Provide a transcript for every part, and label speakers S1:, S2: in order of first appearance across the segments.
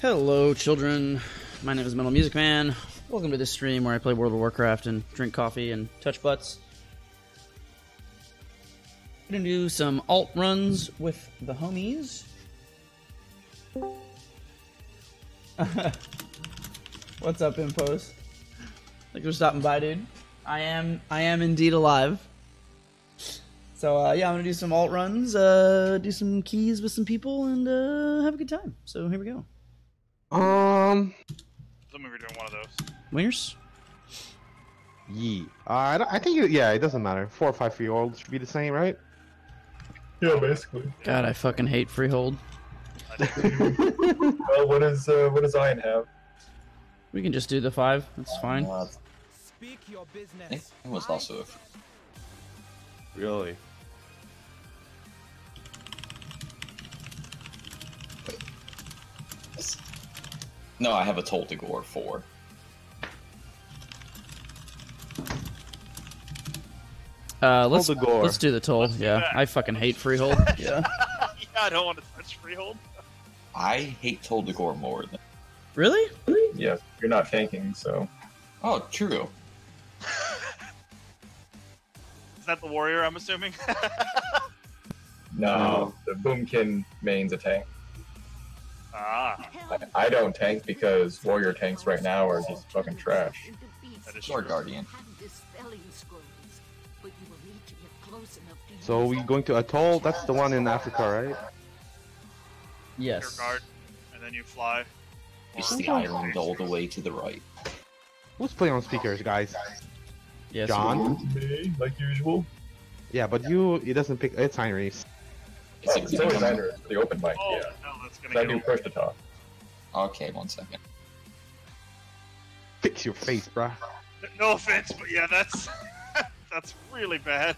S1: Hello, children. My name is Metal Music Man. Welcome to this stream where I play World of Warcraft and drink coffee and touch butts. Gonna do some alt runs with the homies. What's up, Impos? Thanks for stopping by, dude. I am I am indeed alive. So uh, yeah, I'm gonna do some alt runs, uh, do some keys with some people, and uh, have a good time. So here we go.
S2: Um,
S3: Assuming we're doing one of those.
S1: Wingers.
S2: yeah. Uh, I, don't- I think it, yeah, it doesn't matter. Four or five year olds should be the same, right?
S4: Yeah, basically.
S1: God, I fucking hate freehold.
S4: Well, what does uh, what does Iron have?
S1: We can just do the five. That's fine.
S5: Speak your business.
S6: it was also
S2: Really?
S6: No. I have a Tol Dagor four.
S1: Uh, let's
S2: Hold
S1: let's do the toll.
S3: Let's
S1: yeah. I fucking hate freehold. yeah.
S3: yeah, I don't want to touch Freehold.
S6: I hate Tol Dagor more than.
S1: Really?
S4: Yes, you're not tanking, so
S6: Oh, true.
S3: Is that the warrior? I'm assuming.
S4: no. The Boomkin main's a tank.
S3: Ah,
S4: I, I don't tank because warrior tanks right now are just fucking trash.
S3: that is
S6: Sword
S3: true.
S6: Guardian.
S2: So we going to Atoll? That's the one in Africa, right?
S3: Your
S1: Yes.
S3: guard, and then you fly.
S6: It's the island all the way to the right.
S2: Who's playing on speakers, guys?
S1: Yes.
S2: John?
S4: Me, like usual.
S2: Yeah, but you, it doesn't pick. It's Heinrichs.
S6: Is
S4: Oh,
S6: it
S4: so is the open mic,
S3: Oh
S4: yeah.
S3: No, that's gonna
S4: I
S3: get
S4: do
S3: over.
S4: push to talk.
S6: Okay, one second.
S2: Fix your face, bruh.
S3: No offense, but yeah, that's that's really bad.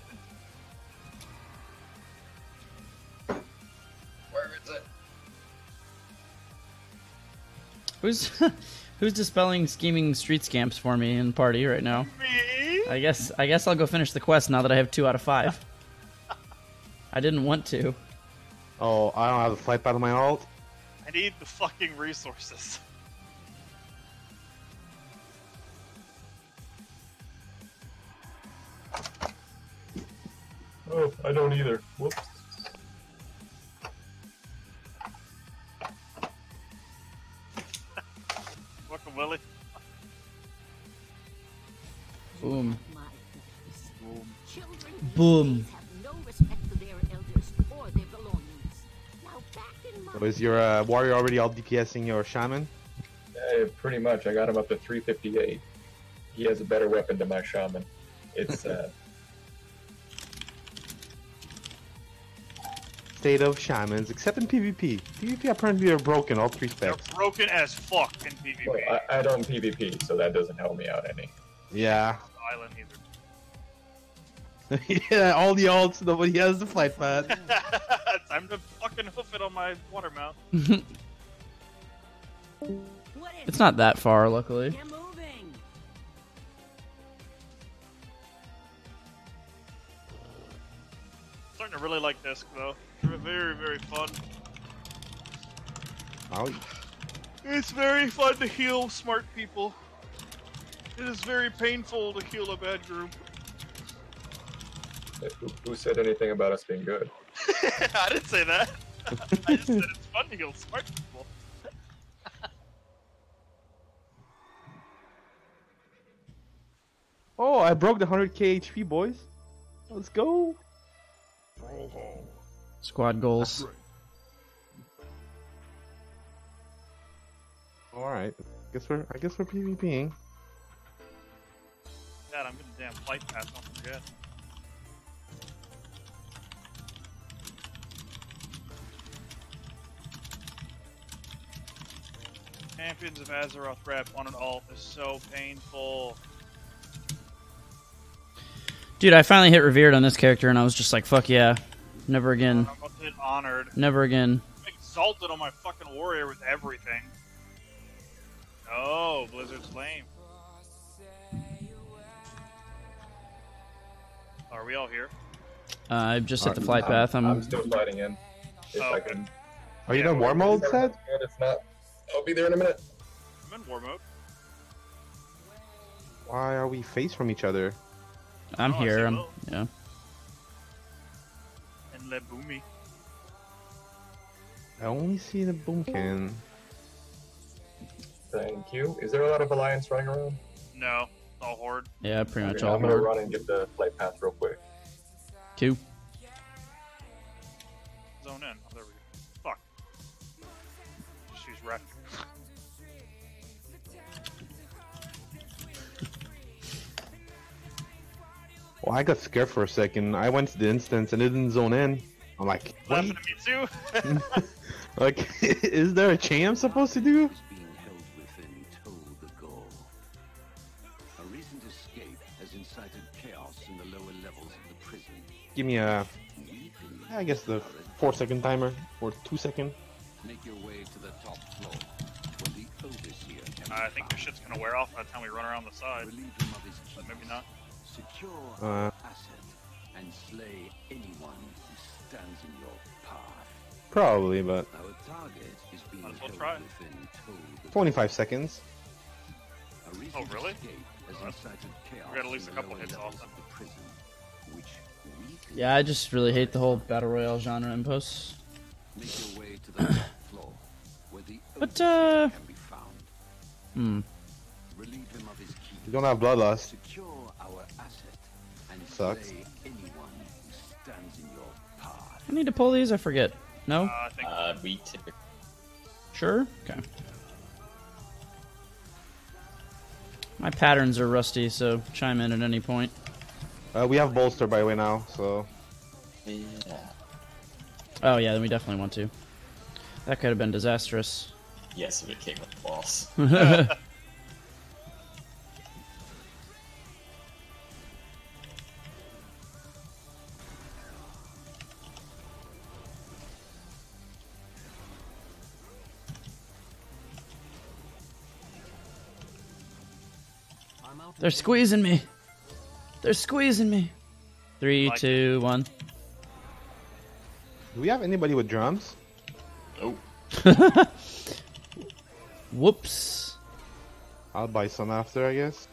S6: Where is it?
S1: Who's who's dispelling scheming street scamps for me in party right now?
S3: Me?
S1: I guess I guess I'll go finish the quest now that I have two out of five. I didn't want to.
S2: Oh, I don't have the flight pad on my alt.
S3: I need the fucking resources.
S4: Oh, I don't either. Whoops.
S3: Welcome, Willie.
S1: Boom.
S7: Children
S1: Boom.
S2: So is your uh, warrior already all DPSing your shaman?
S4: Yeah, pretty much. I got him up to 358. He has a better weapon than my shaman. It's uh,
S2: State of shamans, except in PvP. PvP apparently are broken, all three
S3: They're broken as fuck in PvP.
S4: well, I, I don't PvP, so that doesn't help me out any.
S2: Yeah.
S3: Island either.
S2: yeah, all the alts, nobody has the flight pad.
S3: Time to fucking hoof it on my water mount.
S1: It's not that far, luckily.
S3: Starting to really like Disc though. Very, very fun.
S2: Oh,
S3: It's very fun to heal smart people. It is very painful to heal a bad group.
S4: Who, who said anything about us being good?
S3: I didn't say that. I just said it's fun to heal smart people.
S2: oh, I broke the 100k HP, boys. Let's go.
S1: Squad goals.
S2: All right. Guess we're. I guess we're PvPing.
S3: God, I'm getting damn flight pass. Don't forget. Champions of Azeroth rep on an alt is so painful.
S1: Dude, I finally hit revered on this character, and I was just like, "Fuck yeah, never again,
S3: I'm about to hit honored.
S1: never again."
S3: I'm exalted on my fucking warrior with everything. Oh, Blizzard's lame. Are we all here?
S1: Uh, I just hit the flight path.
S4: I'm,
S1: I'm
S4: still fighting in. If
S3: Oh,
S4: I
S3: okay.
S4: can.
S2: Are you done war mode, said?
S4: If not, I'll be there in a minute.
S3: I'm in war mode.
S2: Why are we face from each other?
S1: I'm
S3: Oh,
S1: here. I'm, yeah.
S3: And Le Boomy.
S2: I only see the boomkin.
S4: Thank you. Is there a lot of alliance running around?
S3: No, all horde.
S1: Yeah, pretty much
S4: Okay,
S1: all
S4: I'm gonna
S1: horde.
S4: run and get the flight path real quick.
S1: Two.
S3: Zone in.
S2: Well, I got scared for a second. I went to the instance and it didn't zone in. I'm like,
S3: Laughing
S2: wait,
S3: at me too.
S2: like, is there a chain I'm supposed to do?
S8: is being held within Toll the Gaul. A recent escape has incited chaos in the lower levels of the prison.
S2: Give me a,
S8: We believe
S2: I guess the four second timer or two second.
S8: Make your way to the top floor, where the overseer can
S3: I think your shit's gonna wear off by the time we run around the side.
S8: Relieve him of his
S3: But maybe not.
S8: Secure
S2: Uh.
S8: asset and slay anyone who stands in your path.
S2: Probably, but
S8: Our target is being
S3: well
S8: held
S3: try.
S8: within
S2: 25 seconds.
S8: A
S3: Oh, really?
S8: has
S3: Oh,
S8: incited chaos
S3: we got at least
S8: in
S3: a couple hits off
S8: of the prison, which we
S1: Yeah, I just really hate the whole battle royale genre in posts.
S8: Make your way to the floor, where the
S1: But, uh,
S8: can be found.
S1: Hmm.
S8: Relieve him of his keys.
S2: You don't have bloodlust. Sucks.
S8: slay anyone who stands in your path.
S1: I need to pull these. I forget. No.
S3: Uh, I think
S6: Uh, we typically
S1: Sure. Okay. My patterns are rusty, so chime in at any point.
S2: Uh, we have bolster by the way now, so
S6: yeah.
S1: Oh yeah, then we definitely want to. That could have been disastrous.
S6: Yes, if it came with the
S1: They're squeezing me. They're squeezing me. Three,
S3: Like-
S1: two, one.
S2: do we have anybody with drums?
S6: Oh,
S1: Whoops.
S2: I'll buy some after, I guess.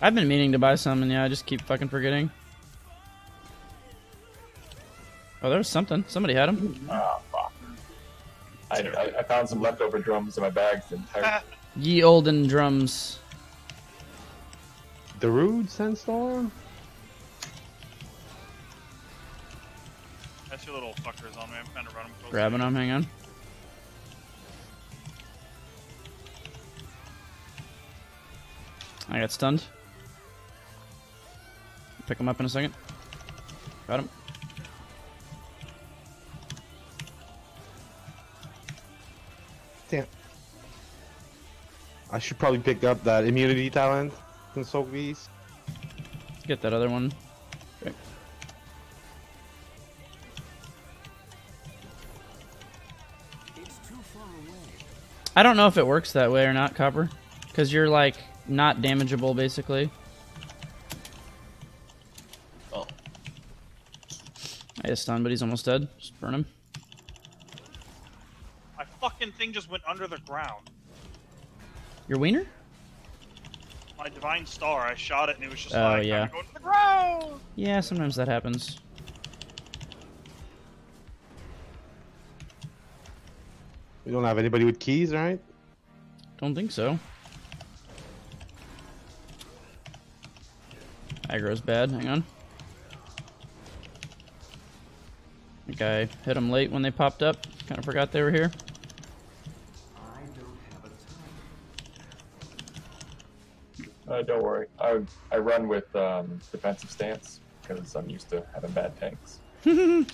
S1: I've been meaning to buy some, and yeah, I just keep fucking forgetting. Oh, there was something. Somebody had them.
S4: Fuck. I, I, I found some leftover drums in my bags. The entire,
S1: Ye olden drums.
S2: Darude Sandstorm?
S3: I see little fuckers on me. I'm kind of running close.
S1: Grabbing them. Hang on. I got stunned. Pick him up in a second. Got him.
S2: I should probably pick up that immunity talent and soak these.
S1: Get that other one. Okay. I don't know if it works that way or not, Copper. Because you're like not damageable basically.
S6: oh,
S1: I had a stun, but he's almost dead. Just burn him.
S3: My fucking thing just went under the ground.
S1: Your wiener?
S3: My divine star. I shot it and it was just
S1: Oh,
S3: like,
S1: yeah.
S3: I'm going to the ground.
S1: Yeah, sometimes that happens.
S2: We don't have anybody with keys, right?
S1: Don't think so. Aggro's bad. Hang on. I think I hit them late when they popped up. Kind of forgot they were here.
S4: Uh, don't worry. I, I run with um, defensive stance because I'm used to having bad tanks.
S3: Do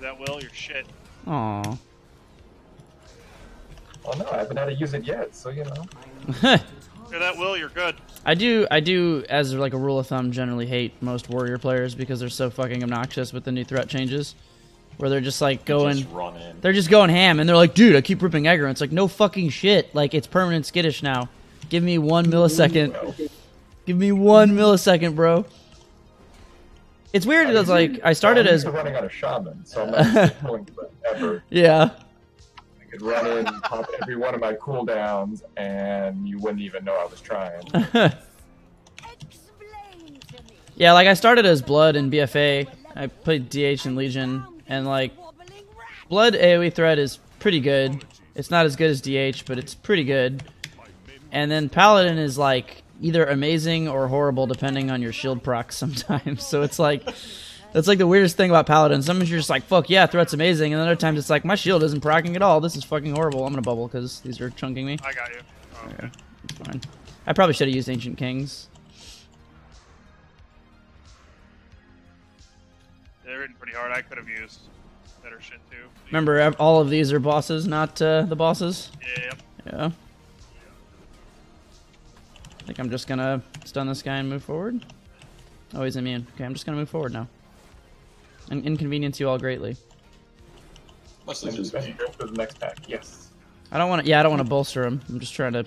S3: that, Will. You're shit.
S1: Aw.
S4: Oh no, I haven't had to use it yet, so you know.
S3: Do that, Will. You're good.
S1: I do, I do, as like a rule of thumb, generally hate most warrior players because they're so fucking obnoxious with the new threat changes, where they're just like going,
S6: just run in.
S1: they're just going ham, and they're like, dude, I keep ripping aggro. It's like no fucking shit. Like it's permanent skittish now. Give me one millisecond. Give me one millisecond, bro. It's weird because like I started as
S4: running on a shaman, so I'm not pulling forever.
S1: yeah.
S4: I could run in, pop every one of my cooldowns, and you wouldn't even know I was trying.
S7: Explain to me.
S1: Yeah, like I started as Blood in BFA. I played DH in Legion, and like Blood AoE threat is pretty good. It's not as good as DH, but it's pretty good. And then Paladin is like either amazing or horrible depending on your shield proc sometimes. So it's like that's like the weirdest thing about Paladin. Sometimes you're just like, fuck yeah, threat's amazing, and other times it's like my shield isn't procking at all. This is fucking horrible. I'm gonna bubble because these are chunking me.
S3: I got you. Oh, okay.
S1: It's fine. I probably should have used Ancient Kings.
S3: They're hitting pretty hard. I could have used better shit too.
S1: Remember, all of these are bosses, not uh, the bosses.
S3: Yeah.
S1: Yeah. I think I'm just gonna stun this guy and move forward. Oh, he's immune. Okay, I'm just gonna move forward now. And inconvenience you all greatly.
S6: Mostly
S4: And
S6: just
S4: just go for the next pack. Yes.
S1: I don't want to. Yeah, I don't want to bolster him. I'm just trying to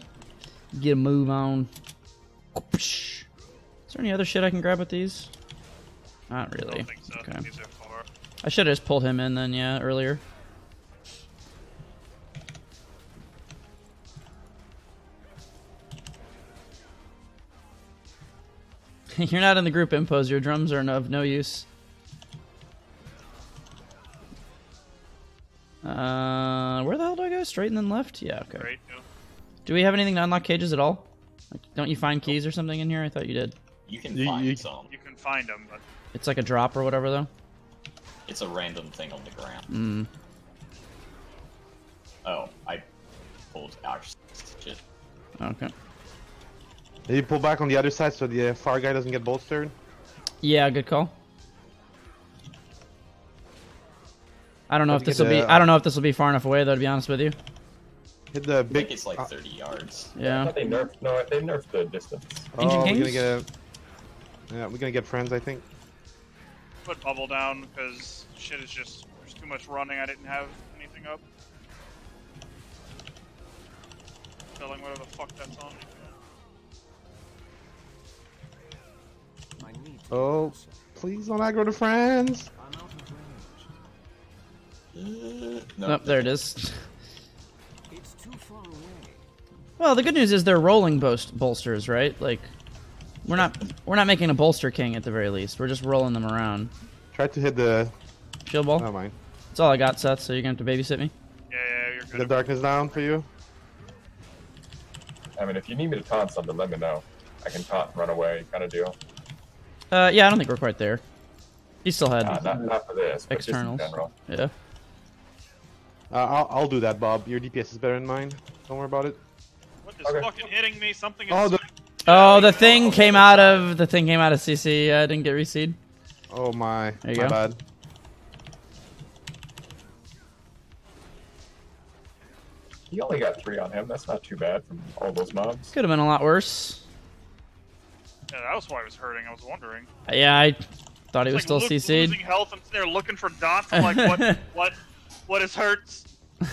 S1: get a move on. Is there any other shit I can grab with these? Not
S3: I
S1: really.
S3: don't think so. I
S1: Okay.
S3: think these are far.
S1: I should have just pulled him in then. Yeah, earlier. You're not in the group impos. Your drums are of no use. Uh, where the hell do I go? Straight and then left? Yeah, okay.
S3: Great. No.
S1: Do we have anything to unlock cages at all? Like, don't you find keys or something in here? I thought you did.
S6: You can
S5: You-
S6: find
S5: you-
S6: some.
S3: You can find them, but
S1: It's like a drop or whatever, though.
S6: It's a random thing on the ground.
S1: Mm.
S6: Oh, I pulled out shit.
S1: Okay.
S5: Did you pull back on the other side so the uh, far guy doesn't get bolstered?
S1: Yeah, good call. I don't know
S5: How'd
S1: if this will be.
S5: the-
S1: I don't know if this will be far enough away, though. To be honest with you.
S5: Hit the
S6: I
S5: big.
S6: think it's like
S5: uh,
S6: 30 yards.
S1: Yeah.
S4: they nerfed. No, they nerfed the distance.
S5: oh,
S1: Ancient
S5: we're gonna get a. Yeah, we're gonna get friends, I think.
S3: Put bubble down because shit is just there's too much running. I didn't have anything up. Telling whatever the fuck that's on.
S5: Oh, please don't aggro the friends.
S6: No,
S1: Nope, there it is. Well, the good news is they're rolling boast bolsters, right? Like, we're not we're not making a bolster king at the very least. We're just rolling them around.
S5: Try to hit the.
S1: Shield ball.
S5: Never mind.
S1: That's all I got, Seth. So you're gonna have to babysit me.
S3: Yeah, yeah, you're good.
S5: The darkness down for you.
S4: I mean, if you need me to taunt something, let me know. I can taunt, run away, kind of deal.
S1: Uh, yeah, I don't think we're quite there. He still had
S4: Uh, not, not for this, but
S1: externals.
S4: just in.
S1: Yeah.
S5: Uh, I'll, I'll do that, Bob. Your DPS is better than mine. Don't worry about it.
S3: What is
S4: Okay.
S3: fucking hitting me? Something is.
S5: Oh, the.
S1: Oh, the thing came out of the thing came out of CC. Uh, didn't get reseed.
S5: Oh my.
S1: There you
S5: my
S1: go.
S5: bad.
S4: He only got three on him. That's not too bad from all those mobs.
S1: Could have been a lot worse.
S3: Yeah, that was why I was hurting. I was wondering.
S1: Uh, Yeah, I thought he was
S3: It's
S1: still
S3: like lo-
S1: CC'd.
S3: Losing health. I'm sitting there looking for dots. I'm like, what? what? What is hurts?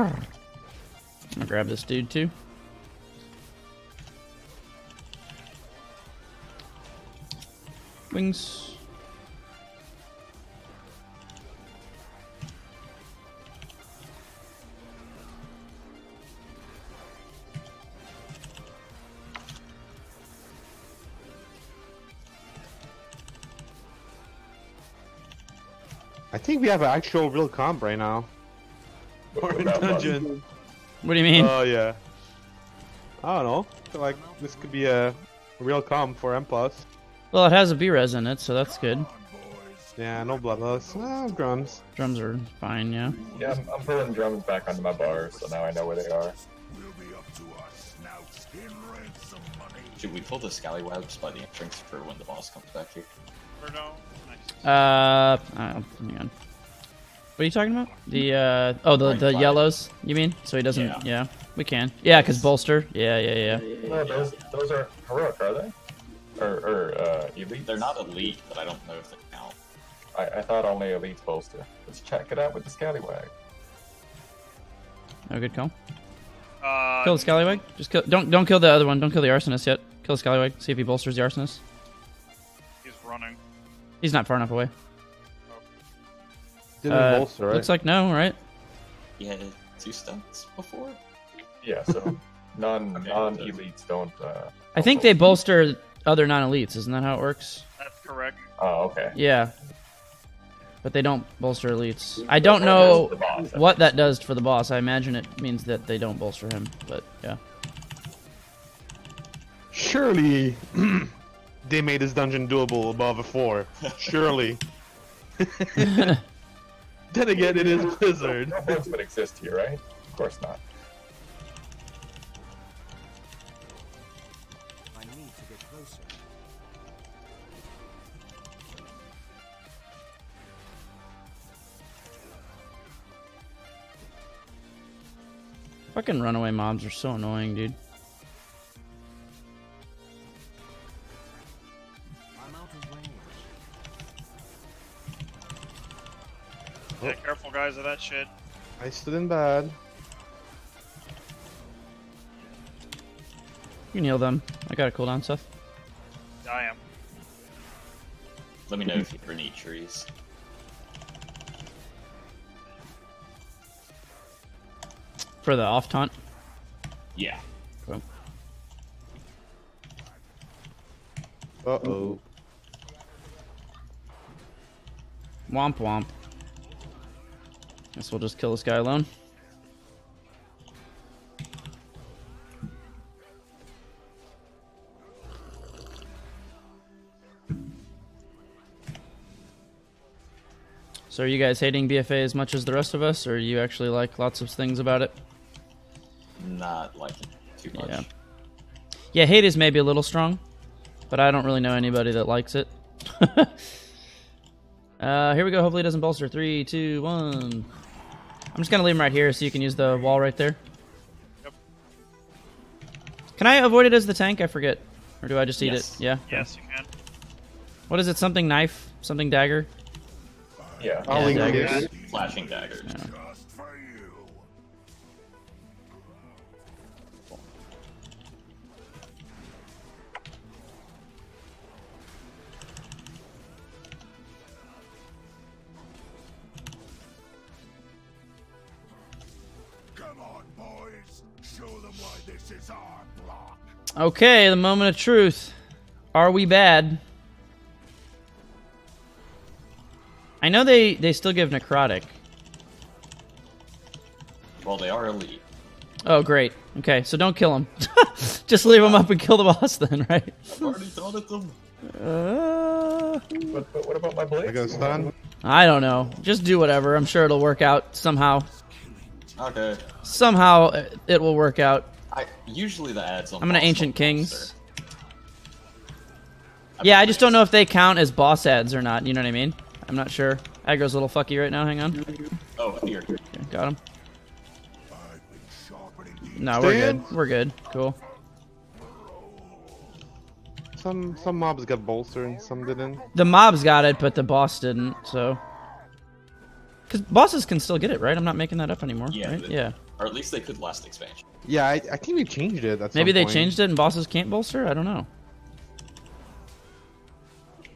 S1: I'm gonna grab this dude too. Wings.
S5: I think we have an actual real comp right now.
S4: But
S5: We're in
S4: without luck.
S5: dungeon.
S1: What do you mean?
S5: Oh yeah. I don't know. I feel like this could be a real comp for M plus.
S1: well, it has a B res in it, so that's good.
S5: Yeah, no bloodlust. Ah, drums.
S1: Drums are fine, yeah.
S4: Yeah, I'm, I'm pulling drums back onto my bars, so now I know where they are.
S6: Should we pull the scallywags by the entrance for when the boss comes back here?
S3: Or no? Nice.
S1: Uh, uh, hang on. What are you talking about? The uh oh the the
S6: flag.
S1: yellows. You mean? So he doesn't?
S6: Yeah.
S1: Yeah, we can. Yeah, cause bolster. Yeah, yeah, yeah.
S4: No, those those are heroic, are they? Or, or uh, elite?
S6: They're not elite, but I don't know if they count.
S4: I, I thought only elites bolster. Let's check it out with the scallywag.
S1: Oh, good call.
S3: Uh,
S1: Kill the scallywag. Just kill. Don't don't kill the other one. Don't kill the arsonist yet. Kill the scallywag. See if he bolsters the arsonist.
S3: He's running.
S1: He's not far enough away.
S5: Didn't
S1: Uh,
S5: bolster, right?
S1: Looks like no, right?
S6: He had two stunts before?
S4: Yeah, so non
S6: Okay.
S4: non elites don't. Uh,
S1: I think they bolster other non-elites. Isn't that how it works?
S3: That's correct.
S4: Oh, okay.
S1: Yeah. But they don't bolster elites. I don't know
S4: boss,
S1: what that does for the boss. I imagine it means that they don't bolster him. But yeah.
S5: Surely they made this dungeon doable above a four. Surely. then again, it is Blizzard.
S4: No bugs would exist here, right? Of course not.
S1: Fucking runaway mobs are so annoying, dude.
S3: Yeah, careful, guys, of that shit.
S5: I stood in bad.
S1: You can heal them. I got a cooldown stuff.
S3: I am.
S6: Let me know if you ever need trees.
S1: For the off taunt.
S6: Yeah.
S1: Cool.
S5: Uh oh.
S1: Womp womp. Guess we'll just kill this guy alone. So are you guys hating BFA as much as the rest of us, or you actually like lots of things about it?
S6: Not like it too much.
S1: Yeah. Yeah, hate is maybe a little strong, but I don't really know anybody that likes it. uh, here we go. Hopefully it doesn't bolster. Three, two, one. I'm just gonna leave him right here so you can use the wall right there.
S3: Yep.
S1: Can I avoid it as the tank? I forget. Or do I just eat
S6: Yes.
S1: it? Yeah.
S3: Yes, you can.
S1: What is it? Something knife? Something dagger?
S4: Yeah.
S1: Yeah,
S5: link
S1: daggers.
S6: Flashing daggers.
S8: Come
S1: Okay, the moment of truth. Are we bad? I know they they still give necrotic.
S6: Well, they are elite.
S1: Oh, great. Okay, so don't kill them. Just leave them up and kill the boss then, right?
S6: I've already thought of them.
S1: Uh,
S4: But, but what about my blades?
S5: I got stun.
S1: I don't know. Just do whatever. I'm sure it'll work out somehow.
S6: Okay.
S1: Somehow uh, it will work out.
S6: I usually the ads on.
S1: I'm gonna Ancient Kings.
S6: bolster.
S1: Yeah, I just don't know if they count as boss ads or not. You know what I mean? I'm not sure. Aggro's a little fucky right now. Hang on.
S6: Oh, here.
S1: Okay, got him.
S8: I've been sharpening these.
S1: No, we're good. We're good. Cool.
S5: Some some mobs got bolster and some didn't.
S1: The mobs got it, but the boss didn't. So, because bosses can still get it, right? I'm not making that up anymore.
S6: Yeah,
S1: right?
S6: but-
S1: Yeah.
S6: Or at least they could last expansion.
S5: Yeah, I, I think they changed it. At
S1: Maybe they
S5: point.
S1: changed it and bosses can't bolster. I don't know.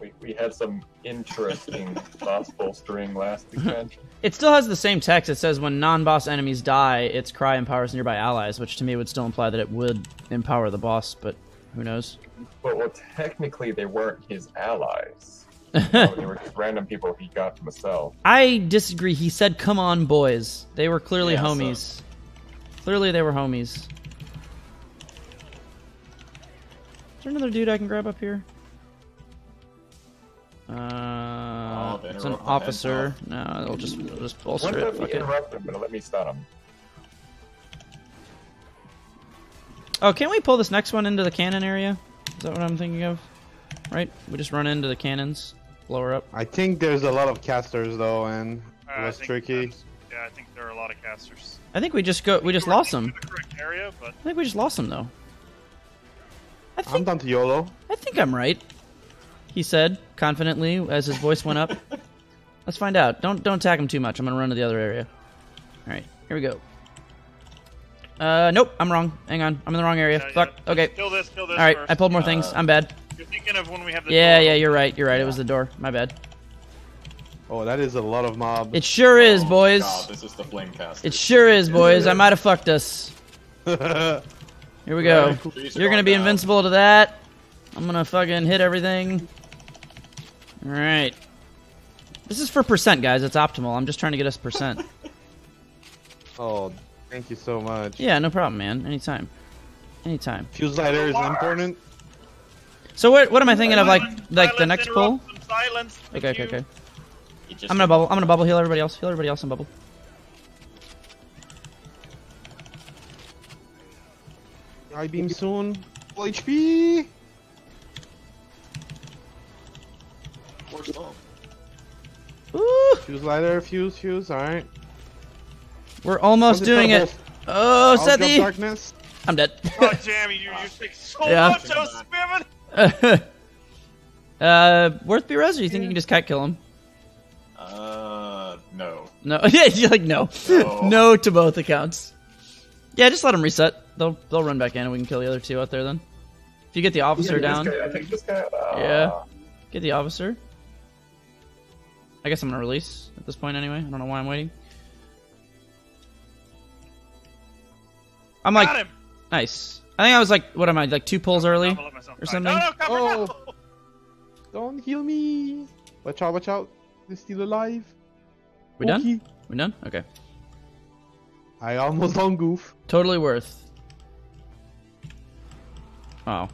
S4: We, we had some interesting boss bolstering last expansion.
S1: It still has the same text. It says when non-boss enemies die, its cry empowers nearby allies, which to me would still imply that it would empower the boss, but who knows?
S4: But well, technically they weren't his allies. No, they were just random people he got from himself.
S1: I disagree. He said, "Come on, boys." They were clearly
S6: Yeah, so-
S1: homies. Clearly, they were homies. Is there another dude I can grab up here? Uh,
S6: Oh, they don't
S1: officer. No, it'll just it'll just bolster
S4: Wouldn't
S1: it.
S4: let me
S1: Fuck it.
S4: interrupt him, but let me stun him.
S1: Oh, can't we pull this next one into the cannon area? Is that what I'm thinking of? Right? We just run into the cannons, blow her up.
S5: I think there's a lot of casters though, and
S3: Uh,
S5: it was tricky.
S3: that's- Yeah, I think there are a lot of casters.
S1: I think we just go. We just
S3: You were
S1: lost them.
S3: the area, but
S1: I think we just lost them though. I
S5: I'm
S1: think
S5: down to YOLO.
S1: I think I'm right. He said confidently as his voice went up. Let's find out. Don't don't attack him too much. I'm gonna run to the other area. All right, here we go. Uh, nope, I'm wrong. Hang on, I'm in the wrong area.
S3: yeah,
S1: Fuck.
S3: yeah.
S1: Okay.
S3: Kill this. Kill this.
S1: All right,
S3: first.
S1: I pulled more things.
S6: Uh,
S1: I'm bad.
S3: You're thinking of when we have the.
S1: Yeah,
S3: door
S1: yeah, you're right. You're right. It was the door. My bad.
S5: Oh, that is a lot of mob.
S1: It sure is,
S6: Oh,
S1: boys.
S6: God, this is the flame cast.
S1: It sure is, boys. I might have fucked us. Here we go.
S6: Trees are
S1: You're gonna be
S6: down.
S1: invincible to that. I'm gonna fucking hit everything. Alright. This is for percent, guys. It's optimal. I'm just trying to get us percent.
S5: oh, thank you so much.
S1: yeah, no problem, man. Anytime. Anytime.
S5: Fuse lighter is important.
S1: So what what am I thinking of like
S3: Silence,
S1: like the next pull?
S3: Silence. Thank
S1: Okay, okay, okay.
S6: He just
S1: I'm gonna bubble. I'm gonna bubble heal everybody else. Heal everybody else and bubble.
S5: I beam soon. Full HP.
S6: Poor Storm.
S1: Ooh,
S5: Fuse lighter, fuse, fuse. All right.
S1: we're almost doing it. Oh,
S5: I'll
S1: Sethi!
S5: darkness.
S1: I'm dead.
S3: God damn you! You take so
S1: Yeah.
S3: much. I was spamming.
S1: uh, worth be res, or you think you can just cat kill him?
S6: Uh, no.
S1: No, yeah, you're like no,
S6: No.
S1: no to both accounts. Yeah, just let them reset. They'll they'll run back in, and we can kill the other two out there. Then, if you get the officer
S4: Yeah,
S1: down,
S4: guy, I think this guy. Uh,
S1: Yeah. get the officer. I guess I'm gonna release at this point anyway. I don't know why I'm waiting. I'm like
S3: him.
S1: nice. I think I was like, what am I like two pulls early?
S3: I'll let myself
S1: or something?
S3: No, no, cover
S5: Oh.
S3: now.
S5: Don't heal me. Watch out! Watch out! They're still alive.
S1: We done?
S5: Okay.
S1: We done? Okay.
S5: I almost on goof.
S1: Totally worth. Oh,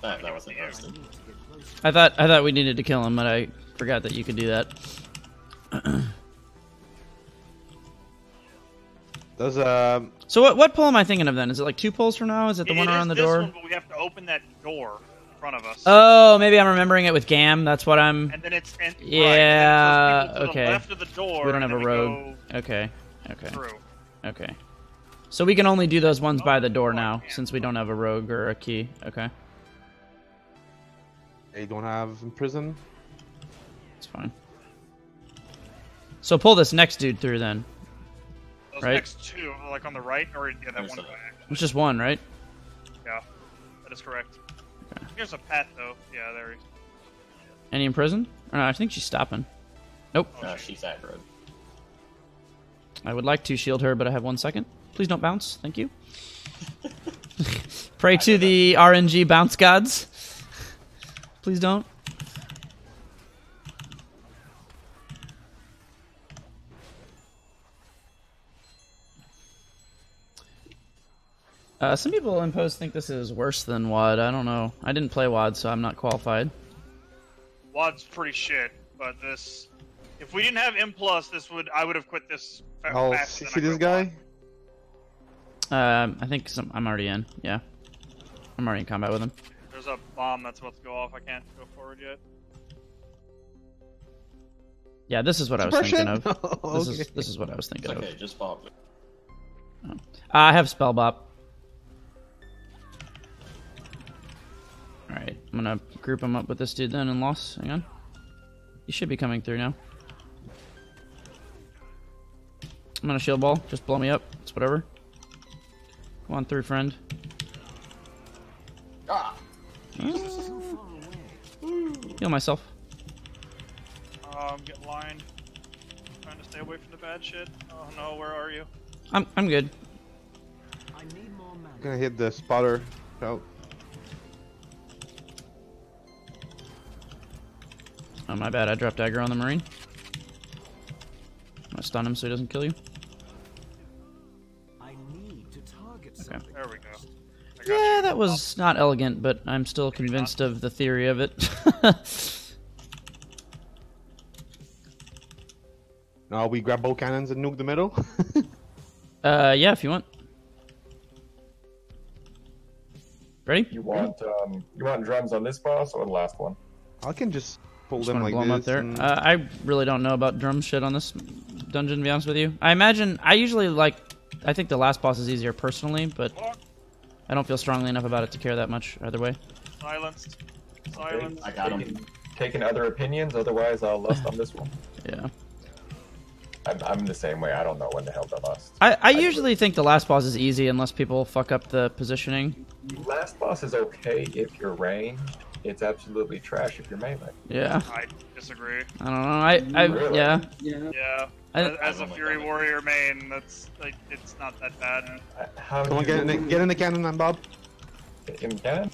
S6: That, that wasn't roasted.
S1: I thought I thought we needed to kill him, but I forgot that you could do that.
S5: Does uh
S1: So what what pull am I thinking of then? Is it like two pulls from now? Is it the
S3: It
S1: one
S3: is
S1: around the
S3: this
S1: door?
S3: One, but we have to open that door in front of us.
S1: Oh, maybe I'm remembering it with Gam. That's what I'm.
S3: and then it's and,
S1: Yeah,
S3: Right, and then it's to
S1: okay.
S3: The left of the door.
S1: We don't have a
S3: then
S1: road. Okay, okay,
S3: Through.
S1: okay. So we can only do those ones oh, by the door
S3: Oh,
S1: now,
S3: yeah.
S1: since we don't have a rogue or a key. Okay,
S5: they don't have in prison?
S1: it's fine. So pull this next dude through then.
S3: Those
S1: Right.
S3: next two, like on the right, or yeah, that
S6: There's
S3: one.
S6: a-
S1: It's just one, right?
S3: Yeah, that is correct. Here's a pet though. Yeah, there. He, is.
S1: Any in prison? Or no, I think she's stopping. Nope.
S6: Uh, she's aggro.
S1: I would like to shield her, but I have one second. Please don't bounce. Thank you. Pray to the RNG bounce gods. Please don't. Uh, some people in post think this is worse than WoD. I don't know. I didn't play WoD, so I'm not qualified.
S3: WoD's pretty shit, but this. If we didn't have M plus, this would I would have quit this fa-
S5: Oh,
S3: faster
S5: see
S3: than I
S5: this guy?
S1: Um, I think some, I'm already in. Yeah, I'm already in combat with him.
S3: There's a bomb that's about to go off. I can't go forward yet.
S1: Yeah, this is what I was thinking of.
S5: Suppression?
S1: This is this is what I was thinking
S6: It's
S1: of.
S6: okay, just bob it.
S1: I have spell bop. All right, I'm gonna group him up with this dude then and loss. Hang on, he should be coming through now. I'm gonna shield ball. Just blow me up. It's whatever. Come on through, friend.
S6: Ah!
S1: Heal myself.
S3: Um, get lined. Trying to stay away from the bad shit. Oh no, where are you?
S1: I'm I'm good.
S5: Gonna hit the spotter. Out.
S1: Oh my bad. I dropped dagger on the marine. I'm gonna stun him so he doesn't kill you. Okay.
S3: There we go.
S1: Yeah,
S3: you.
S1: that was not elegant, but I'm still convinced of the theory of it.
S5: now we grab bow cannons and nuke the middle.
S1: Uh, yeah, if you want. Ready?
S4: You want um, you want drums on this boss or the last one?
S5: I can just pull
S1: Just
S5: them like
S1: blow 'em
S5: this.
S1: up there.
S5: and-
S1: Uh, I really don't know about drum shit on this dungeon. To be honest with you, I imagine I usually like. I think the last boss is easier personally, but I don't feel strongly enough about it to care that much either way.
S3: Silenced. Silenced.
S6: I got him.
S4: taking, taking other opinions, otherwise I'll lust on this one.
S1: Yeah.
S4: I'm, I'm the same way. I don't know when the hell to lust.
S1: I, I usually think the last boss is easy unless people fuck up the positioning.
S4: Last boss is okay if you're ranged. It's absolutely trash if you're melee.
S1: Yeah.
S3: I disagree.
S1: I don't know. I, I
S4: Really?
S1: yeah.
S3: Yeah.
S1: I-
S3: As- As a oh
S6: I've only
S3: Fury
S6: done it.
S3: Warrior main, that's like it's not that bad.
S4: How
S5: Come on, get in, the, get in the cannon, then, Bob.
S4: in cannon?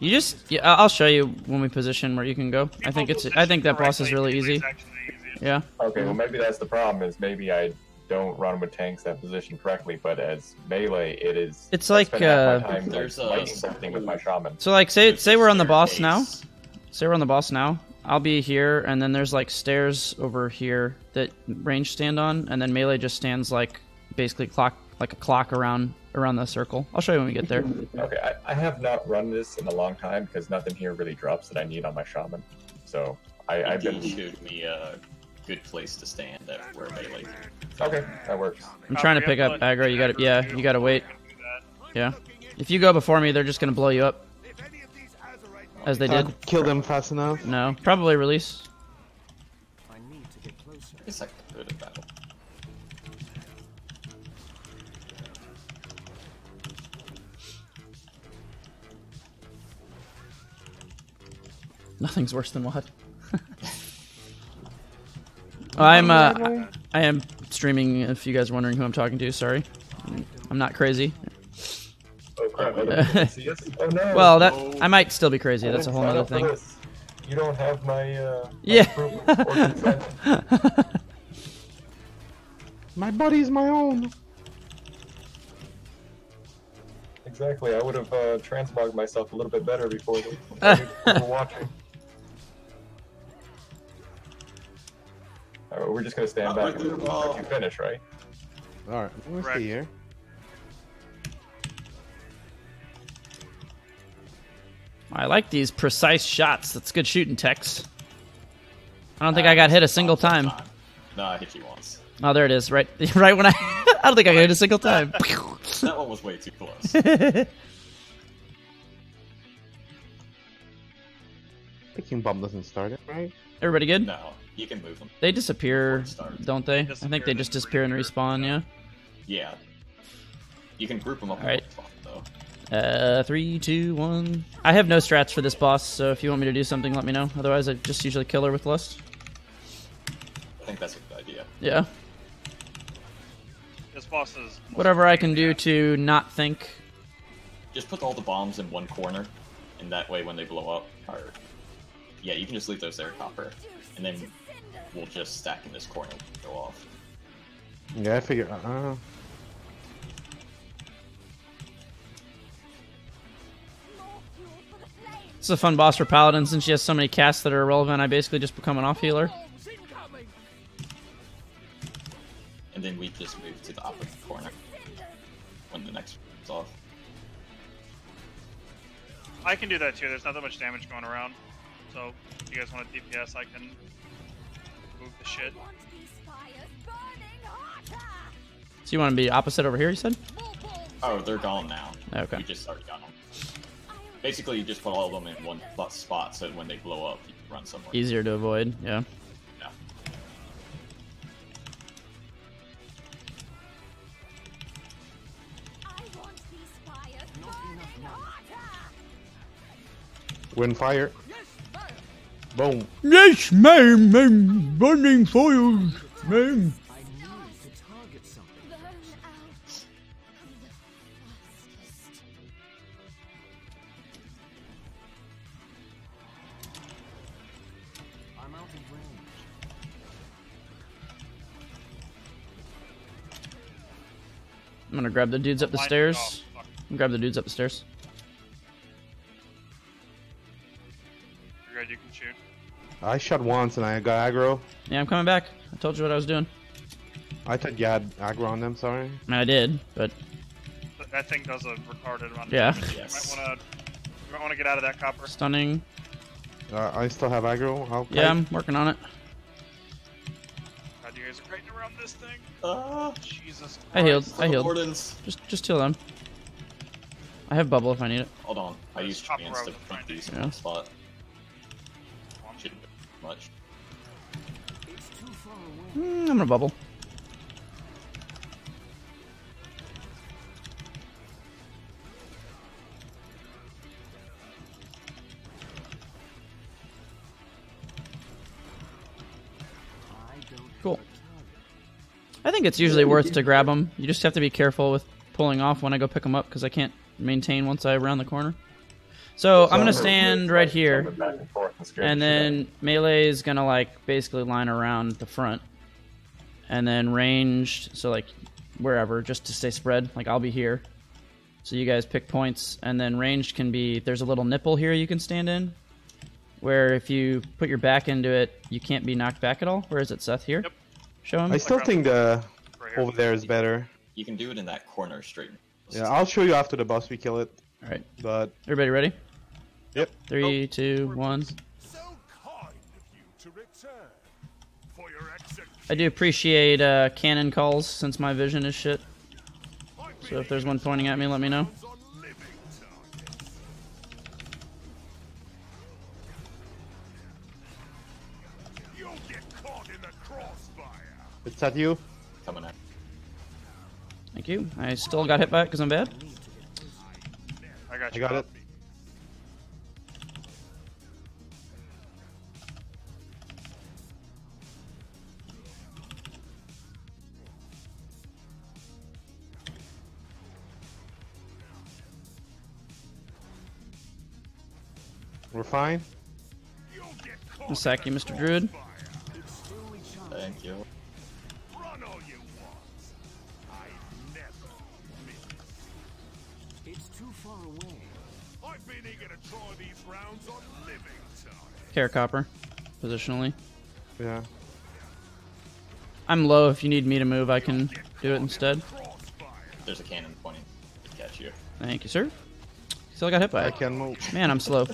S1: You just yeah, I- I'll show you when we position where you can go. I think it's I think that boss is really easy.
S3: easy.
S1: Yeah.
S4: Okay, well maybe that's the problem. Is maybe I don't run with tanks that position correctly, but as melee, it is.
S1: It's
S4: I
S1: like, uh,
S4: time
S6: There's,
S4: like,
S6: uh,
S4: lighting something with my shaman.
S1: So like say
S6: There's
S1: say we're on the boss now. Say we're on the boss now. I'll be here, and then there's like stairs over here that range stand on, and then melee just stands like basically clock like a clock around around the circle. I'll show you when we get there.
S4: Okay, I, I have not run this in a long time because nothing here really drops that I need on my shaman. So I, I've been
S6: Indeed showed me a good place to stand at where melee.
S4: okay. That works.
S1: I'm trying to pick up aggro. You gotta yeah, you gotta wait. Yeah. If you go before me, they're just gonna blow you up as they did.
S5: Uh, kill them fast enough.
S1: No, probably release.
S9: I need to get closer.
S6: I guess I could go battle.
S1: Nothing's worse than what. I'm uh, I am streaming. If you guys are wondering who I'm talking to, sorry. I'm not crazy.
S4: Oh crap! other people can see us? Oh no!
S1: Well, that I might still be crazy. That's a whole other thing.
S4: this. You don't have my uh, my
S1: Yeah.
S4: approval or consent.
S5: My body's my own.
S4: Exactly. I would have uh, transmogged myself a little bit better before the before watching. Alright, we're just gonna stand back
S6: right
S4: and
S6: Bob.
S4: let you finish, right?
S5: All right, I'm gonna
S3: Correct.
S5: stay here.
S1: I like these precise shots. That's good shooting, Tex. I don't think uh, I got hit a single time.
S6: No, I hit you once.
S1: Oh, there it is. Right, right when I. I don't think I got hit a single time.
S6: That one was way too close.
S5: Picking bomb doesn't start it, right?
S1: Everybody good?
S6: No, you can move them.
S1: They disappear,
S6: Start.
S1: don't they? I think they just disappear and respawn. Yeah.
S6: Yeah. You can group them up in
S1: Alright.
S6: spot, though.
S1: Uh, three, two, one. I have no strats for this boss, so if you want me to do something, let me know. Otherwise, I just usually kill her with lust.
S6: I think that's a good idea.
S1: Yeah.
S3: This boss is
S1: Whatever I can do to not think.
S6: Just put all the bombs in one corner, and that way when they blow up, or yeah, you can just leave those there, Copper, and then we'll just stack in this corner and go off.
S5: Yeah, I figure. Uh,
S1: It's a fun boss for Paladin since she has so many casts that are irrelevant. I basically just become an off healer.
S6: And then we just move to the opposite corner when the next one's off.
S3: I can do that too. There's not that much damage going around. So if you guys want a DPS, I can move the shit.
S1: So you want to be opposite over here? You said.
S6: Oh, they're gone now.
S1: Okay.
S6: We just already got them. Basically, you just put all of them in one bu- spot, so when they blow up, you can run somewhere.
S1: Easier to avoid. Yeah.
S6: Yeah.
S5: wind fire. Boom.
S1: Yes, ma'am. ma'am. Burning foils, ma'am.
S9: I need to target something. I'm out of.
S1: I'm gonna grab the dudes up the stairs. Grab the dudes up the stairs.
S5: I shot once and I got aggro.
S1: Yeah, I'm coming back. I told you what I was doing.
S5: I thought you had aggro on them. Sorry.
S1: I did, but
S3: Th- That thing does a retarded amount
S1: Yeah.
S3: damage.
S6: Yes.
S3: You might wanna, you might wanna get out of that copper.
S1: stunning.
S5: Uh, I still have aggro. I'll
S1: Yeah, I'm working on it.
S3: God, you guys are grating around this thing.
S6: Ah,
S3: Jesus.
S1: I healed. I healed.
S6: Wardens.
S1: Just just heal them. I have bubble if I need it.
S6: Hold on. I
S3: There's
S6: used
S3: copper
S6: chance to
S3: was
S6: put
S3: trying to
S6: these
S1: use.
S6: in one spot.
S1: Mm, I'm gonna bubble. Cool. I think it's usually worth to grab them. You just have to be careful with pulling off when I go pick them up because I can't maintain once I round the corner. So I'm gonna stand right here,
S4: and
S1: then melee is gonna like basically line around the front, and then ranged, so like wherever, just to stay spread. Like I'll be here, so you guys pick points, and then ranged can be there's a little nipple here you can stand in, where if you put your back into it, you can't be knocked back at all. Where is it, Seth? Here.
S3: Yep.
S1: Show him.
S5: I still think the
S3: Right
S5: over there is better.
S6: You can do it in that corner straight.
S5: Yeah, I'll show you after the boss we kill it.
S1: All right.
S5: But
S1: Everybody ready?
S5: Yep.
S1: Three, oh. two, one.
S8: So kind of you to return. For your execution.
S1: I do appreciate uh, cannon calls since my vision is shit. So if there's one pointing at me, let me know.
S8: on living targets. You'll get caught in the crossfire.
S5: it's at you.
S6: Coming at.
S1: Thank you. I still got hit by it because I'm bad.
S3: I got
S5: I
S3: you.
S5: got
S3: Bob.
S5: it. We're fine.
S8: You'll get caught
S1: I'll sack you, Mr. Druid.
S6: Thank you.
S8: Run all you want. I never miss.
S7: It's too far away.
S8: I've been eager to try these rounds on living targets.
S1: Care copper. Positionally.
S5: Yeah.
S1: I'm low. If you need me to move, I can do it instead.
S6: There's a cannon pointing to catch you.
S1: Thank you, sir. Still got hit by
S5: I
S1: it.
S5: can move.
S1: Man, I'm slow.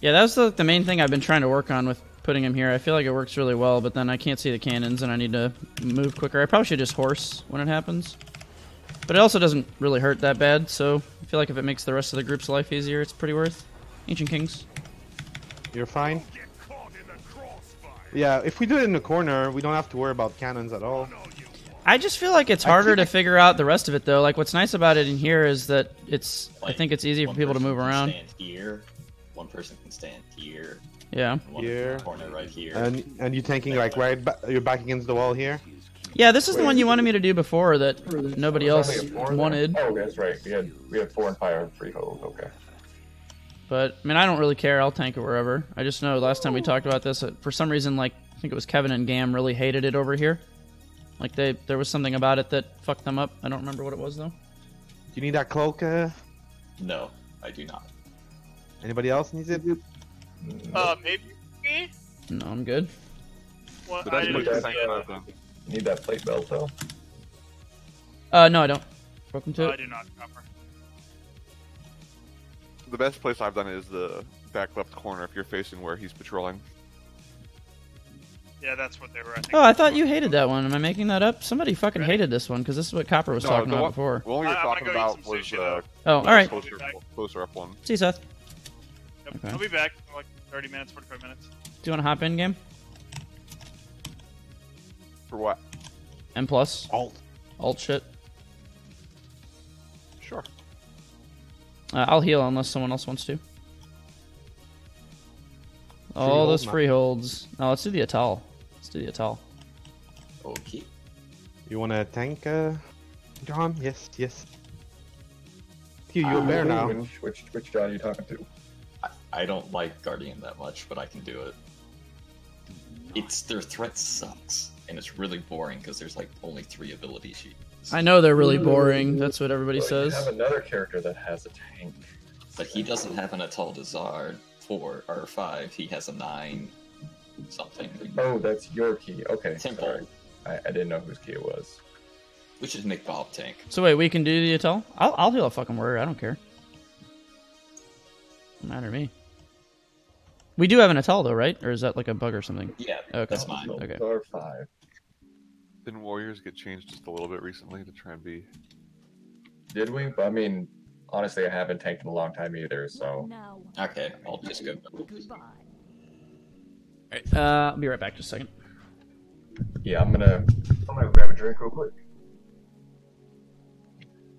S1: Yeah, that's the, the main thing I've been trying to work on with putting him here. I feel like it works really well, but then I can't see the cannons and I need to move quicker. I probably should just horse when it happens. But it also doesn't really hurt that bad, so I feel like if it makes the rest of the group's life easier, it's pretty worth. Ancient Kings.
S5: You're fine.
S8: Get caught in the crossfire.
S5: Yeah, if we do it in the corner, we don't have to worry about cannons at all.
S1: I just feel like it's harder to figure out the rest of it, though. Like, what's nice about it in here is that it's. I think it's easy for people to
S6: person
S1: move
S6: can
S1: around.
S6: Stand here. One person can stand here.
S1: Yeah.
S6: One
S5: Here.
S6: corner right here.
S5: And and you tanking like right, ba- you're back against the wall here.
S1: Yeah, this is the one you wanted me to do before that nobody else
S4: only there?
S1: wanted.
S4: Oh, that's right. We had we had four and five Freehold. Okay.
S1: But I mean, I don't really care. I'll tank it wherever. I just know last time we talked about this, uh, for some reason, like I think it was Kevin and Gam really hated it over here. Like they, there was something about it that fucked them up. I don't remember what it was though.
S5: Do you need that cloak? Uh,
S6: No, I do not.
S5: anybody else needs it?
S3: Uh, maybe me?
S1: No, I'm good.
S3: What?
S10: But
S3: I
S10: that's
S3: didn't
S10: what
S4: the
S10: the
S3: see
S10: second
S3: it.
S10: I've done.
S4: Need that plate belt though.
S1: Uh, no, I don't. Welcome to
S3: I
S1: it.
S3: do not copper.
S10: The best place I've done is the back left corner if you're facing where he's patrolling.
S3: Yeah, that's what they were. I think.
S1: Oh, I thought you hated that one. Am I making that up? Somebody fucking hated this one because this is what Copper was
S10: No,
S1: talking about
S10: one,
S1: before.
S10: the one we were
S3: I-
S10: talking about was
S3: sushi,
S10: uh.
S1: Oh, all
S10: the
S1: right.
S10: closer, closer up one.
S1: See you, Seth.
S3: Yep,
S1: Okay.
S3: I'll be back in like 30 minutes, 45 minutes.
S1: Do you want to hop in game?
S10: For what?
S1: M plus
S5: Alt.
S1: alt shit.
S10: Sure.
S1: Uh, I'll heal unless someone else wants to. All those
S5: not-
S1: Freeholds. No, let's do the Atal. Let's do the Atal.
S6: Okay.
S5: You want to tank, uh, John? Yes, yes. You, you're a bear now.
S4: Which, which which John are you talking to?
S6: I, I don't like Guardian that much, but I can do it. It's their threat sucks, and it's really boring because there's like only three ability sheets.
S1: I know they're really boring. That's what everybody
S4: Well, you
S1: says.
S4: have another character that has a tank.
S6: But he doesn't have an Atal'Dazar four or five. He has a nine. Something.
S4: Oh, that's your key. Okay,
S6: Simple.
S4: sorry. I, I didn't know whose key it was.
S6: We should make Bob tank.
S1: So wait, we can do the Atal? I'll I'll heal a fucking warrior. I don't care. Don't matter to me. We do have an Atal though, right? Or is that like a bug or something?
S6: Yeah,
S1: Okay.
S6: that's mine.
S1: Okay.
S4: Star five.
S10: Didn't Warriors get changed just a little bit recently to try and be?
S4: Did we? But I mean, honestly, I haven't tanked in a long time either. So
S7: Now,
S6: Okay, I'll just go.
S7: goodbye.
S1: Uh, I'll be right back. Just a second.
S4: yeah, I'm gonna I'm gonna grab a drink real quick.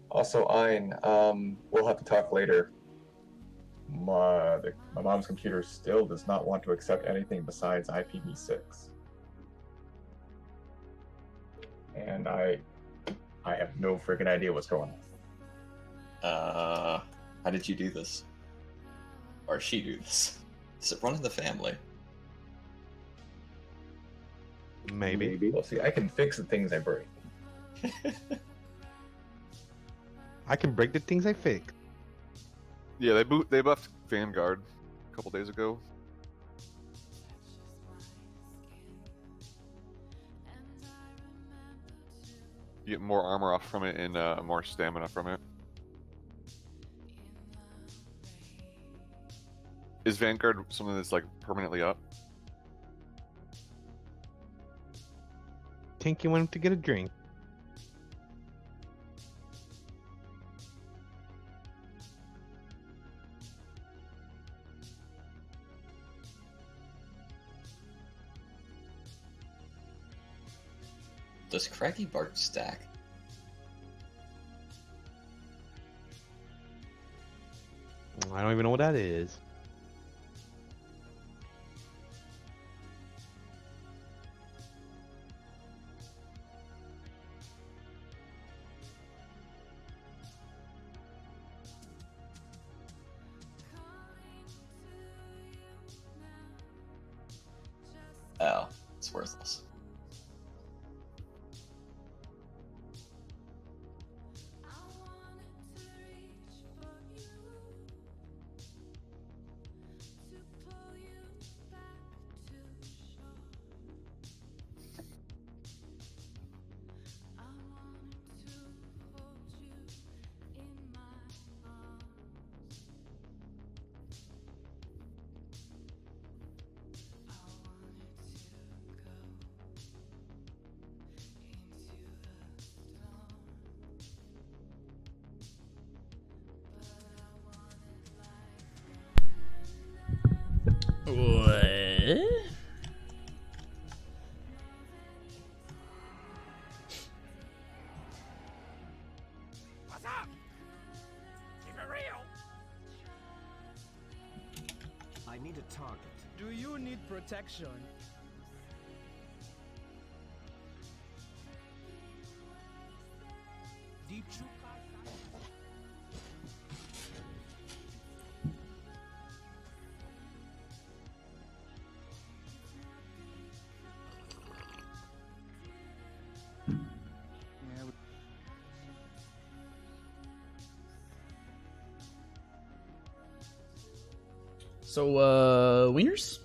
S4: Also, Ein, um, we'll have to talk later. My the, my mom's computer still does not want to accept anything besides IPv6, and I I have no freaking idea what's going on.
S6: Uh, how did you do this? Or she do this? Is it running the family?
S5: Maybe.
S4: Well, see, I can fix the things I break.
S5: I can break the things I fix.
S10: Yeah, they boot. They buffed Vanguard a couple days ago. You get more armor off from it and uh, more stamina from it. Is Vanguard something that's like permanently up?
S5: Tinky went to get a drink.
S6: Does Craggy Bark stack?
S5: I don't even know what that is.
S11: Yeah, we-
S1: So, uh, wieners?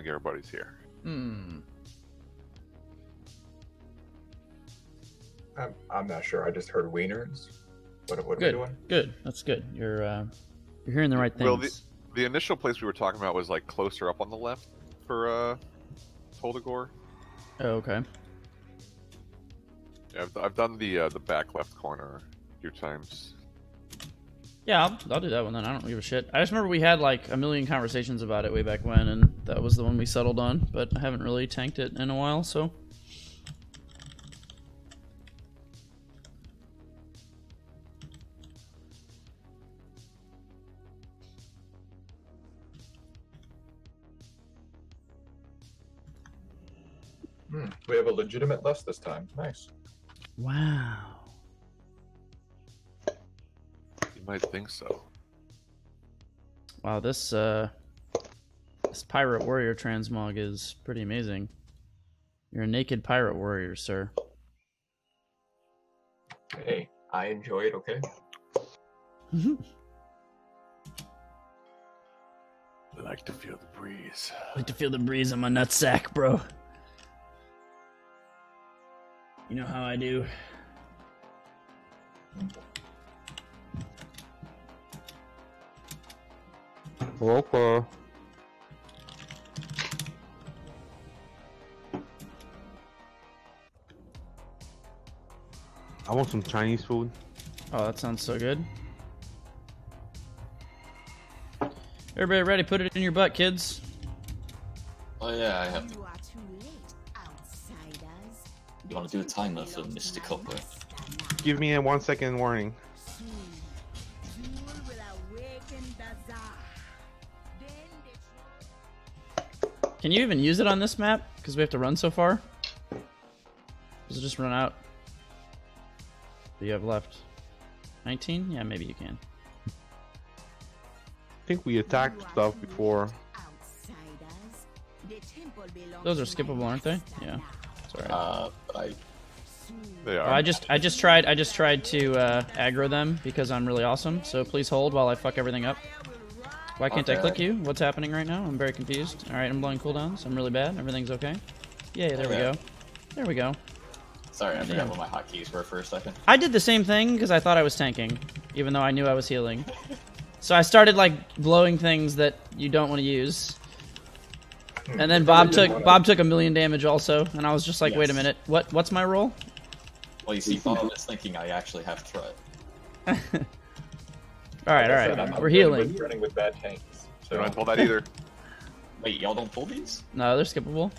S10: Think everybody's here.
S1: Hmm.
S4: I'm, I'm not sure. I just heard wieners. What, what are we
S1: Good.
S4: doing?
S1: Good. That's good. You're uh, you're hearing the right things.
S10: Well, the, the initial place we were talking about was like closer up on the left for uh, Tol Dagor.
S1: Oh, okay.
S10: Yeah, I've, I've done the uh, the back left corner a few times.
S1: Yeah, I'll, I'll do that one then. I don't give a shit. I just remember we had like a million conversations about it way back when, and that was the one we settled on. But I haven't really tanked it in a while, so.
S4: Hmm, we have a legitimate list this time. Nice.
S1: Wow.
S10: You might think so.
S1: Wow, this uh, this pirate warrior transmog is pretty amazing. You're a naked pirate warrior, sir.
S4: Hey, I enjoy it. Okay.
S10: I like to feel the breeze.
S1: I like to feel the breeze on my nutsack, bro. You know how I do.
S5: Okay. I want some Chinese food.
S1: Oh, that sounds so good. Everybody ready? Put it in your butt, kids.
S6: Oh yeah, I have to.
S7: You are too late, outsiders.
S6: You want to do a timer for Mr. Copper?
S5: Give me a one second warning.
S1: Can you even use it on this map? Because we have to run so far. Does it just run out? What do you have left? 19? Yeah, maybe you can.
S5: I think we attacked stuff before.
S7: outsiders. The temple belongs
S1: Those are skippable, aren't they? Yeah.
S7: now.
S1: It's alright.
S6: Uh, I.
S10: They
S1: Oh,
S10: are.
S1: I just I just tried I just tried to uh, aggro them because I'm really awesome. So please hold while I fuck everything up. Why can't I click you? What's happening right now? I'm very confused. All right, I'm blowing cooldowns. I'm really bad. Everything's okay. Yay, there we go. There we go.
S6: Sorry, I
S1: Yeah.
S6: forgot what my hotkeys were for a second.
S1: I did the same thing because I thought I was tanking, even though I knew I was healing. So I started like blowing things that you don't want to use. Hmm. And then Bob took Bob took a million damage also, and I was just like, wait a minute, what what's my role?
S6: Well, you see, Bob is thinking I actually have threat.
S1: All right, all
S4: said, I'm- I'm
S1: we're healing.
S4: With, running with bad tanks. So
S10: don't pull that either.
S6: Wait, y'all don't pull these?
S1: No, they're skippable.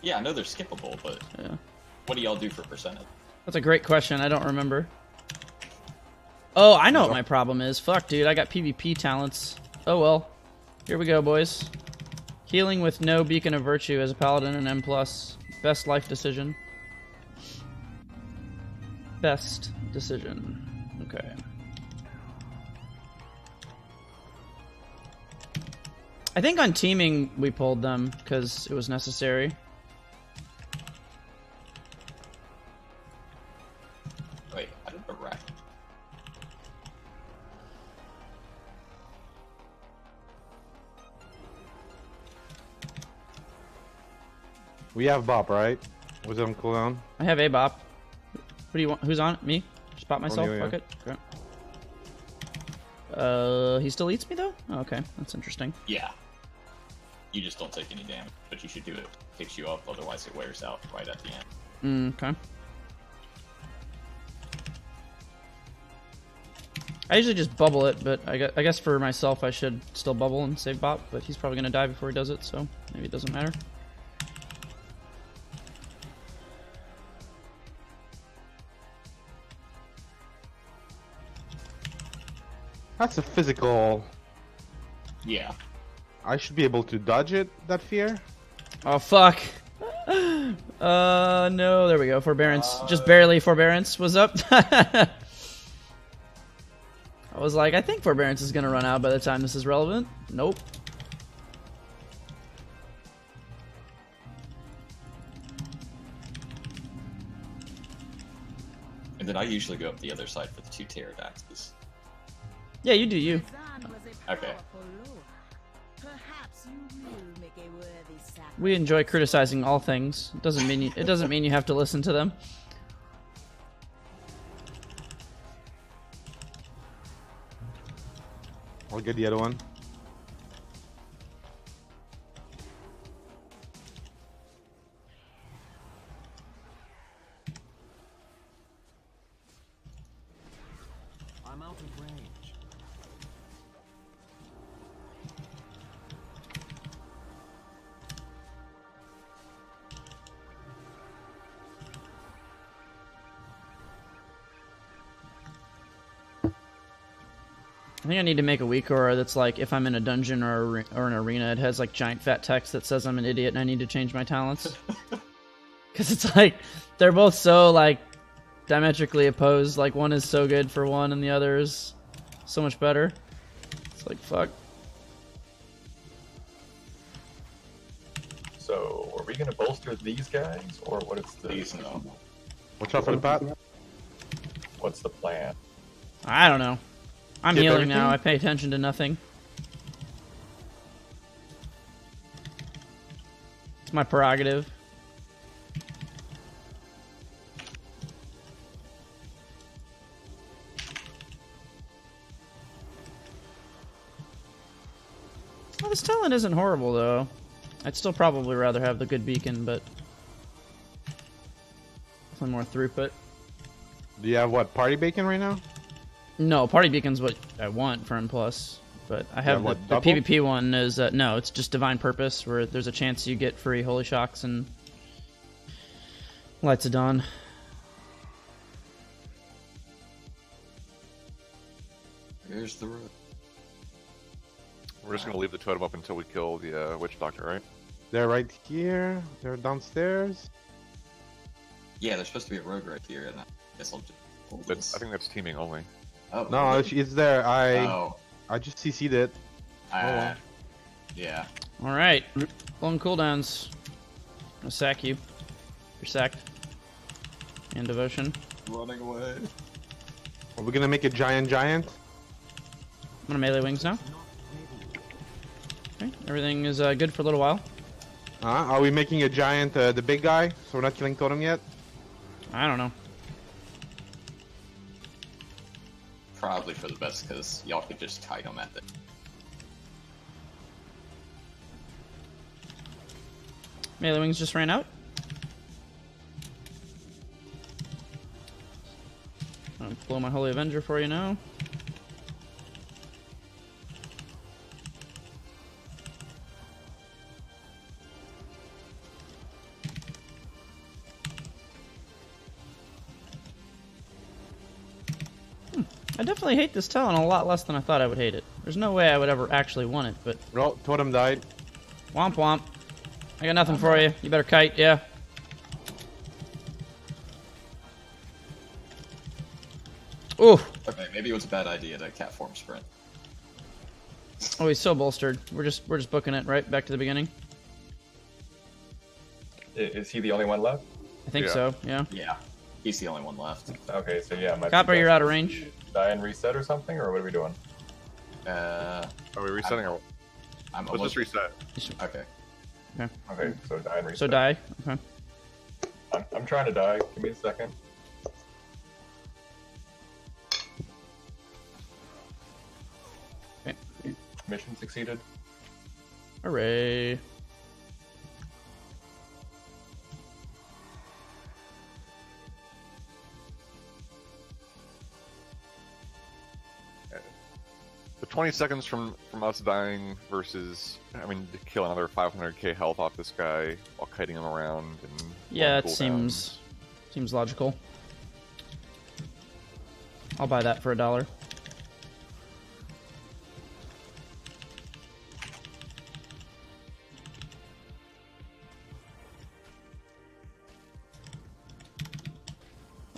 S6: Yeah, I know they're skippable, but
S1: Yeah.
S6: what do y'all do for percentage?
S1: That's a great question. I don't remember. Oh, I know what my problem is. Fuck, dude. I got PvP talents. Oh well. Here we go, boys. Healing with no beacon of virtue as a paladin and M plus. Best life decision. Best decision. Okay. I think on Teeming we pulled them because it was necessary.
S6: Wait, I did a rack.
S5: We have Bob, right? Was it on cooldown?
S1: I have a bop. What do you want? Who's on? Me? Just pop myself.
S5: you, yeah.
S1: Fuck it. Okay. Uh, he still eats me though. Oh, okay, that's interesting.
S6: Yeah. You just don't take any damage, but you should do it. it Picks you up, otherwise it wears out right at the end.
S1: Mm, okay. I usually just bubble it, but I guess, I guess for myself I should still bubble and save bop, but he's probably gonna die before he does it, so maybe it doesn't matter.
S5: That's a physical.
S6: Yeah.
S5: I should be able to dodge it. That fear.
S1: Oh fuck. Uh no, there we go. Forbearance. Just barely forbearance was up. I was like, I think forbearance is gonna run out by the time this is relevant. Nope.
S6: And then I usually go up the other side for the two pterodactyls.
S1: Yeah, you do you.
S7: Zan was a
S6: Okay.
S1: We enjoy criticizing all things. It doesn't mean you, it doesn't mean you have to listen to them.
S5: I'll get the other one.
S1: Think I need to make a WeakAura that's like if I'm in a dungeon or a, or an arena, it has like giant fat text that says I'm an idiot and I need to change my talents. Because it's like they're both so like diametrically opposed. Like one is so good for one and the other is so much better. It's like fuck.
S4: So, are we going to bolster these guys, or what is the
S6: These no.
S5: Watch out for the pat.
S4: what's the plan?
S1: I don't know. I'm
S5: Get
S1: healing now. I pay attention to nothing. It's my prerogative. Well, this talent isn't horrible though. I'd still probably rather have the good beacon, but definitely more throughput.
S5: Do you have what party bacon right now?
S1: No, party beacon's what I want for M plus, but I have
S5: Yeah,
S1: the, the? PvP one is uh, no, it's just divine purpose where there's a chance you get free holy shocks and lights of dawn.
S6: Here's the road.
S10: We're just gonna leave the totem up until we kill the uh, witch doctor, right?
S5: They're right here. They're downstairs.
S6: Yeah, there's supposed to be a rogue right here, and I guess I'll just pull
S10: But
S6: this.
S10: I think that's Teeming only.
S6: Oh,
S5: No,
S6: really?
S5: it's, it's there. I
S6: Oh,
S5: I just CC'd it.
S6: uh, yeah.
S1: All right, long cooldowns. I'm gonna sack you. You're sacked. And devotion.
S6: Running away.
S5: Are we gonna make a giant giant?
S1: I'm gonna melee wings now. Okay, everything is uh, good for a little while.
S5: Uh, are we making a giant uh, the big guy? So we're not killing totem yet.
S1: I don't know.
S6: Probably for the best, because y'all could just kite them at the.
S1: Melee wings just ran out. I'll blow my Holy Avenger for you now. I definitely hate this talent a lot less than I thought I would hate it. There's no way I would ever actually want it, but
S5: No, totem died.
S1: womp womp. I got nothing for you. You better kite, yeah. Ooh.
S6: Okay, maybe it was a bad idea to cat form sprint.
S1: Oh, he's so bolstered. We're just we're just booking it right back to the beginning.
S4: Is he the only one left?
S1: I think
S6: Yeah.
S1: so. Yeah.
S6: Yeah, he's the only one left.
S4: Okay, so yeah, my
S1: Copper, you're out of range.
S4: Die and reset or something, or what are we doing?
S6: Uh,
S10: Are we resetting
S6: I'm,
S10: our?
S6: I'm
S10: Let's
S6: almost
S10: just reset.
S6: Okay.
S1: Okay.
S4: Okay, so die and reset.
S1: So die. Okay.
S4: I'm, I'm trying to die. Give me a second.
S1: Okay.
S4: Mission succeeded.
S1: Hooray.
S10: 20 seconds from from us dying versus, I mean, to kill another 500k health off this guy while kiting him around and
S1: Yeah, it seems seems logical. I'll buy that for a dollar.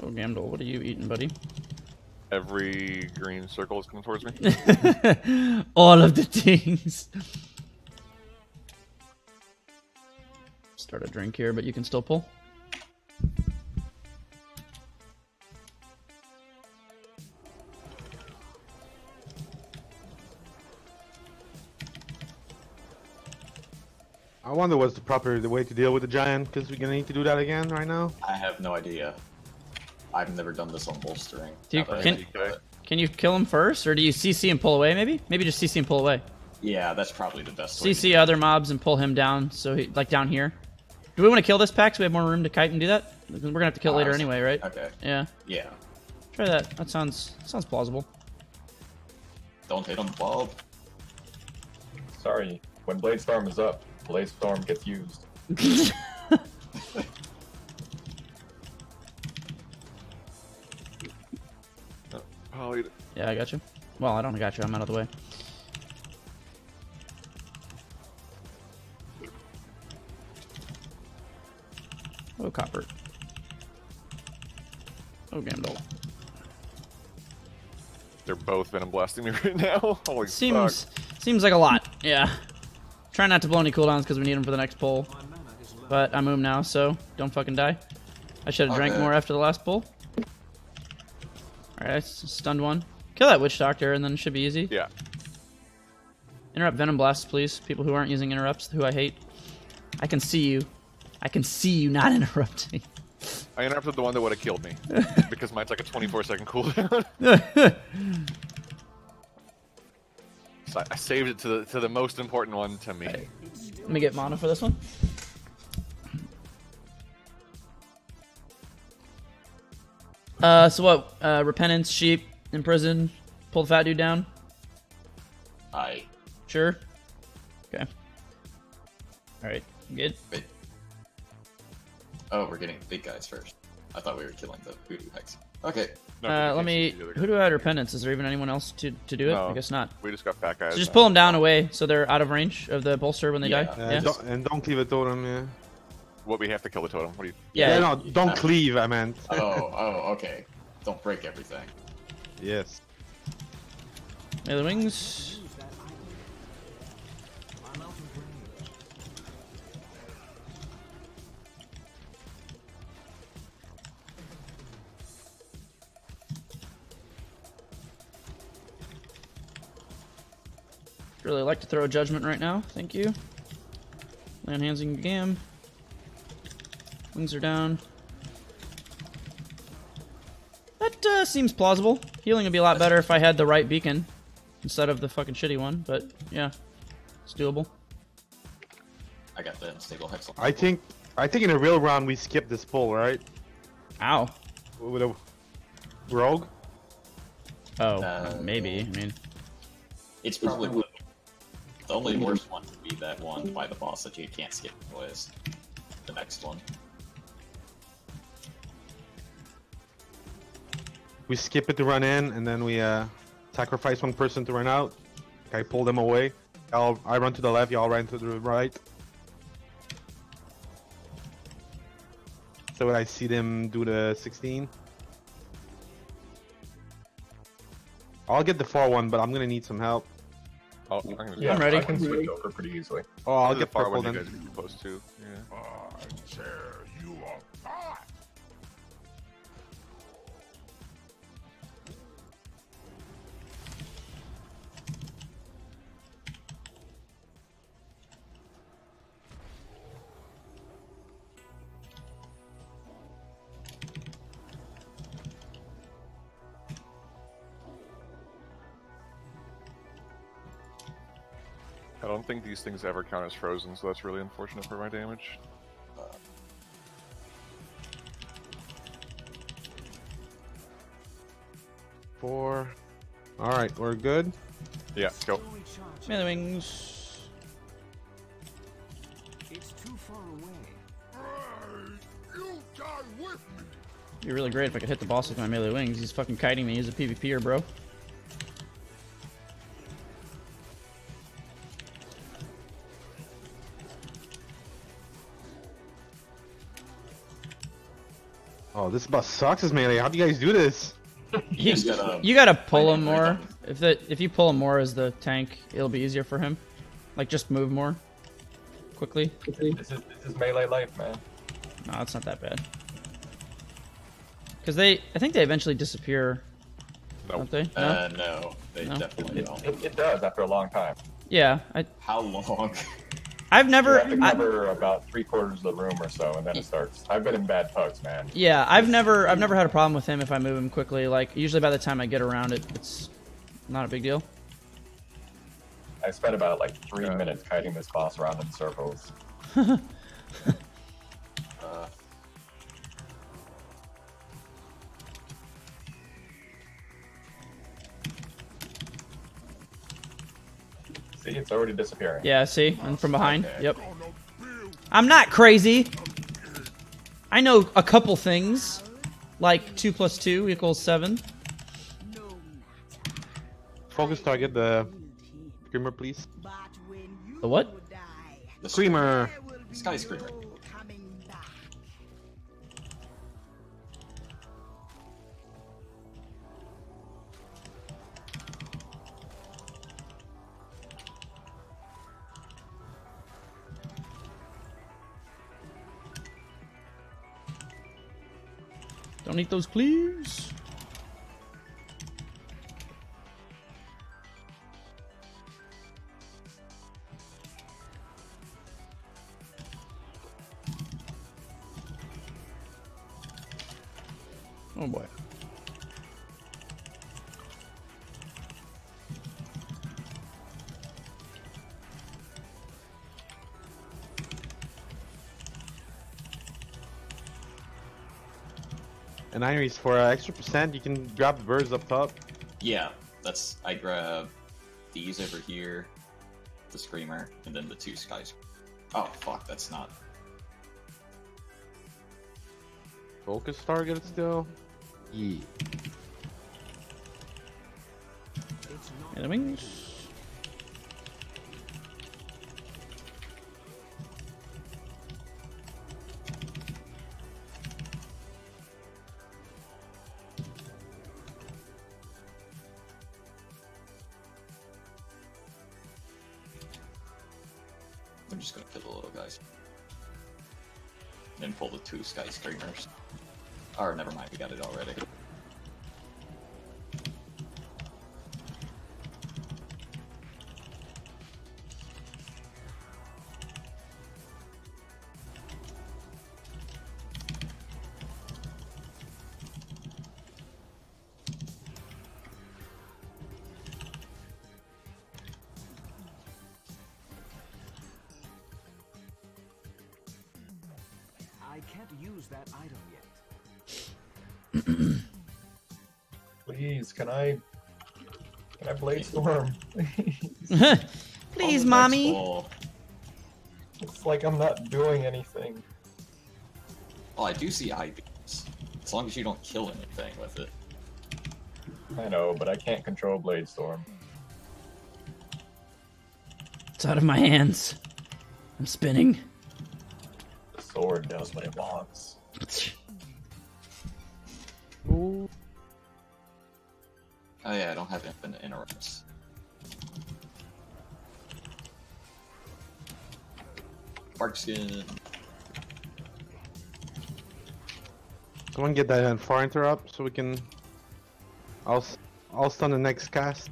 S1: Oh, Gamdol, what are you eating, buddy?
S10: Every green circle is coming towards me.
S1: All of the things. Start a drink here, but you can still pull.
S5: I wonder what's the proper the way to deal with the giant because we're gonna need to do that again right now.
S6: I have no idea. I've never done this on bolstering.
S1: Do you,
S6: Not that I
S1: can,
S6: think of it.
S1: can you kill him first, or do you CC and pull away? Maybe, maybe just CC and pull away.
S6: Yeah, that's probably the best way. to
S1: CC other mobs and pull him down, so he like down here. Do we want to kill this pack so we have more room to kite and do that? We're gonna have to kill
S6: Uh,
S1: later
S6: s-
S1: anyway, right?
S6: Okay.
S1: Yeah.
S6: Yeah.
S1: Try that. That sounds sounds plausible.
S6: Don't hit him, Bob.
S4: Sorry, when Blade Storm is up, Blade Storm gets used.
S1: Yeah, I got you. Well, I don't got you. I'm out of the way. Oh, copper. Oh, Gamdol.
S10: they're both venom blasting me right now. Holy
S1: Seems
S10: fuck.
S1: seems like a lot. Yeah. Try not to blow any cooldowns because we need them for the next pull. But I'm oom now, so don't fucking die. I should have drank more after the last pull. Alright, stunned one. Kill that witch doctor, and then it should be easy.
S10: Yeah.
S1: Interrupt venom blasts, please. People who aren't using interrupts, who I hate. I can see you. I can see you not interrupting.
S10: I interrupted the one that would have killed me because mine's like a 24 second cooldown. so I- I saved it to the to the most important one to me.
S1: Let me get mana for this one. Uh, so what? Uh, repentance, sheep, Imprison, pull the fat dude down.
S6: I
S1: Sure. Okay. All right. Good.
S6: wait. Oh, we're getting big guys first. I thought we were killing the voodoo hex. Okay.
S10: No,
S1: Uh, let me.
S10: can't see the other
S1: Who do I have repentance? Is there even anyone else to to do it?
S10: No.
S1: I guess not.
S10: We just got fat guys.
S1: So just pull them down away so they're out of range of the bolster when they
S6: Yeah.
S1: die.
S2: Uh,
S1: Yeah.
S2: don't, and don't cleave a totem, yeah.
S10: What we have to kill the totem. What do you?
S1: Yeah.
S2: no, don't cleave, I meant.
S6: Oh, oh, okay. Don't break everything.
S2: Yes.
S1: Melee wings. Really like to throw a judgment right now. Thank you. Land hands and gam. Wings are down. That uh, seems plausible. Healing would be a lot better if I had the right beacon instead of the fucking shitty one, but yeah, it's doable.
S6: I got the unstable hex.
S2: I think I think in a real round we skip this pull, right?
S1: Ow.
S2: With a rogue?
S1: Oh,
S6: Uh,
S1: maybe. I mean,
S6: It's probably one. The only worst one would be that one by the boss that you can't skip was the next one.
S2: We skip it to run in, and then we uh, sacrifice one person to run out. I pull them away. I'll I run to the left. Y'all run to the right. So when I see them do the 16. I'll get the 4-1, but I'm gonna need some help.
S10: Oh, I'm, gonna
S4: Yeah,
S1: I'm ready.
S4: I can switch over pretty easily.
S2: Oh, I'll
S10: I'll
S2: get
S10: far
S2: purple
S10: one you
S2: then.
S10: guys are supposed to. Yeah.
S8: I tear
S10: don't think these things ever count as frozen, so that's really unfortunate for my damage.
S2: Four. All right, we're good.
S10: Yeah, go.
S1: melee wings.
S12: It's too far away.
S8: Hey, you die with me.
S1: It'd be really great if I could hit the boss with my melee wings. He's fucking kiting me. He's a PvPer, bro.
S2: This bus sucks, as melee. How do you guys do this?
S6: You just gotta.
S1: You gotta pull him more. If the if you pull him more as the tank, it'll be easier for him. Like just move more quickly.
S4: This is this is melee life, man.
S1: No, it's not that bad. Because they, I think they eventually disappear,
S10: No.
S1: don't they? No.
S6: Uh, no, they
S1: No?
S6: definitely
S4: It,
S6: don't.
S4: it, it does after a long time.
S1: yeah, I,
S6: How long?
S1: I've
S4: You
S1: never.
S4: have to
S1: I,
S4: about three quarters of the room or so, and then it starts. I've been in bad pugs, man.
S1: yeah, I've never, I've never had a problem with him if I move him quickly. Like usually by the time I get around it, it's not a big deal.
S4: I spent about like three
S10: Yeah.
S4: minutes kiting this boss around in circles. See, it's already disappearing.
S1: Yeah, see, and from behind.
S6: Okay.
S1: Yep. I'm not crazy. I know a couple things, like two plus two equals seven.
S2: Focus target the screamer, please.
S1: The what?
S6: the
S2: Screamer.
S6: Skyscraper.
S1: Don't eat those, please.
S5: And Iris, for uh, extra percent, you can grab the birds up top.
S6: Yeah, that's I grab these over here, the screamer, and then the two skies. Oh fuck, that's not.
S5: Focus target still. Yeah.
S1: Enemies.
S6: Then pull the two sky screamers. Or never mind, we got it already.
S4: Storm?
S1: Please, mommy.
S4: It's like I'm not doing anything.
S6: oh, I do see eye beams. As long as you don't kill anything with it.
S4: I know, but I can't control blade storm.
S1: It's out of my hands. I'm spinning.
S4: The sword does what it wants.
S6: Skin.
S5: Someone get that uh, far interrupt so we can. I'll I'll stun the next cast.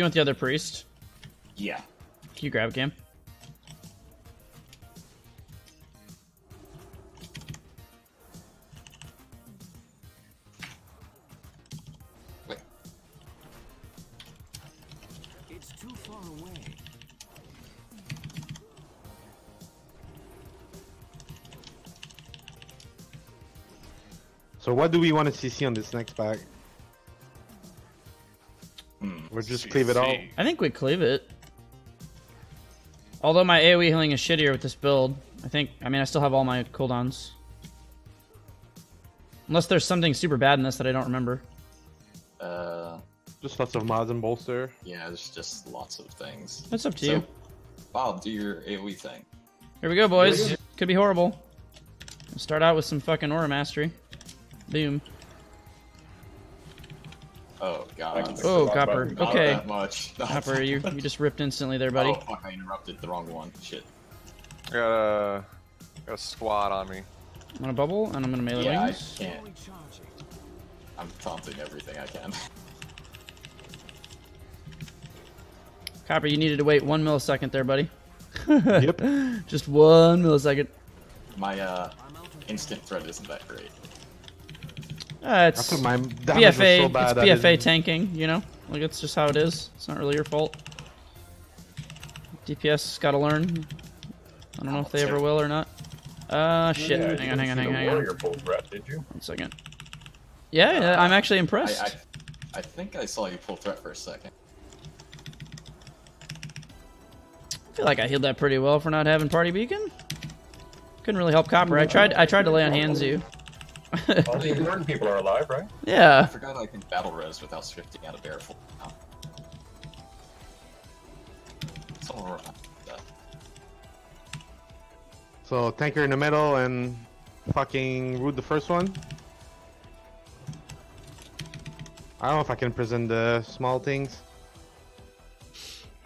S1: You want the other priest?
S6: Yeah.
S1: Can you grab Cam?
S13: It's too far away.
S5: So what do we want to see on this next pack? Or just cleave it all?
S1: I think we cleave it. Although my AoE healing is shittier with this build. I think, I mean, I still have all my cooldowns. Unless there's something super bad in this that I don't remember.
S6: Uh,
S5: Just lots of mods and bolster.
S6: yeah, there's just lots of things.
S1: That's up to
S6: So,
S1: you.
S6: Bob, do your AoE thing.
S1: Here we go, boys. Could be horrible. We'll start out with some fucking aura mastery. Boom.
S6: Oh,
S1: copper.
S6: Not
S1: Okay.
S6: that much. Not
S1: Copper, you you just ripped instantly there, buddy.
S6: Oh fuck! I interrupted the wrong one. Shit.
S10: I got a, got a squad on me.
S1: I'm gonna bubble and I'm gonna melee
S6: Yeah, I can't. I'm taunting everything I can.
S1: Copper, you needed to wait one millisecond there, buddy.
S5: yep.
S1: Just one millisecond.
S6: My uh, instant threat isn't that great.
S1: Uh, it's
S5: my damage
S1: BFA.
S5: so bad
S1: it's BFA tanking. You know, like it's just how it is. It's not really your fault. DPS got to learn. I don't know if they ever will or not. Uh, shit.
S4: Yeah,
S1: hang on, hang on, hang
S4: the
S1: on, hang on.
S4: warrior full threat, did you?
S1: One second. Yeah, yeah, I'm actually impressed.
S6: I, I, I think I saw you pull threat for a second.
S1: I feel like I healed that pretty well for not having party beacon. Couldn't really help Copper. I tried. I tried to lay on hands you.
S4: All the important people are alive, right?
S6: I
S1: Yeah.
S6: forgot I can battle res without scripting out a bear full. Oh. It's all right.
S5: So tanker in the middle and fucking root the first one. I don't know if I can present the small things.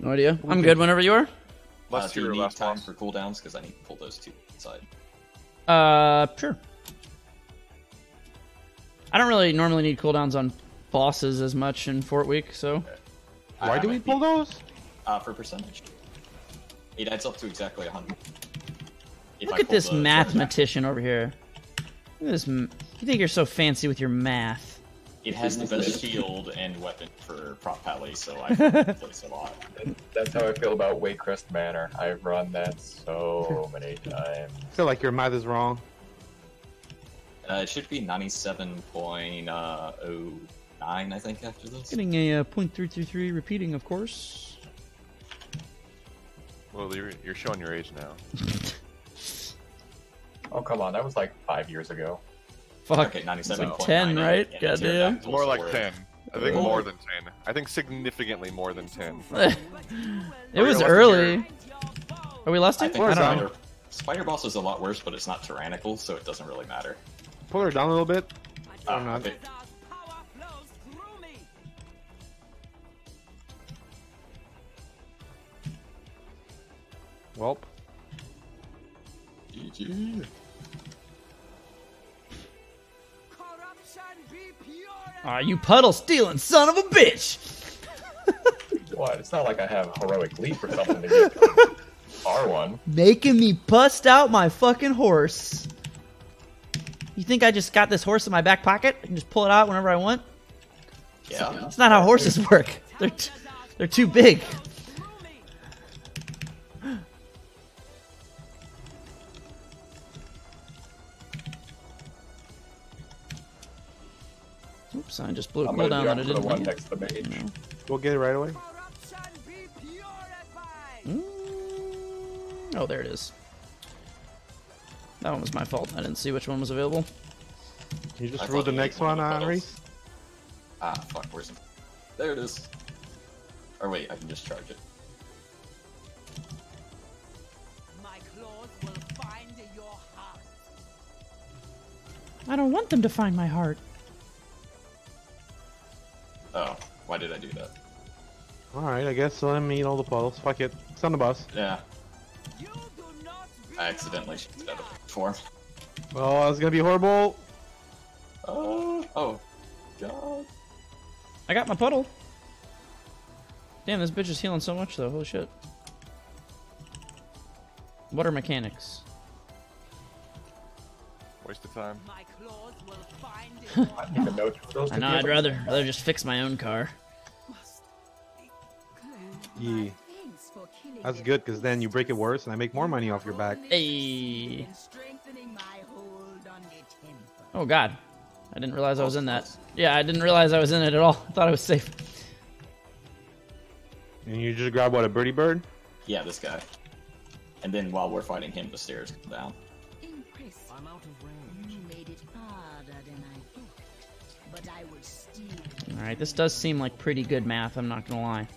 S1: No idea. I'm good whenever you are.
S6: Uh,
S10: Last
S6: do you need
S10: last
S6: time
S10: boss.
S6: for cooldowns? Because I need to pull those two inside.
S1: Uh, sure. I don't really normally need cooldowns on bosses as much in Fort Week, so
S5: Why do we pull those?
S6: Uh, for percentage. It adds up to exactly 100. If
S1: look
S6: I
S1: at this
S6: the-
S1: mathematician over here. Look at this. You think you're so fancy with your math?
S6: It has the best shield and weapon for prot pally, so I place a lot.
S4: That's how I feel about Waycrest Manor. I've run that so many times.
S5: I feel like your math is wrong.
S6: Uh, it should be 97.09, I think, after this.
S1: Getting a uh, .333 repeating, of course.
S10: Well, you're, you're showing your age now.
S4: Oh come on, that was like five years ago.
S1: Fuck.
S6: Okay, 97.9.
S1: Like 10, right?
S6: and
S1: Goddamn.
S6: pterodactyls
S10: More like 10. I think
S6: Oh.
S10: more than 10. I think significantly more than 10.
S1: it was early.
S10: lusting
S1: Are we
S6: I
S1: lusting?
S6: think
S1: I don't
S6: Spider,
S1: know.
S6: Spider Boss is a lot worse, but it's not tyrannical, so it doesn't really matter.
S5: Pull her down a little bit. Not.
S6: okay.
S5: Welp.
S6: GG.
S1: Aw, you puddle stealing son of a bitch!
S4: What? It's not like I have heroic leap or something to get R1.
S1: Making me bust out my fucking horse. You think I just got this horse in my back pocket? and just pull it out whenever I want?
S6: Yeah.
S1: That's not how horses work. They're t- they're too big. Oops, I just blew a
S4: I'm gonna
S1: cooldown
S4: do
S1: that I
S4: it the
S1: didn't
S4: one
S1: need.
S4: next to the mage.
S5: We'll get it right away.
S1: Mm. Oh, there it is. That one was my fault. I didn't see which one was available.
S5: You just
S6: I
S5: root the next
S6: one
S5: one,
S6: of the
S5: uh,
S6: petals.
S5: Reese.
S6: Ah, fuck, where's it? There it is. Or wait, I can just charge it.
S13: My claws will find your heart.
S1: I don't want them to find my heart.
S6: Oh, why did I do that?
S5: Alright, I guess let me eat all the puddles. Fuck it. It's on the bus.
S6: Yeah. I accidentally shifted out of form.
S5: Oh, it's gonna be horrible.
S6: Oh, oh, God.
S1: I got my puddle. Damn, this bitch is healing so much though. Holy shit. What are mechanics?
S10: Waste of time.
S13: My claws will find
S4: I don't even know two of those
S1: I know.
S4: together.
S1: I'd rather rather just fix my own car.
S5: Yeah. That's good, because then you break it worse and I make more money off your back.
S1: Hey.
S7: Strengthening my hold on the temple.
S1: Oh God. I didn't realize I was in that. Yeah, I didn't realize I was in it at all. I thought I was safe.
S5: And you just grab what, a birdie bird?
S6: Yeah, this guy. And then while we're fighting him, the stairs come down.
S13: I'm out of range.
S7: You made it harder than I thought. But I will still.
S1: All right, this does seem like pretty good math. I'm not gonna lie.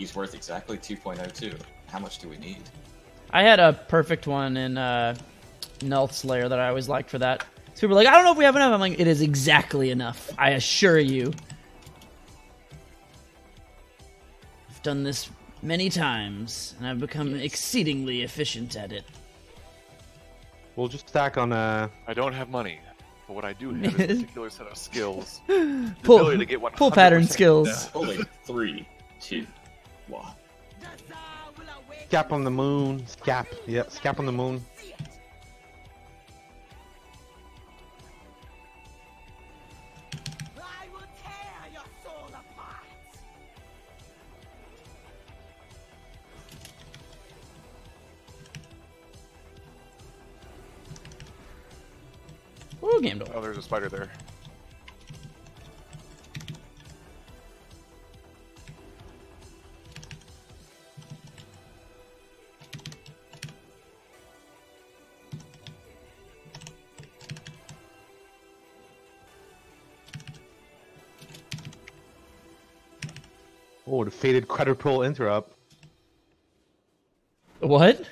S6: He's worth exactly 2.02. How much do we need?
S1: I had a perfect one in uh, Nelth's Lair that I always liked for that. So people were like, I don't know if we have enough. I'm like, it is exactly enough. I assure you. I've done this many times, and I've become exceedingly efficient at it.
S5: We'll just stack on uh
S10: I don't have money, but what I do have is a particular set of skills.
S1: Pull,
S10: ability to get
S1: pull pattern skills.
S6: Holy three, two, one.
S5: scap on the moon. Scap. Yep, scap on the moon.
S13: I will tear your soul apart.
S1: Ooh, game door.
S10: Oh, there's a spider there.
S5: Oh, the faded quadruple interrupt.
S1: What?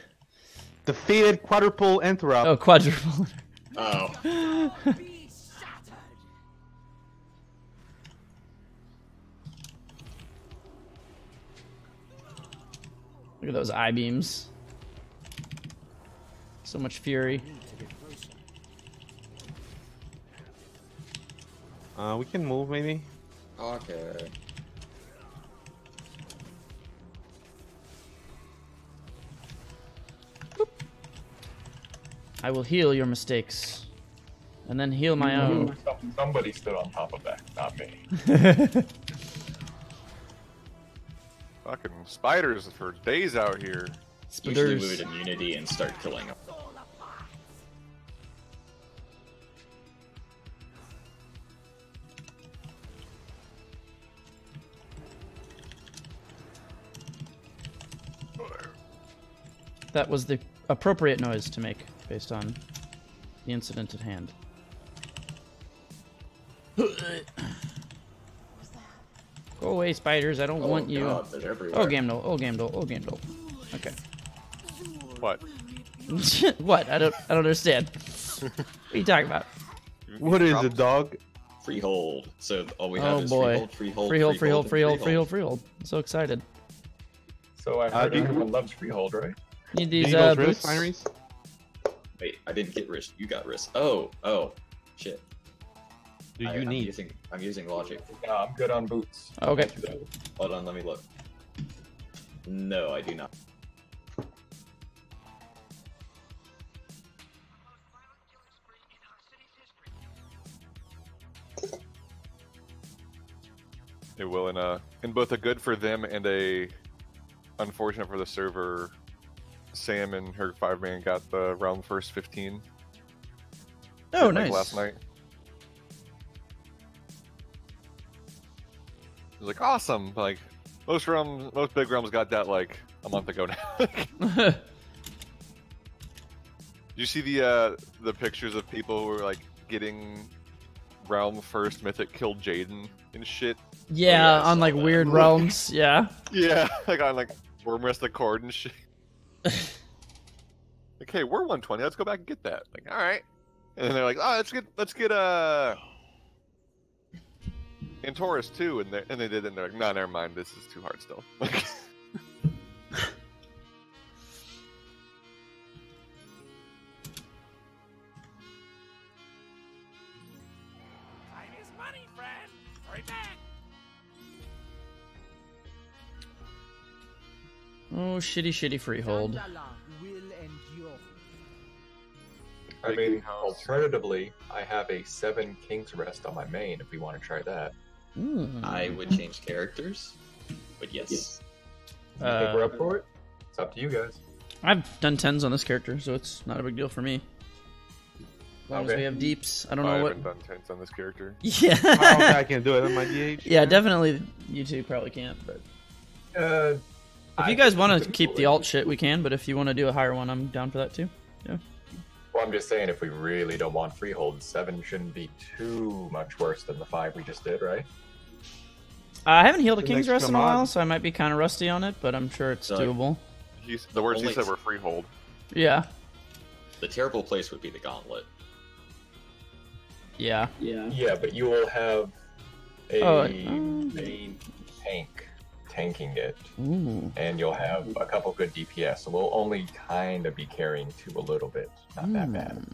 S5: The faded quadruple interrupt.
S1: Oh, quadruple.
S6: Oh.
S1: Look at those eye beams. So much fury.
S5: Uh, we can move maybe.
S6: Okay.
S1: I will heal your mistakes. And then heal my mm-hmm.
S4: own. Somebody stood on top of that, not me.
S10: Fucking spiders for days out here.
S6: Usually
S1: Spiders.
S6: move to immunity and start killing them.
S1: That was the appropriate noise to make based on the incident at hand. Go away, spiders. I don't
S6: Oh,
S1: want you.
S6: God, they're.
S1: Oh, Gamdol. Oh, Gamdol. Oh, Gamdol. Okay.
S10: What?
S1: what? I don't. I don't understand. what are you talking about?
S5: What is it, dog?
S6: Freehold. So all we have
S1: oh
S6: is
S1: boy.
S6: freehold, freehold,
S1: freehold, freehold, freehold,
S6: and
S1: freehold, freehold. I'm so excited.
S4: So I
S5: Uh,
S4: heard
S5: do you-
S4: everyone loves Freehold, right?
S1: Need
S5: you
S1: these
S5: need
S1: uh, boots.
S5: fineries?
S6: Wait, I didn't get wrist. You got wrist. Oh, oh, shit.
S5: Do you
S6: I, I'm
S5: need?
S6: Using, I'm using logic.
S4: No, I'm good on boots.
S1: Okay.
S6: Hold on, let me look. No, I do not.
S10: It will in a in both a good for them and a unfortunate for the server. Sam and her five man got the round first fifteen.
S1: Oh,
S10: like,
S1: nice.
S10: Last night. It was like awesome. Like most realms, most big realms got that like a month ago now. Did you see the uh the pictures of people who were like getting realm first mythic killed Jaina and shit?
S1: yeah,
S6: I saw
S1: on like
S6: that.
S1: weird realms. Yeah.
S10: Yeah, like on like Wyrmrest Accord and shit. hey, we're 120. Let's go back and get that. Like, all right. And then they're like, oh, let's get let's get uh Antorus too. And they and they did, and they're like, no, never mind. This is too hard still.
S1: shitty, shitty freehold.
S11: Will.
S4: I mean, alternatively, I have a seven King's Rest on my main if we want to try that.
S1: Mm.
S6: I would change characters, but yes.
S4: You think
S1: Uh,
S4: we're up for it? It's up to you guys.
S1: I've done tens on this character, so it's not a big deal for me. As long as we have deeps. I don't
S10: I
S1: know what.
S10: haven't done tents on this character.
S5: I don't think
S1: Yeah.
S5: I can't do it on my DH.
S1: yeah, definitely. You two probably can't, but
S4: Uh,
S1: if you guys want to keep the alt shit, we can. But if you want to do a higher one, I'm down for that too. Yeah.
S4: Well, I'm just saying, if we really don't want Freehold, seven shouldn't be too much worse than the five we just did, right?
S1: I haven't healed a
S5: The
S1: King's
S5: next
S1: Rest in a while,
S5: command.
S1: so I might be kind of rusty on it, but I'm sure it's
S6: So-
S1: doable.
S10: He's, the words
S6: Only-
S10: he said were freehold.
S1: Yeah.
S6: The terrible place would be the gauntlet.
S1: Yeah.
S4: Yeah. Yeah, but you will have a
S1: Oh, um,
S4: main tank tanking it,
S1: Ooh.
S4: and you'll have a couple good DPS, so we'll only kind of be carrying two a little bit. Not that hmm. bad.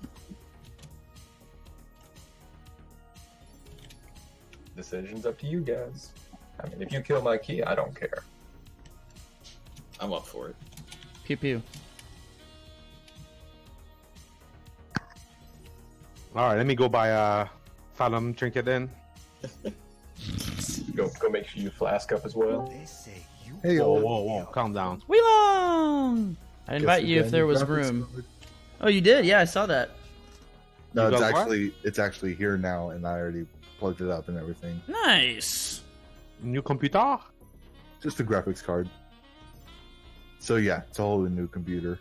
S4: Decision's up to you guys. I mean, if you kill my key, I don't care.
S6: I'm up for it.
S1: Pew pew.
S5: All right, let me go buy uh, a Fathom trinket then.
S4: Go, go make sure you flask up as well.
S5: Hey, whoa, whoa, whoa, calm down.
S1: Weelong! I'd invite you if there was room. Oh, you did? Yeah, I saw that.
S14: No,
S5: You
S14: it's
S5: got what?
S14: actually it's actually here now, and I already plugged it up and everything.
S1: Nice.
S5: New computer?
S14: Just a graphics card. So yeah, it's a whole new computer.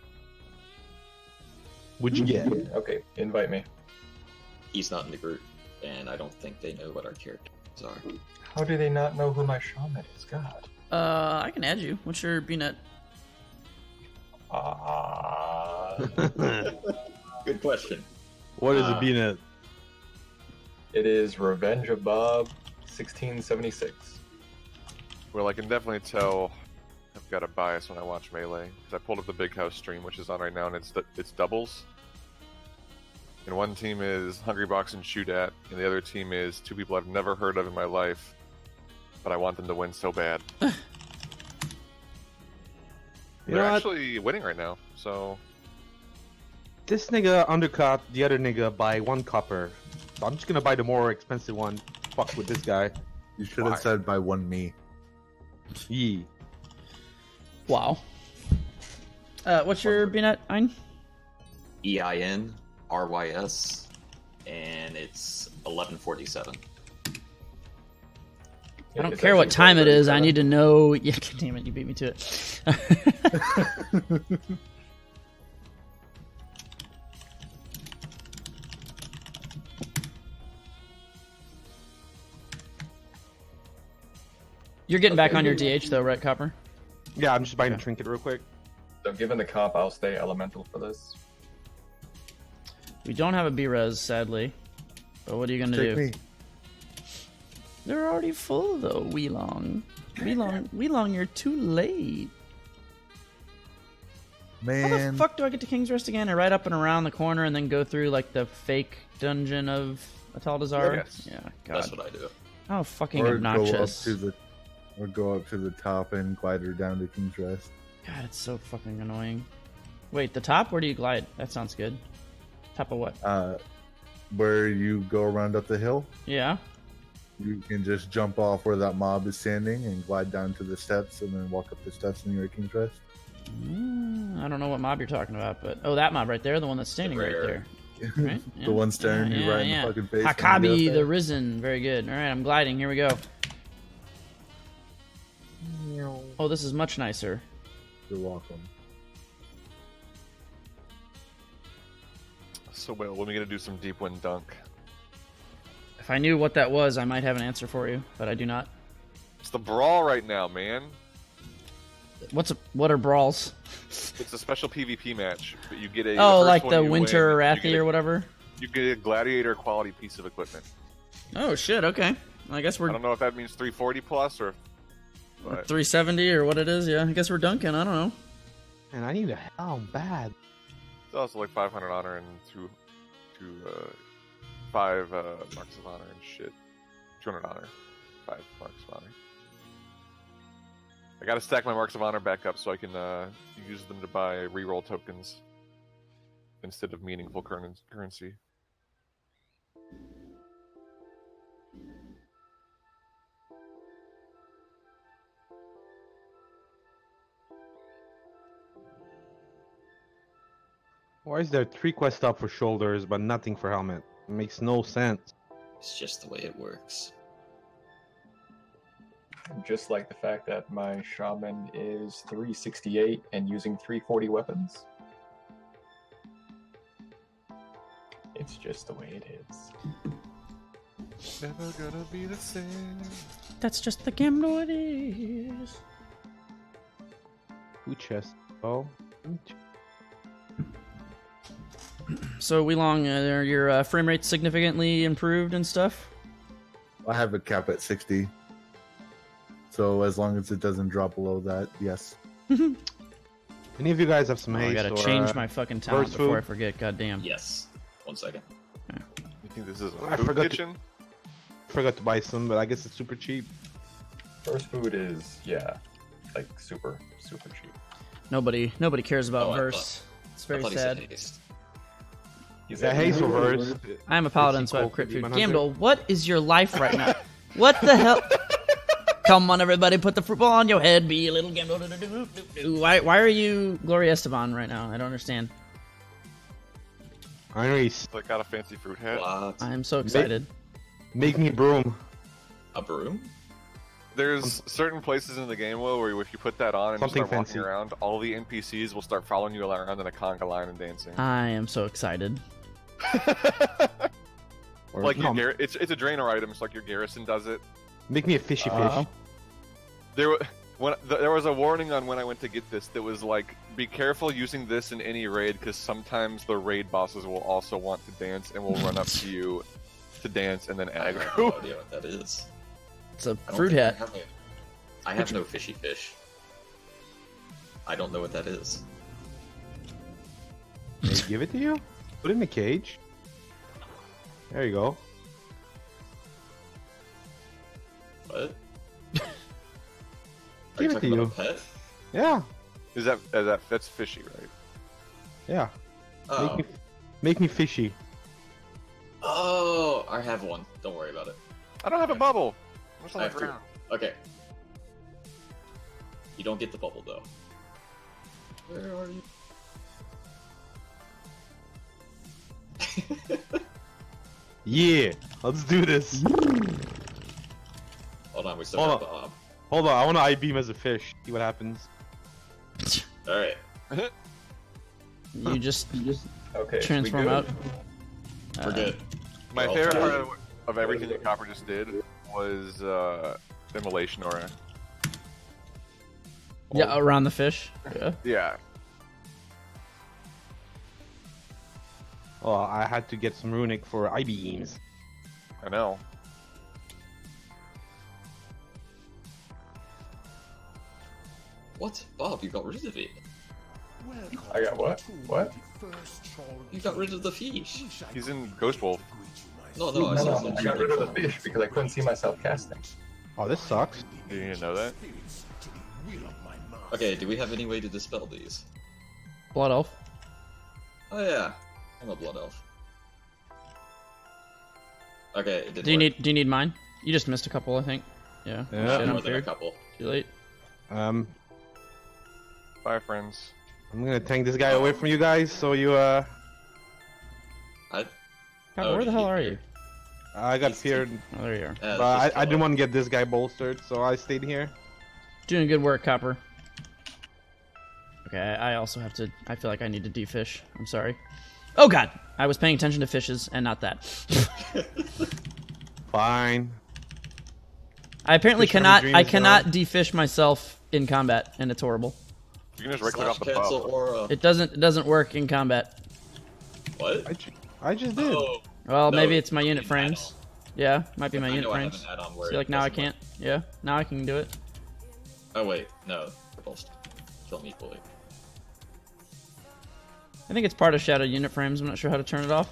S5: What'd you get?
S4: Okay, invite me.
S6: He's not in the group, and I don't think they know what our characters are.
S4: How do they not know who my shaman is? God.
S1: Uh, I can add you. What's your BNet?
S4: Uh,
S6: Good question.
S5: What is
S6: Uh,
S5: a BNet?
S4: it is Revenge of Bob, 1676.
S10: Well, I can definitely tell I've got a bias when I watch Melee because I pulled up the Big House stream, which is on right now, and it's du- it's doubles. And one team is Hungrybox and Shoot At, and the other team is two people I've never heard of in my life, but I want them to win so bad. They're
S5: know what?
S10: actually winning right now, so
S5: This nigga undercut the other nigga by one copper. So I'm just gonna buy the more expensive one. Fuck with this guy.
S14: You should have
S5: Why?
S14: said by one me.
S5: Yee.
S1: Wow. Uh, what's your BNet, Ein?
S6: E I N R Y S, and it's 1147.
S1: I don't
S4: It's
S1: care what time it is. I need to know. Yeah, damn it, you beat me to it. You're getting back on your DH though, right, Copper?
S5: Yeah, I'm just buying a trinket real quick.
S4: So given the comp, I'll stay elemental for this.
S1: We don't have a B-res, sadly. But what are you gonna
S14: Take
S1: do?
S14: me.
S1: They're already full though, Weelong. Weelong, Weelong, you're too late. Man. How the fuck do I get to King's Rest again? I ride up and around the corner and then go through like the fake dungeon of Atal'Dazar?
S10: Yes.
S1: Yeah, God.
S6: That's what I do.
S1: How fucking
S14: Or go up
S1: obnoxious.
S14: to the, or go up to the top and glide her down to King's Rest.
S1: God, it's so fucking annoying. Wait, the top? Where do you glide? That sounds good. Top of what?
S14: Uh, where you go around up the hill,
S1: Yeah.
S14: You can just jump off where that mob is standing and glide down to the steps, and then walk up the steps and you're at King's Rest.
S1: Mm, I don't know what mob you're talking about, but oh, that mob right there, the one that's standing right there. Right?
S14: the one staring
S1: Yeah,
S14: you
S1: yeah,
S14: right
S1: yeah.
S14: in the fucking face.
S1: Hakabi
S14: get
S1: the. Risen. Very good. All right, I'm gliding. Here we go. Oh, this is much nicer.
S14: You're welcome.
S10: so well. When are we gonna do some deep wind dunk?
S1: If I knew what that was, I might have an answer for you, but I do not.
S10: It's the brawl right now, man.
S1: What's a, what are brawls?
S10: It's a special PvP match, but you get a
S1: Oh,
S10: first
S1: like the Winter
S10: win,
S1: Arathi or whatever.
S10: You get a gladiator quality piece of equipment.
S1: Oh shit. Okay. I guess we're I
S10: don't know if that means 340 plus or.
S1: or
S10: But
S1: 370 or what it is. Yeah, I guess we're dunking. I don't know.
S5: And I need a hell bad.
S10: it's also like 500 honor and two, two, uh, five uh, marks of honor and shit. 200 honor, five marks of honor. I gotta stack my marks of honor back up so I can uh, use them to buy reroll tokens instead of meaningful curren- currency.
S5: Why is there three quest up for shoulders but nothing for helmet? It makes no sense.
S6: It's just the way it works.
S4: Just like the fact that my shaman is 368 and using 340 weapons. It's just the way it is.
S10: Never gonna be the same.
S1: That's just the game though it is.
S5: Two chest. Oh.
S1: So Weelong, uh, are your uh, frame rate significantly improved and stuff?
S14: I have a cap at 60. So as long as it doesn't drop below that, yes.
S5: Any of you guys have some
S1: Oh, I gotta
S5: or,
S1: change
S5: uh,
S1: my fucking talent
S5: burst
S1: before I
S5: food?
S1: forget. Goddamn.
S6: Yes. One second.
S10: You think this is a
S5: I
S10: food
S5: forgot to-
S10: kitchen?
S5: Forgot to buy some, but I guess it's super cheap.
S4: First food is, yeah, like super, super cheap.
S1: Nobody, nobody cares about
S6: Oh, I
S1: verse. It's
S6: I
S1: very
S6: thought he said
S1: sad.
S6: Haste.
S4: He's
S5: Yeah,
S4: like,
S5: haste.
S1: I'm a paladin, so I have
S5: equal
S1: crit
S5: to
S1: food. Gamble, what is your life right now? what the hell? Come on, everybody, put the football on your head. Be a little Gamble. Why, why are you Gloria Esteban right now? I don't understand.
S5: Anyways,
S10: Like got a fancy fruit hat.
S6: What?
S1: I'm so excited.
S5: make me broom.
S6: A broom?
S10: There's certain places in the game, Will, where if you put that on and you
S5: Something
S10: start walking
S5: fancy.
S10: around, all the NPCs will start following you around in a conga line and dancing.
S1: I am so excited.
S10: Like your
S5: no,
S10: gar- it's it's a Draenor item. It's like your garrison does it.
S5: make me a fishy fish.
S1: Uh,
S10: There, wa- when th- there was a warning on when I went to get this that was like, be careful using this in any raid because sometimes the raid bosses will also want to dance and will run up to you to dance and then
S6: I have no
S10: aggro.
S6: idea what that is.
S1: It's a fruit
S6: think I
S1: hat.
S6: have, it. I have no fishy fish. I don't know what that is.
S2: They give it to you? Put it in the cage. There you go.
S6: What? Are
S2: Give
S6: you
S2: it to
S6: about
S2: you.
S6: a pet?
S2: Yeah,
S10: Is that is that that's fishy, right?
S2: yeah.
S6: Oh.
S2: Make me, make me fishy.
S6: Oh, I have one. Don't worry about it.
S10: I don't have a bubble. What's on
S6: I
S10: the
S6: have two.
S10: ground?
S6: Okay. You don't get the bubble though. Where are you?
S2: Yeah, let's do this.
S6: Hold on, we still
S2: Hold
S6: have
S2: on.
S6: Bob.
S2: Hold on, I want to I beam as a fish. See what happens.
S6: All right.
S1: You just you just
S4: Okay,
S1: transform
S4: good?
S1: out.
S6: We're
S1: Uh,
S6: good.
S10: My
S6: Well,
S10: favorite part of, of everything that Copper just did was uh, immolation aura.
S1: Yeah, around the fish. Yeah.
S10: Yeah.
S2: Oh, I had to get some runic for I beams.
S10: I know.
S6: What? Bob, you got rid of it.
S4: I got what? What?
S6: You got rid of the fish.
S10: He's in Ghost Wolf.
S6: No, no, I
S4: No, no, I got rid of the fish because I couldn't see myself casting.
S2: Oh, this sucks.
S10: You didn't know that?
S6: Okay, do we have any way to dispel these?
S1: Blood elf.
S6: Oh yeah, I'm a blood elf. Okay, it didn't
S1: Do you
S6: work.
S1: need do you need mine? You just missed a couple, I think. Yeah.
S2: Yeah.
S1: Shit,
S6: more
S1: I'm
S6: than a couple.
S1: Too late.
S2: Um,
S10: Bye, friends.
S2: I'm gonna tank this guy away from you guys, so you uh,
S6: I,
S1: God,
S6: Oh,
S1: where the hell
S6: he-
S1: are you?
S2: I got
S6: He's
S2: feared,
S1: Oh, there you are.
S6: uh,
S2: but I, I didn't want to get this guy bolstered, so I stayed here.
S1: Doing good work, Copper. Okay, I I also have to. I feel like I need to defish. I'm sorry. Oh God, I was paying attention to fishes and not that.
S2: Fine.
S1: I apparently
S2: Fish
S1: cannot. I cannot
S2: on.
S1: defish myself in combat, and it's horrible.
S10: You can just right click off the
S6: cancel aura.
S1: It doesn't. It doesn't work in combat.
S6: What?
S2: I, just did.
S6: Oh,
S1: Well,
S6: No,
S1: maybe it's my unit frames. Yeah, might be my
S6: I
S1: unit
S6: know I have
S1: frames.
S6: an add-on where
S1: See, like now I
S6: doesn't work.
S1: can't. Yeah, now I can do it.
S6: Oh wait, no, they're both kill me equally.
S1: I think it's part of Shadowed Unit Frames. I'm not sure how to turn it off.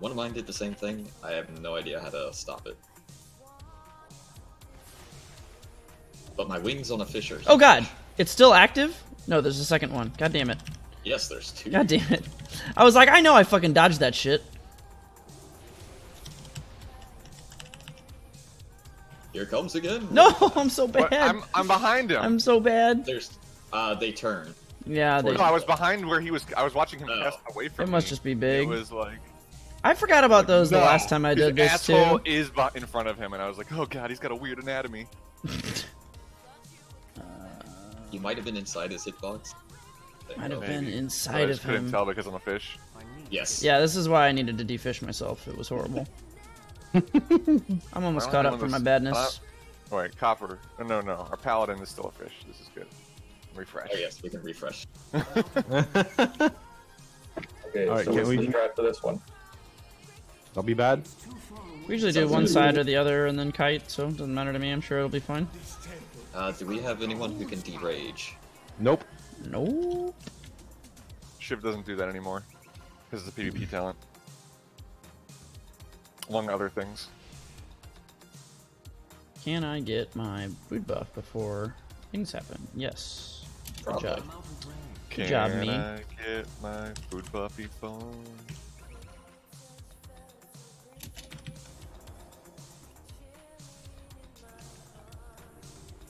S6: One of mine did the same thing. I have no idea how to stop it. But my wings on a fisher.
S1: Oh God, it's still active. No, there's a second one. God damn it.
S6: Yes, there's two.
S1: God damn it. I was like, I know I fucking dodged that shit.
S6: Here comes again.
S1: No, I'm so
S10: What?
S1: bad.
S10: I'm I'm behind him.
S1: I'm so bad.
S6: There's. Uh, they turn.
S1: Yeah, they,
S10: no, I was behind where he was. I was watching him
S6: Oh.
S10: cast away from
S1: it must
S10: me.
S1: just be big.
S10: It was like
S1: I forgot about those the last time I
S10: his
S1: did this
S10: asshole
S1: too.
S10: is bu- in front of him, and I was like, oh god, he's got a weird anatomy.
S6: You might have been inside his hitbox.
S1: Might have
S10: Maybe.
S1: been
S10: But I
S1: inside
S10: just
S1: of
S10: couldn't
S1: him.
S10: tell because I'm a fish.
S6: Yes.
S1: Yeah, this is why I needed to defish myself. It was horrible. I'm almost caught up for my badness.
S10: uh, Oh, wait, copper. Oh, no, no, our paladin is still a fish. This is good. Refresh.
S6: Oh yes, we can refresh.
S4: Okay,
S2: All right,
S4: so
S2: can
S4: what's
S2: we-
S4: the strat for this one?
S2: That'll be bad.
S1: We usually do
S6: Sounds
S1: one
S6: good.
S1: side or the other and then kite, so it doesn't matter to me. I'm sure it'll be fine.
S6: Uh, do we have anyone who can derage?
S2: Nope.
S1: No.
S10: Shiv doesn't do that anymore because it's a PvP talent, among other things.
S1: Can I get my food buff before things happen? Yes. Good job.
S10: Can
S1: Good job, me.
S10: I get my food buffy phone?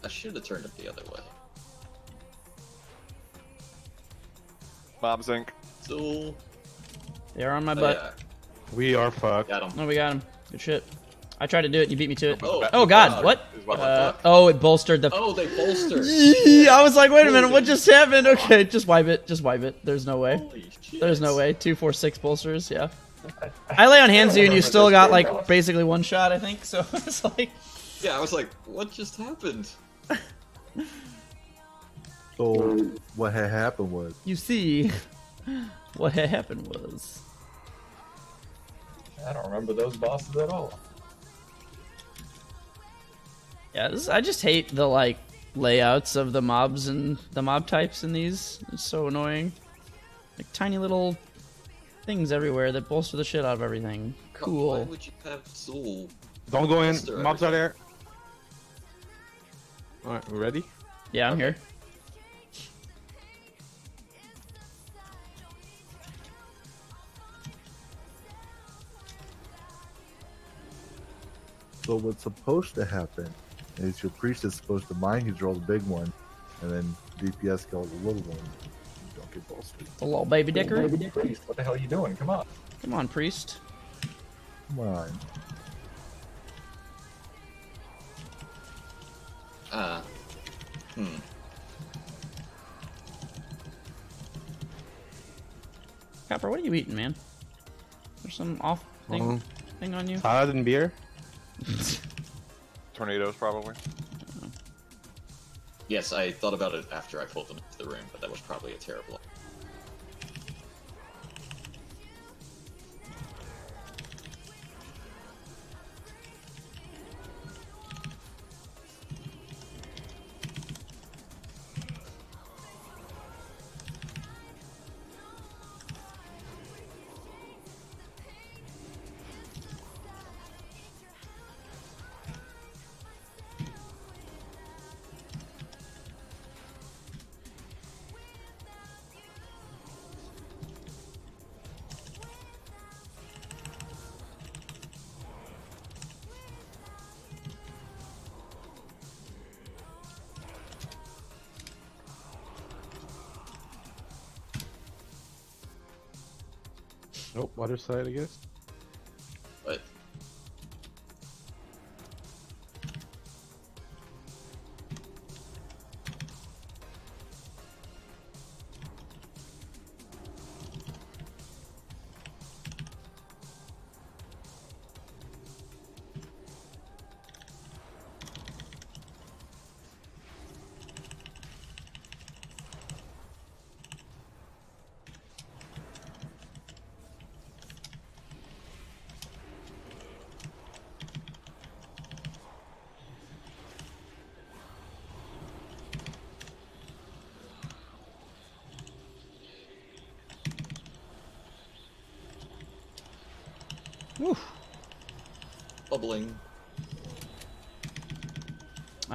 S6: I should have turned it the other way.
S10: Mob Zinc.
S6: So.
S1: They are on my
S6: Oh,
S1: butt.
S6: yeah,
S2: We are fucked.
S6: got him.
S1: Oh, we got him. Good shit. I tried to do it. You beat me to it.
S6: Oh,
S1: Oh God,
S6: God.
S1: what- Uh, oh, it bolstered the.
S6: Oh, they bolstered.
S1: I was like, wait a minute, what just happened? Okay, just wipe it. Just wipe it. There's no way. There's no way. Two, four, six bolsters. Yeah. I lay on hands you, and you still got like basically one shot. I think so. It's like
S6: Yeah, I was like, what just happened?
S14: So what had happened was
S1: You see, what had happened was.
S4: I don't remember those bosses at all.
S1: Yeah, this, I just hate the like layouts of the mobs and the mob types in these. It's so annoying. Like tiny little things everywhere that bolster the shit out of everything. Cool.
S6: Why
S1: Cool.
S6: would you have Zool?
S2: Don't go in. Mobs are there. Alright, we ready?
S1: Yeah, I'm here.
S14: So what's supposed to happen is your priest is supposed to mind control the big one, and then DPS kills the little one. You don't get bolstered.
S1: The little baby dicker.
S4: Priest, what the hell are you doing? Come on.
S1: Come on, priest.
S14: Come on.
S6: Ah. Hmm.
S1: Copper, what are you eating, man? There's some off thing,
S2: Um,
S1: thing on you.
S2: Salad and beer.
S10: Tornadoes, probably.
S6: Yes, I thought about it after I pulled them into the room, but that was probably a terrible.
S2: Other side, I guess.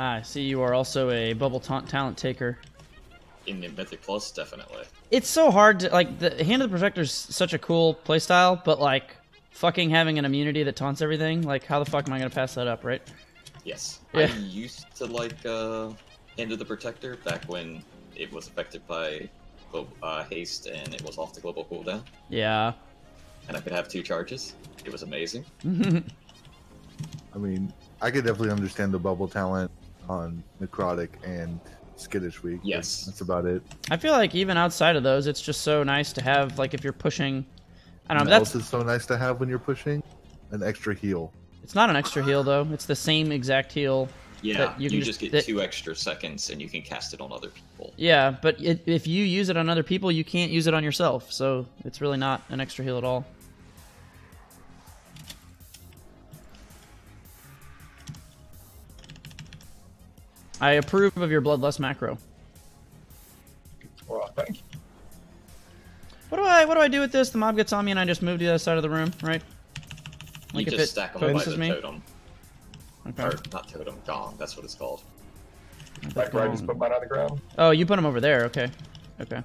S1: Ah, I see you are also a bubble taunt talent taker.
S6: In the Mythic Plus, definitely.
S1: It's so hard to like the Hand of the Protector is such a cool playstyle, but like fucking having an immunity that taunts everything, like how the fuck am I gonna pass that up, right?
S6: Yes.
S1: Yeah.
S6: I used to like uh, Hand of the Protector back when it was affected by glo- uh, haste and it was off the global cooldown,
S1: Yeah.
S6: and I could have two charges. It was amazing.
S14: I mean, I could definitely understand the bubble talent on Necrotic and Skittish Week.
S6: Yes.
S14: That's about it.
S1: I feel like even outside of those, it's just so nice to have like if you're pushing. I don't know. That's
S14: else is so nice to have when you're pushing an extra heal.
S1: it's not an extra heal though. It's the same exact heal.
S6: Yeah,
S1: that
S6: you,
S1: can
S6: just get
S1: that-
S6: two extra seconds and you can cast it on other people.
S1: Yeah, but it, if you use it on other people, you can't use it on yourself. So it's really not an extra heal at all. I approve of your bloodlust macro.
S4: Well, thank you.
S1: What do I what do I do with this? The mob gets on me and I just move to the other side of the room, right?
S6: you just
S1: it
S6: stack them by the
S1: me?
S6: totem.
S1: Okay.
S6: Or not totem, gong, that's what it's called.
S4: Like where I just put mine on the ground.
S1: Oh, you put them over there. Okay. Okay.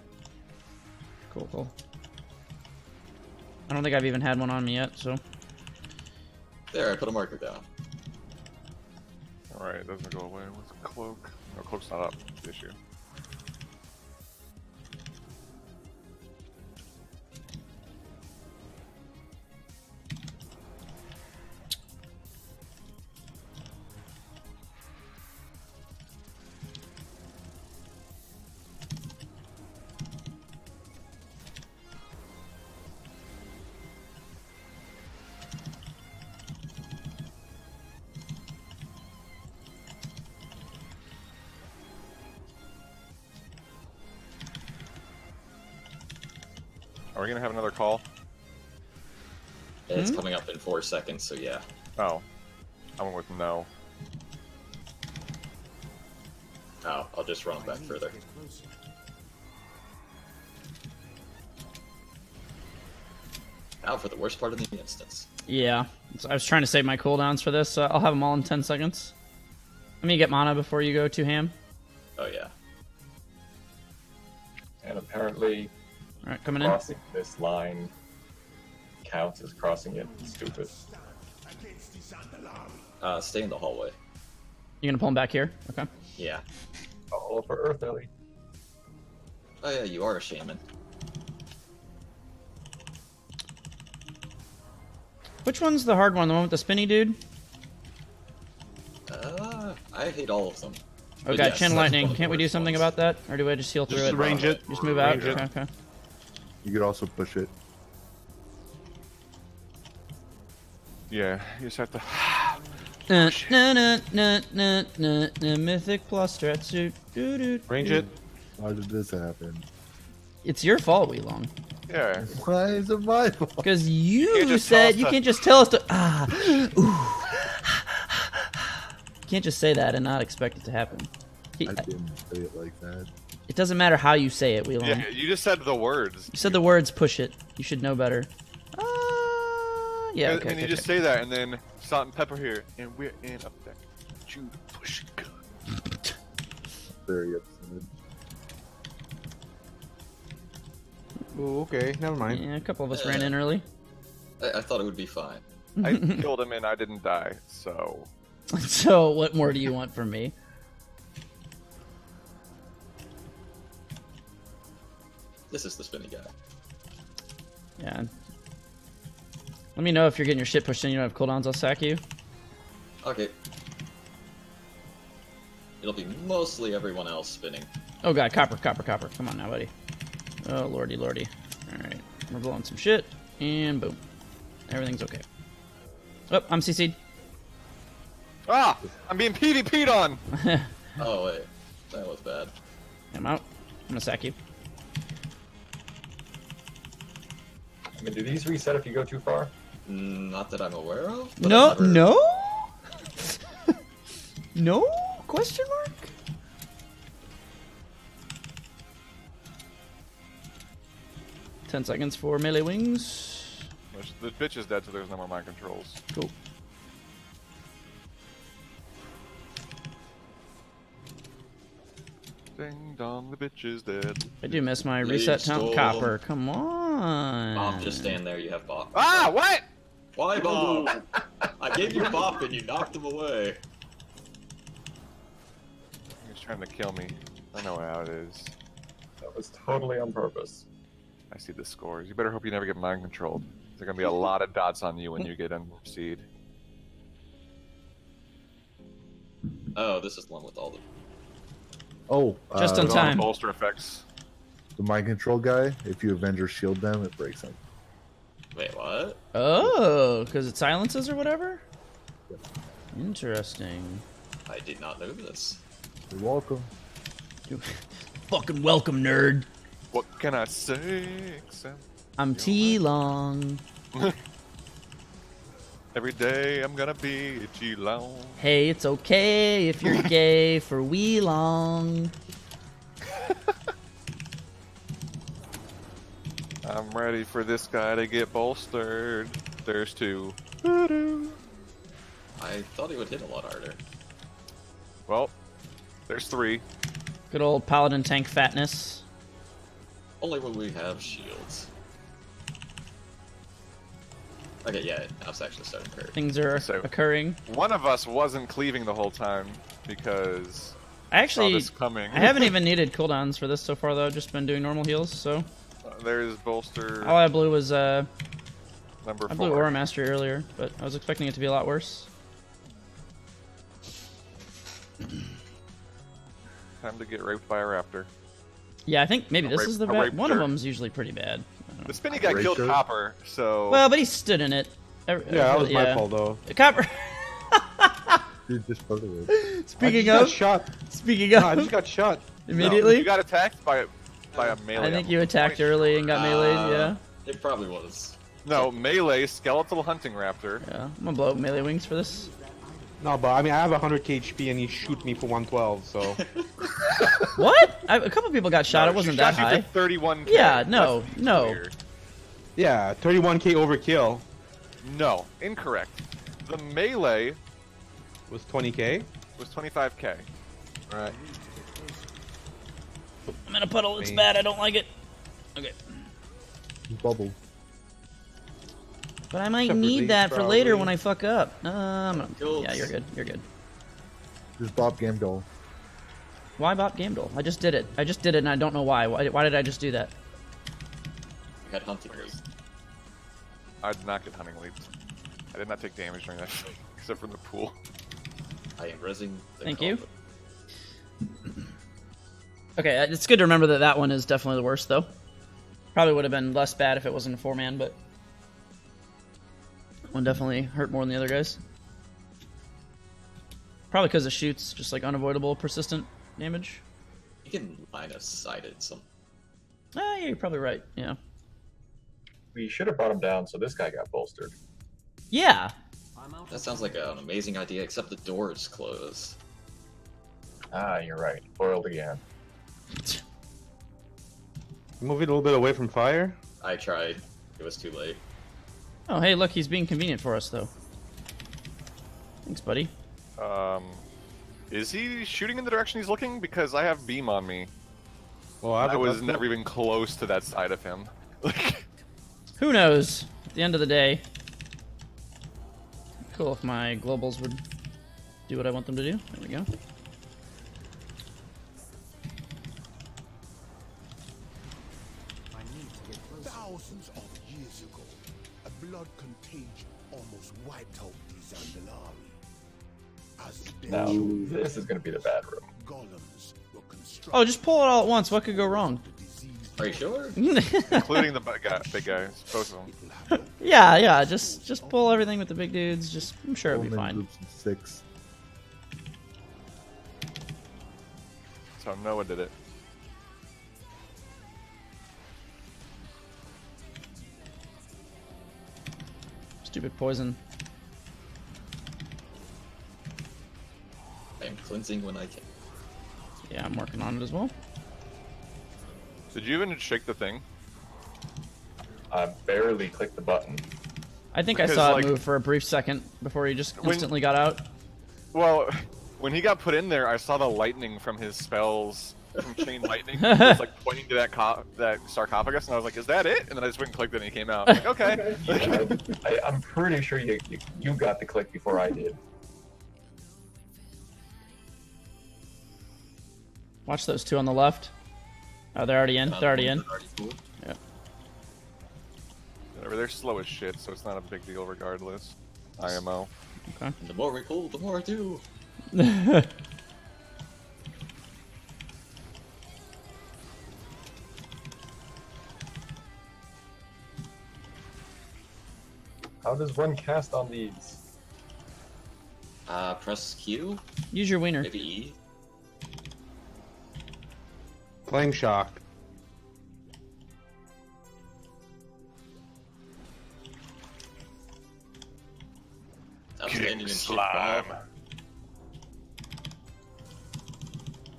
S1: Cool, cool. I don't think I've even had one on me yet, so.
S6: There, I put a marker down.
S10: Alright, doesn't go away. What's cloak? No, cloak's not up. Issue. Call?
S6: It's
S1: Hmm?
S6: coming up in four seconds, so yeah.
S10: Oh, I went with no.
S6: Oh, I'll just run back further. Now for the worst part of the instance.
S1: Yeah, so I was trying to save my cooldowns for this. Uh, I'll have them all in 10 seconds. Let me get mana before you go to ham.
S6: Oh yeah.
S4: And apparently,
S1: All right, coming in.
S4: crossing this line counts as crossing it. Stupid.
S6: Uh, stay in the hallway.
S1: You're gonna pull him back here? Okay.
S6: Yeah.
S4: All for Earth, Ellie.
S6: Oh yeah, you are a shaman.
S1: Which one's the hard one? The one with the spinny dude?
S6: Uh, I hate all of them.
S1: Okay,
S6: yes, chain
S1: lightning.
S6: one of the
S1: Can't we do something
S6: ones.
S1: about that, or do I just heal through it?
S5: Just
S1: it?
S5: range it.
S1: Just move out. Okay, okay.
S14: You could also push it.
S10: Yeah, you just have to.
S1: Uh, na, na, na, na, na, na, mythic plus strat suit. Doo, doo,
S5: Range it.
S14: Why did this happen?
S1: It's your fault, Weelong.
S10: Yeah.
S14: Why is it my fault?
S1: Because you,
S10: can't just tell
S1: said you
S10: to-
S1: can't just tell us to ah. Ooh. You can't just say that and not expect it to happen. He-
S14: I didn't say it like that.
S1: It doesn't matter how you say it, Weelong.
S10: Yeah, you just said the words.
S1: You said the words "push it." You should know better. Uh, yeah.
S10: I
S1: Okay.
S10: mean, you
S1: okay,
S10: just
S1: okay.
S10: say that, and then salt and pepper here, and we're in effect. You push it good.
S14: Very upset.
S2: Oh, okay, never mind.
S1: Yeah, a couple of us ran in early.
S6: I, I thought it would be fine.
S10: I killed him, and I didn't die, so
S1: So, what more do you want from me?
S6: This is the spinning guy.
S1: Yeah. Let me know if you're getting your shit pushed in. You don't have cooldowns. I'll sack you.
S6: Okay. It'll be mostly everyone else spinning.
S1: Oh god, copper, copper, copper. Come on now, buddy. Oh lordy, lordy. All right, we're blowing some shit, and boom, everything's okay. Oh, I'm CC'd.
S10: ah, I'm being PvP'd on.
S6: Oh wait, that was bad.
S1: I'm out. I'm gonna sack you.
S4: I mean, do these reset if you go too far?
S6: Mm, Not that I'm aware of.
S1: No,
S6: never-
S1: no, no? Question mark? Ten seconds for melee wings.
S10: The bitch is dead, so there's no more mind controls.
S1: Cool.
S10: Ding dong, the bitch is dead.
S1: I do miss my reset temp
S6: storm.
S1: copper. Come on.
S6: Bob, just stand there. You have Bob.
S10: Ah, what?
S6: Why, Bob? I gave you Bop and you knocked him away.
S10: He's trying to kill me. I know how it is.
S4: That was totally on purpose.
S10: I see the scores. You better hope you never get mind controlled. There's gonna be a lot of dots on you when you get under seed.
S6: Oh, this is the one with all the.
S14: Oh,
S1: Just
S14: uh,
S1: in
S10: Put on
S1: time.
S10: Bolster effects.
S14: The mind control guy, if you Avenger shield them, it breaks them.
S6: Wait, what?
S1: Oh, because it silences or whatever? Interesting.
S6: I did not know this.
S14: You're welcome.
S1: Fucking welcome, nerd.
S10: What can I say? Except
S1: I'm T Long.
S10: every day I'm gonna be a G-Long.
S1: Hey, it's okay if you're gay for we long.
S10: I'm ready for this guy to get bolstered. There's two.
S6: I thought he would hit a lot harder.
S10: Well, there's three.
S1: Good old paladin tank fatness.
S6: Only when we have shields. Okay, yeah, now it's actually starting to hurt.
S1: Things are
S10: So-
S1: occurring.
S10: One of us wasn't cleaving the whole time because
S1: I actually,
S10: saw this coming.
S1: I haven't even needed cooldowns for this so far though. I've just been doing normal heals. So
S10: Uh, There's bolster
S1: all I blew was uh,
S10: number
S1: I blew
S10: four.
S1: Aura Mastery earlier, but I was expecting it to be a lot worse.
S10: Time to get raped by a raptor.
S1: Yeah, I think maybe
S10: A
S1: this
S10: rape-
S1: is the
S10: a
S1: bad. One of
S10: raptor.
S1: them's usually pretty bad.
S10: The spinny guy killed
S14: Raptor?
S10: Copper, so
S1: Well, but he stood in it. Every-
S2: Yeah, that was my fault though.
S1: Copper.
S14: Dude, just photo it.
S2: I
S1: Speaking
S2: just got
S1: of,
S2: shot.
S1: speaking
S2: No, I just got shot.
S1: immediately.
S10: you got attacked by by a melee.
S1: I think you attacked
S10: quite
S1: early and got meleeed.
S6: Uh,
S1: Yeah.
S6: It probably was.
S10: No, melee, skeletal hunting raptor.
S1: Yeah, I'm gonna blow up melee wings for this.
S2: No, but I mean, I have 100 HP and he shoot me for 112, so.
S1: What? I, a couple people got shot.
S10: No,
S1: it wasn't
S10: she
S1: that
S10: shot you
S1: high.
S10: for 31k.
S1: Yeah, no,
S10: That's
S1: no.
S10: weird.
S2: Yeah, 31k overkill.
S10: No, incorrect. The melee
S2: was 20k.
S10: Was 25k.
S2: Alright.
S1: I'm in a puddle. It's
S2: Me.
S1: bad. I don't like it. Okay.
S14: Bubble.
S1: But I might
S14: Separately,
S1: need that for later when I fuck up. Uh, I'm gonna,
S6: Kills.
S1: yeah, you're good. You're good.
S14: Just Bob Gamdol.
S1: Why Bop Gamdol? I just did it. I just did it, and I don't know why. Why, why did I just do that?
S6: I had hunting leads.
S10: I did not get hunting leads. I did not take damage during that, except from the pool.
S6: I am resing. the
S1: Thank you. Okay, uh, it's good to remember that that one is definitely the worst, though. Probably would have been less bad if it wasn't a four man, but that one definitely hurt more than the other guys. Probably because it shoots just like unavoidable, persistent damage.
S6: You can line of sighted some.
S1: Ah, yeah, you're probably right. Yeah.
S4: We should have brought him down so this guy got bolstered.
S1: Yeah.
S6: That sounds like an amazing idea, except the door is closed.
S4: Ah, you're right. Boiled again.
S2: Move it a little bit away from fire.
S6: I tried. It was too late.
S1: Oh, hey, look, he's being convenient for us, though. Thanks, buddy.
S10: Um, is he shooting in the direction he's looking? Because I have beam on me.
S2: Well,
S10: I was never even close to that side of him.
S1: Who knows? At the end of the day. Cool if my globals would do what I want them to do. There we go.
S8: Zandalari. As the
S4: Now,
S8: dead
S4: this is going to be the bad room.
S8: golems were constructed.
S1: Oh, just pull it all at once. What could go wrong?
S6: Are you sure?
S10: Including the big, guy, big guys, both of them.
S1: yeah, yeah. Just just pull everything with the big dudes. Just I'm sure it'll be
S14: Pull 'em in
S1: fine.
S14: Six.
S10: So Noah did it.
S1: Stupid poison.
S6: I am cleansing when I can.
S1: Yeah, I'm working on it as well.
S10: Did you even shake the thing?
S4: I barely clicked the button.
S1: I think I
S10: Because,
S1: saw
S10: like-
S1: it move for a brief second before he just
S10: When-
S1: instantly got out.
S10: Well, when he got put in there, I saw the lightning from his spells from chain lightning. It was like pointing to that co- that sarcophagus, and I was like, "Is that it?" And then I just went and clicked it, and he came out. Like, okay.
S4: I, I'm pretty sure you, you you got the click before I did.
S1: Watch those two on the left. Oh, they're already in. They're already in.
S6: ones that already.
S1: Yeah.
S10: Whatever, they're slow as shit, so it's not a big deal regardless. IMO.
S1: Okay.
S6: And the more we pull, the more I do.
S4: How does one cast on these?
S6: Uh, press Q.
S1: Use your wiener.
S6: Maybe E.
S2: Flame shock.
S6: Outstanding and shit
S10: slime.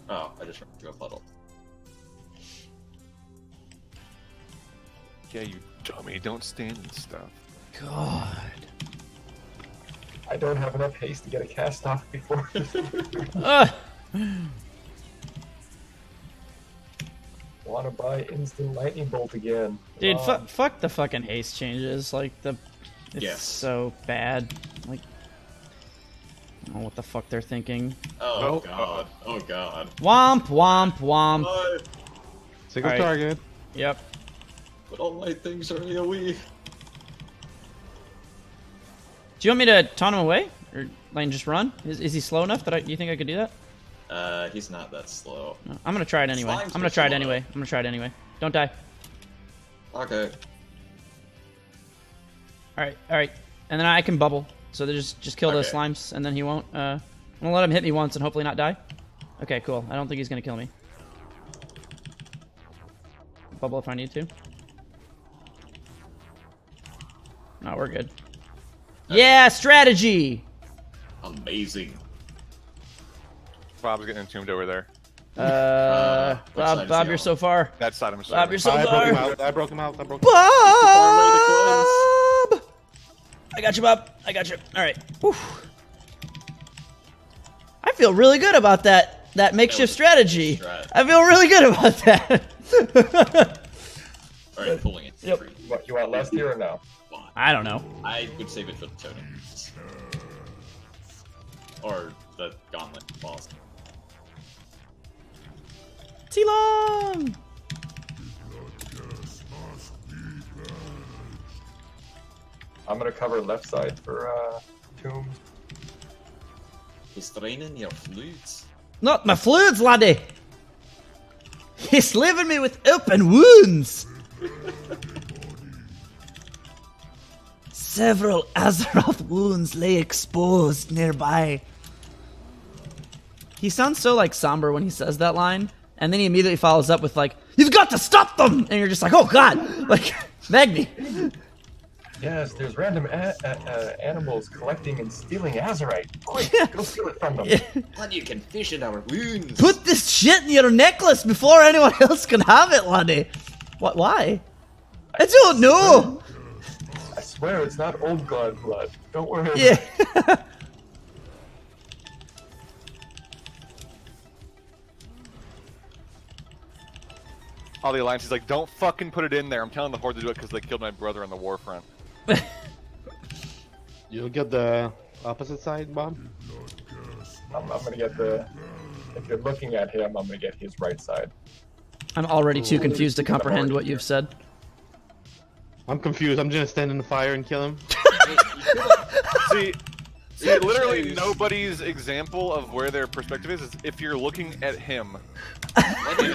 S6: Oh, I just ran into a puddle.
S10: Yeah, you dummy, don't stand and stuff.
S1: God.
S4: I don't have enough haste to get a cast off before.
S1: Ugh. Ah.
S4: Want to buy instant lightning bolt again?
S1: Dude,
S4: Come
S1: fu- fuck the fucking haste changes. Like the, it's
S6: Yes.
S1: so bad. Like, I don't know what the fuck they're thinking.
S6: Oh,
S10: Oh,
S6: god. Oh god.
S1: Womp womp womp.
S6: Oh,
S2: Single
S1: Alright.
S2: target.
S1: Yep.
S6: but all my things are AoE.
S1: Do you want me to taunt him away, or like just run? Is, is he slow enough that I, you think I could do that?
S6: Uh, he's not that slow.
S1: No. I'm gonna try it anyway.
S6: Slimes
S1: I'm gonna try it anyway. I'm gonna try it anyway. Don't die.
S6: Okay.
S1: All right, all right, and then I can bubble. So they just just kill those
S6: Okay.
S1: slimes, and then he won't. Uh, I'm gonna let him hit me once and hopefully not die. Okay, cool. I don't think he's gonna kill me. Bubble if I need to. No, we're good. Yeah, strategy.
S6: Amazing.
S10: Bob's getting entombed over there.
S1: Uh,
S10: which side
S1: Bob, Bob, you're so far.
S10: That side I'm
S1: Bob, you're so
S2: I
S1: far.
S2: him out. I broke him out. I broke him out.
S1: Bob! I got you, Bob. I got you. All right. Whew. I feel really good about that that makeshift strategy. I feel really good about that.
S6: Alright, pulling it.
S1: Yep.
S4: What, you want last here or no?
S1: I don't know.
S6: I would save it for the totem. Or the gauntlet boss.
S1: T-Long!
S4: I'm gonna cover left side for uh, tombs.
S6: He's draining your flutes.
S1: Not my fluids, laddie. He's leaving me with open wounds. Several Azeroth wounds lay exposed nearby. He sounds so like somber when he says that line, and then he immediately follows up with like, "You've got to stop them!" And you're just like, "Oh God!" Like, Magni.
S4: Yes, there's random a- a- uh, animals collecting and stealing Azerite. Quick, go steal it from them.
S6: And you can fish in our wounds.
S1: Put this shit in your necklace before anyone else can have it, laddie. What? Why? I don't know.
S4: I swear it's not old god blood. Don't worry. about
S1: Yeah.
S10: All the alliance is like, don't fucking put it in there. I'm telling the horde to do it because they killed my brother on the war front.
S2: You'll get the opposite side, Bob.
S4: I'm, I'm gonna get the. If you're looking at him, I'm gonna get his right side.
S1: I'm already too confused to comprehend what you've said.
S2: I'm confused. I'm just gonna stand in the fire and kill him.
S10: See, see, literally nobody's example of where their perspective is is if you're looking at him in,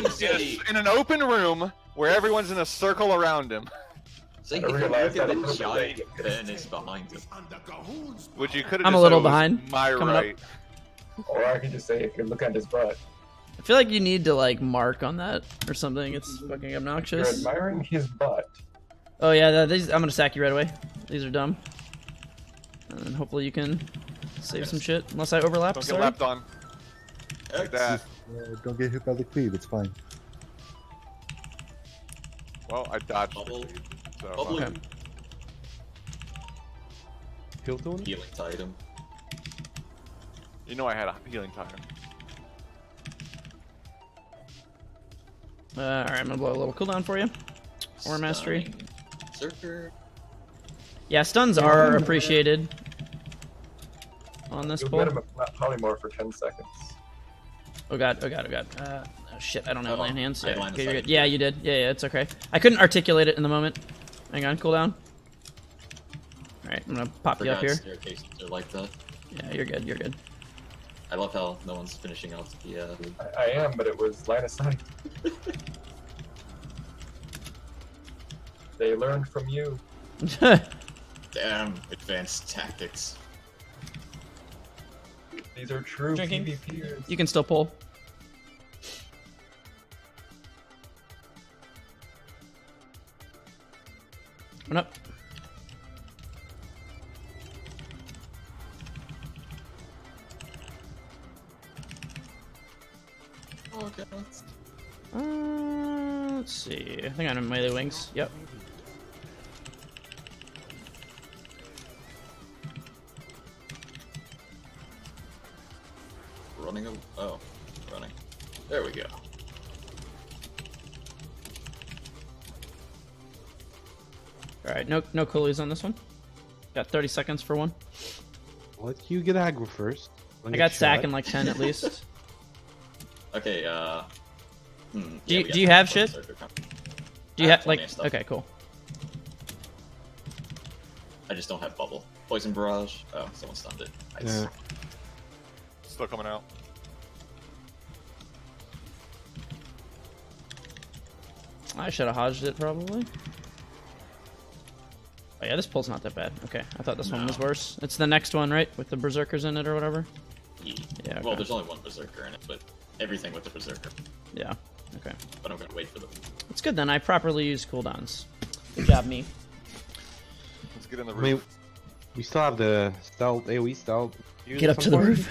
S10: a- in an open room where everyone's in a circle around him.
S6: See,
S4: I
S6: if you
S4: realized
S6: look at
S4: that
S6: the
S4: a little
S6: giant
S4: bit.
S6: Ben is behind him.
S10: Which you could have
S1: I'm a little behind.
S10: My
S1: Coming up.
S10: right.
S4: Or I can just say if you're looking at his butt.
S1: I feel like you need to like mark on that or something. It's fucking obnoxious.
S4: You're
S1: obnoxious.
S4: admiring his butt.
S1: Oh yeah, these, I'm gonna sack you right away. These are dumb. And then hopefully you can save some shit. Unless I overlap.
S10: Don't get
S1: sorry.
S10: lapped on. Like that.
S14: Uh, don't get hit by the cleave. It's fine.
S10: Well, I dodged.
S6: Bubble.
S10: it, So,
S6: Bubble.
S1: Okay.
S2: Kill Tony.
S6: Healing tide him.
S10: You know I had a healing time.
S1: Uh, all right, I'm gonna blow a little cooldown for you. Or mastery.
S6: Stunning. Zerker.
S1: Yeah, stuns are appreciated on this
S4: You'll
S1: pull.
S4: get him a polymorph for 10 seconds.
S1: Oh god, oh god, oh god. Uh, oh shit, I don't have
S6: Uh-oh.
S1: land hands. Yeah,
S6: line
S1: okay, you're good. yeah, you did. Yeah, yeah, it's okay. I couldn't articulate it in the moment. Hang on, cooldown. Alright, I'm gonna pop you up here.
S6: staircases are like that.
S1: Yeah, you're good, you're good.
S6: I love how no one's finishing off the. Uh,
S4: I, I am, but it was line of sight. they learned from you.
S6: damn advanced tactics.
S4: These are true
S1: Drinking.
S4: PvPers.
S1: You can still pull. Run up.
S6: Okay. let's-
S1: Uh, let's see. I think I'm in melee wings. Yep. No no coolies on this one. Got 30 seconds for one.
S2: Let you get aggro first.
S1: I got sack
S2: shot.
S1: in like 10 at least.
S6: Okay. Uh. Hmm,
S1: Do
S6: yeah,
S1: you- do you have shit? Do you
S6: I have
S1: have like?
S6: plenty of stuff.
S1: Okay, cool.
S6: I just don't have bubble. Poison barrage. Oh, someone stunned it. Nice.
S2: Yeah.
S10: Still coming out.
S1: I should have hodged it probably. Oh yeah, this pull's not that bad. Okay, I thought this one was worse. It's the next one, right? With the berserkers in it or whatever.
S6: Ye-
S1: Yeah,
S6: Well, there's only one berserker in it, but everything with the berserker.
S1: Yeah. Okay.
S6: But I'm gonna wait for them.
S1: It's good then. I properly use cooldowns. Good job, me.
S10: Let's get in the
S2: I mean,
S10: roof.
S2: we still have the stealth eh, AoE stealth. Use
S1: Get up to the roof.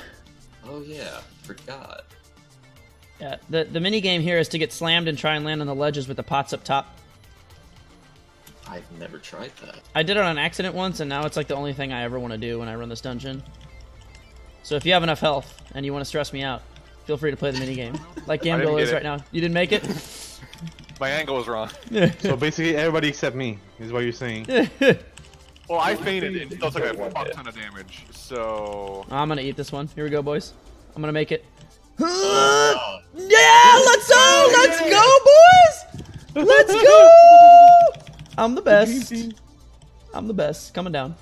S6: Oh yeah, forgot.
S1: Yeah, the the mini game here is to get slammed and try and land on the ledges with the pots up top.
S6: I've never tried that.
S1: I did it on accident once, and now it's like the only thing I ever want to do when I run this dungeon. So if you have enough health and you want to stress me out, feel free to play the mini game, like
S10: didn't
S1: Gamble
S10: get
S1: is
S10: it.
S1: right now. You didn't make it.
S10: My angle was wrong.
S2: So basically, everybody except me is what you're saying.
S10: Well, I fainted. It still took a fuck ton of damage. So
S1: I'm gonna eat this one. Here we go, boys. I'm gonna make it.
S6: Oh,
S1: Yeah, let's go, let's go, boys. Let's go. I'm the best. I'm the best. Coming down.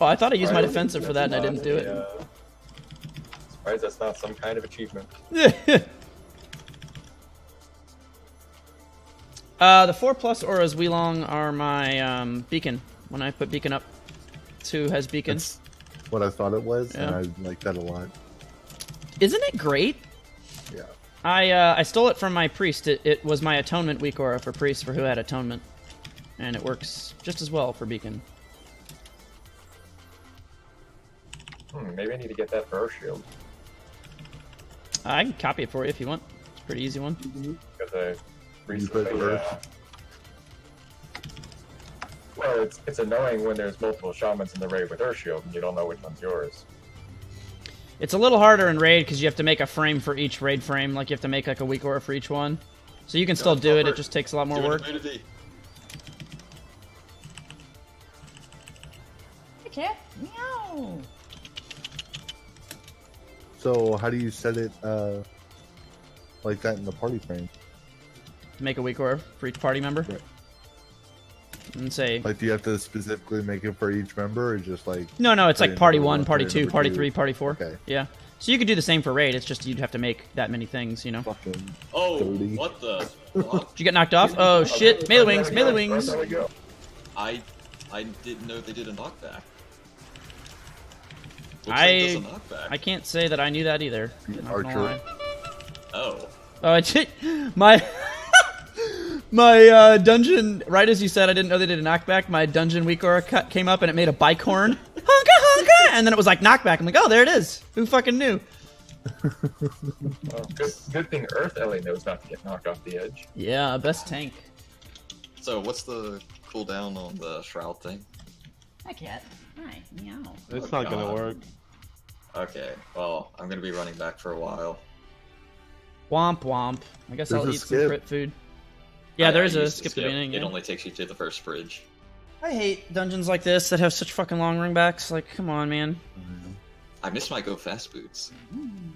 S1: Oh, I thought I used my defensive for that, and I didn't do it.
S4: Uh, surprised that's not some kind of achievement.
S1: uh, the four plus auras Weelong are my um, beacon. When I put beacon up, two has beacon.
S14: That's what I thought it was,
S1: Yeah.
S14: and I like that a lot.
S1: Isn't it great?
S14: Yeah.
S1: I uh, I stole it from my priest. It, it was my atonement WeakAura for priests for who had atonement, and it works just as well for beacon.
S4: Hmm, maybe I need to get that for Earth Shield.
S1: I can copy it for you if you want. It's a pretty easy one.
S4: Because I recently.
S14: Earth.
S4: Well, it's it's annoying when there's multiple shamans in the raid with Earth Shield and you don't know which one's yours.
S1: It's a little harder in raid because you have to make a frame for each raid frame. Like you have to make like a WeakAura for each one. So you can still do it. It just takes a lot more work.
S6: immunity.
S7: Meow.
S14: So how do you set it uh, like that in the party frame?
S1: Make a WeakAura for each party member.
S14: Right.
S1: And say
S14: Like, do you have to specifically make it for each member, or just like?
S1: no, no. It's like party
S14: number
S1: one, party two, party
S14: two?
S1: three, party four.
S14: Okay.
S1: Yeah. So you could do the same for raid. It's just you'd have to make that many things. You know.
S14: Fucking
S6: Oh,
S14: 30.
S6: what the? fuck?
S1: Did you get knocked off? Oh shit! Melee wings, melee wings.
S4: There we go.
S6: I I didn't know they did a knockback. Looks
S1: I
S6: there's a knockback.
S1: I can't say that I knew that either.
S14: The
S1: Not gonna
S14: archer.
S6: Oh,
S1: Oh, I did. My my uh, dungeon. Right as you said, I didn't know they did a knockback. My dungeon WeakAura cut came up and it made a bike horn. Honka honka, and then it was like knockback. I'm like, oh, there it is. Who fucking knew?
S4: Well, good, good thing Earth Ellie knows not to get knocked off the edge.
S1: Yeah, best tank.
S6: so what's the cooldown on the shroud thing?
S7: Hi, cat. Hi, meow.
S2: It's
S6: Oh,
S2: not gonna work.
S6: Okay, well I'm gonna be running back for a while.
S1: Womp womp. I guess
S14: There's
S1: I'll
S14: a
S1: eat some
S14: skip.
S1: crit food. Yeah,
S6: I-
S1: there
S6: I
S1: is a
S6: used to
S1: skip the beginning.
S6: It
S1: yeah.
S6: only takes you to the first bridge.
S1: I hate dungeons like this that have such fucking long ringbacks. Like, come on, man. Mm-hmm.
S6: I miss my go fast boots. Mm-hmm.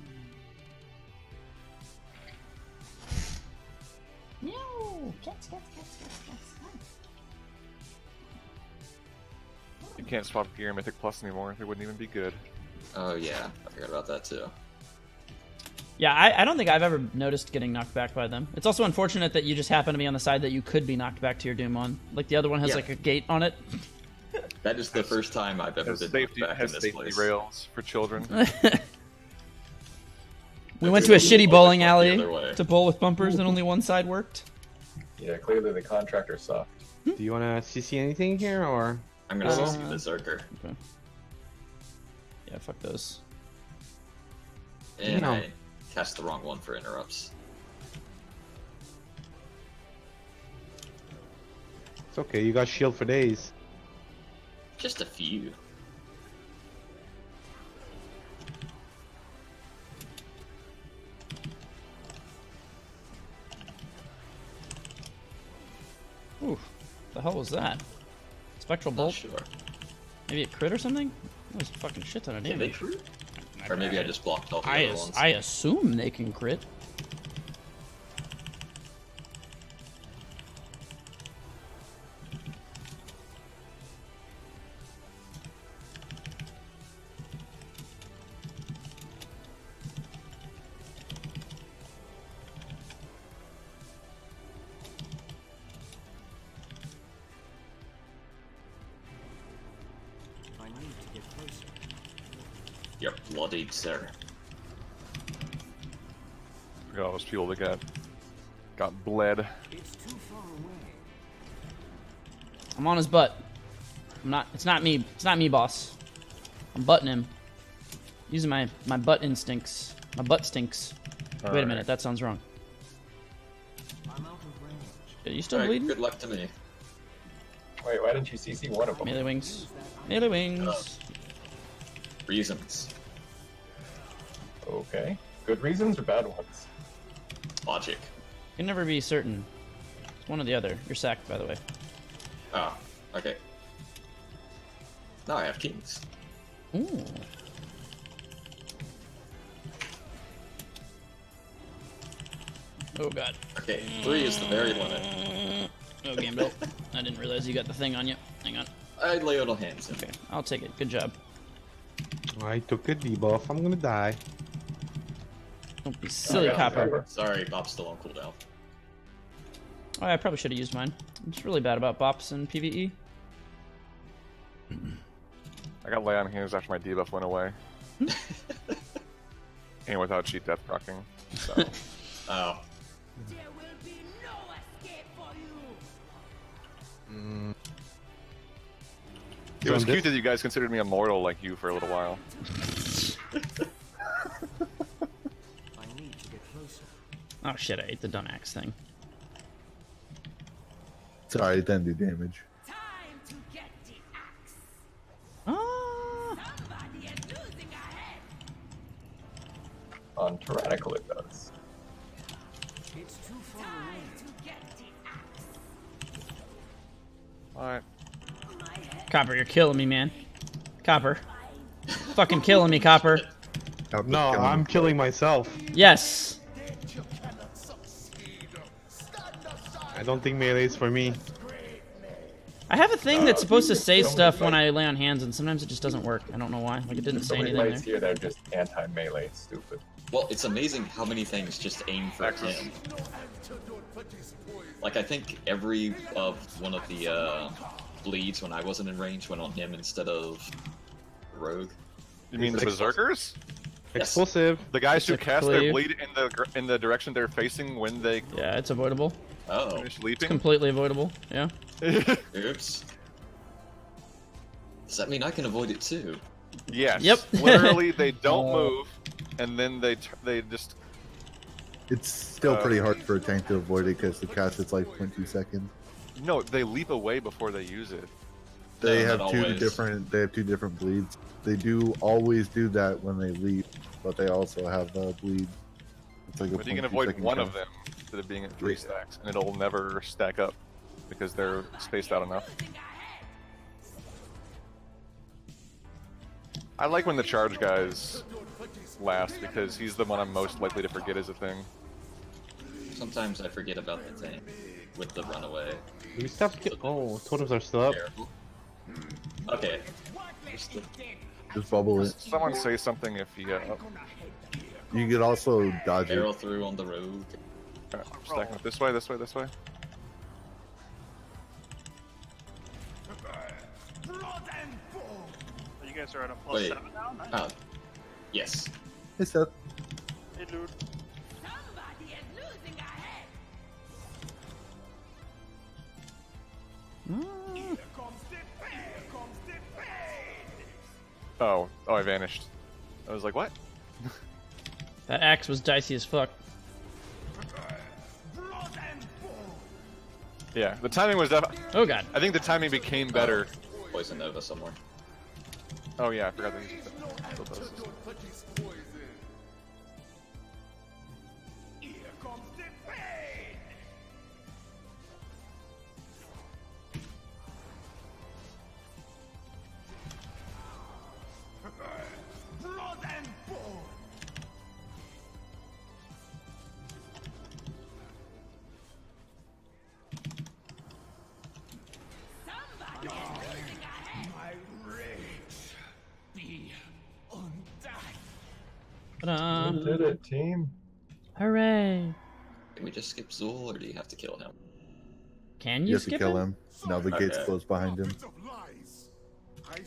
S7: Meow. Cats, cats, cats, cats, cats.
S10: You can't swap gear in Mythic Plus anymore. They wouldn't even be good.
S6: Oh yeah, I forgot about that too.
S1: Yeah, I, I don't think I've ever noticed getting knocked back by them. It's also unfortunate that you just happen to be on the side that you could be knocked back to your doom on. Like the other one has
S6: Yeah.
S1: like a gate on it.
S6: That is the first time I've ever
S10: Has
S6: been
S10: safety,
S6: knocked back
S10: has
S6: in this
S10: safety
S6: place.
S10: rails for children.
S1: We went to a shitty bowling alley
S6: the other way.
S1: to bowl with bumpers and only one side worked.
S4: Yeah, clearly the contractor sucked.
S2: Do you wanna CC anything here or?
S6: I'm gonna
S1: Uh,
S6: CC the Zerker.
S1: Yeah, fuck those.
S6: And
S2: No.
S6: I cast the wrong one for interrupts.
S2: It's okay. You got shield for days.
S6: Just a few.
S1: Ooh, the hell was that? Spectral
S6: Not
S1: bolt?
S6: sure.
S1: Maybe a crit or something? That was a fucking shit ton of
S6: Yeah, they
S1: damage.
S6: crit? Or maybe I just blocked all the
S1: I,
S6: other ones.
S1: I assume they can crit.
S10: Got got bled.
S8: It's too far away.
S1: I'm on his butt. I'm not. It's not me. It's not me, boss. I'm butting him. Using my my butt instincts. My butt stinks. Wait a minute. That sounds wrong. Are you still
S6: Alright,
S1: bleeding?
S6: Good luck to me.
S4: Wait, why didn't you CC one of them?
S1: Melee wings. Melee wings.
S6: Uh, reasons.
S4: Okay. Good reasons or bad ones?
S6: Logic.
S1: You Can never be certain. It's one or the other. You're sacked, by the way.
S6: Oh, okay. Now I have kings.
S1: Ooh. Oh god.
S6: Okay, three is the very limit.
S1: Oh, Gambit. I didn't realize you got the thing on you. Hang on.
S6: I lay little hands.
S1: Okay, I'll take it. Good job.
S2: I took a debuff. I'm gonna die.
S1: Don't be silly,
S6: Sorry,
S1: Copper.
S6: Sorry, Bop's still on cooldown.
S1: Oh, I probably should have used mine. I'm just really bad about bops and. PvE.
S10: I got lay on hands after my debuff went away. and without cheat death procking. So
S6: Oh.
S10: Mm. it was
S2: Done
S10: cute that you guys considered me immortal like you for a little while.
S1: Oh shit, I ate the dumb axe thing.
S14: Sorry, it didn't do damage.
S1: Ah.
S4: On Tyrannical it does.
S10: Alright.
S1: Copper, you're killing me, man. Copper. Fucking killing me, Copper.
S2: No, I'm killing myself.
S1: Yes.
S2: Don't think melee is for me.
S1: I have a thing that's supposed to say stuff when. I lay on hands, and sometimes it just doesn't work. I don't know why. Like it didn't say
S4: so many
S1: anything
S4: fights
S1: there.
S4: here that are just anti-melee. Stupid.
S6: Well, it's amazing how many things just aim for him. Like, I think every of one of the uh, bleeds when I wasn't in range went on him instead of Rogue.
S10: You mean the berserkers?
S2: Explosive.
S10: The guys who
S1: It's a
S10: cast their bleed in the in the direction they're facing when they
S1: Yeah, it's avoidable.
S6: Oh.
S10: finish
S1: It's completely avoidable. Yeah.
S6: Oops. Does that mean I can avoid it too?
S10: Yes.
S1: Yep.
S10: Literally, they don't
S1: Oh.
S10: move, and then they t- they just
S14: It's still
S10: Uh,
S14: pretty hard for a tank to avoid it because the cast it's like 0.2 seconds.
S10: no, they leap away before they use it.
S14: They
S6: No,
S14: have two
S6: always.
S14: different. They have two different bleeds. They do always do that when they leap, but they also have a bleed. It's like a
S10: But you can avoid one
S14: count.
S10: of them instead of being at three stacks, and it'll never stack up because they're spaced out enough. I like when the charge guys last because he's the one I'm most likely to forget as a thing.
S6: Sometimes I forget about the thing with the runaway.
S2: Do we stop? Ki- oh, totems are still up.
S6: Okay. Just
S14: Just bubble it.
S10: Someone say something if he. Uh,
S14: You could also dodge
S6: Barrel
S14: it.
S6: through on the rogue.
S10: Uh, stacking up this way, this way, this way.
S3: You guys are at a plus
S6: Wait.
S3: seven now. Nice.
S6: Oh. Yes.
S14: Hey Seth.
S3: Hey, dude.
S10: Oh, oh, I vanished. I was like, what?
S1: That axe was dicey as fuck.
S10: Yeah, the timing was def-
S1: Oh god.
S10: I think the timing became better.
S6: Poison Nova somewhere.
S10: Oh yeah, I forgot that he still
S1: Ta-da.
S4: We did it, team.
S1: Hooray.
S6: Can we just skip Zool, or do you have to kill him?
S1: Can
S14: You
S1: you
S14: have to kill
S1: him?
S14: him. Now the gate's
S6: Okay.
S14: closed behind him.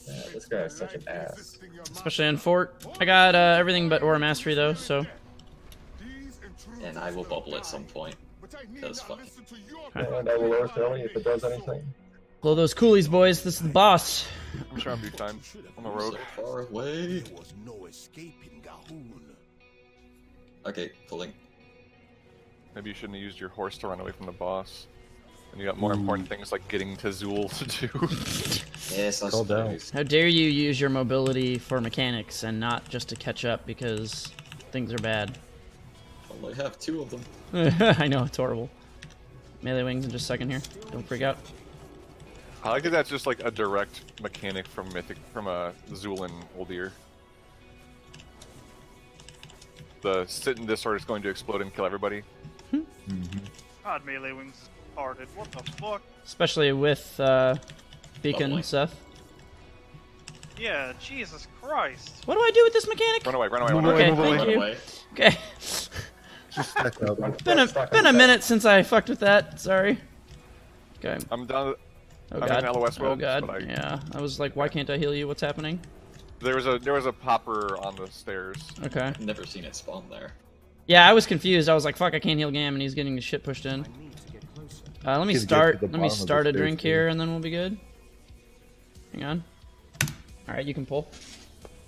S4: Yeah, this guy is such an ass.
S1: Especially in fort. I got uh, everything but Aura Mastery though, so
S6: And I will bubble at some point. Because fuck.
S4: And I will overthrow it if it does anything.
S1: Blow those coolies, boys. This is the boss.
S10: I'm trying to be fine. I'm a rogue.
S6: So far away.
S8: Was no escaping
S6: Okay, pulling.
S10: Maybe you shouldn't have used your horse to run away from the boss. And you got more important hmm. things like getting to Zool to do.
S6: Yes, I
S14: Called out.
S1: How dare you use your mobility for mechanics and not just to catch up because things are bad.
S6: I have two of them.
S1: I know, it's horrible. Melee wings in just a second here. Don't freak out.
S10: I like that that's just like a direct mechanic from Mythic from a Zul and Uldir. The sit in this sword is going to explode and kill everybody.
S3: God, melee wings is retarded. What the fuck?
S1: Especially with uh, Beacon,
S6: Lovely.
S1: Seth.
S3: Yeah, Jesus Christ.
S1: What do I do with this mechanic?
S10: Run away, run away, run
S1: Okay,
S10: away.
S1: thank
S6: Run
S1: you.
S6: away.
S1: Okay.
S14: Just stack up.
S1: been a been a minute since I fucked with that. Sorry. Okay.
S10: I'm down.
S1: Oh
S10: I'm
S1: god.
S10: in LOS
S1: oh god.
S10: I-
S1: Yeah. I was like, why can't I heal you? What's happening?
S10: There was a there was a popper on the stairs.
S1: Okay.
S6: Never seen it spawn there.
S1: Yeah, I was confused. I was like, fuck, I can't heal Gam, and he's getting his shit pushed in. Uh, let me
S14: Gonna get to
S1: start. Let me
S14: bottom of the
S1: start a drink
S14: too.
S1: here, and then we'll be good. Hang on. All right, you can pull.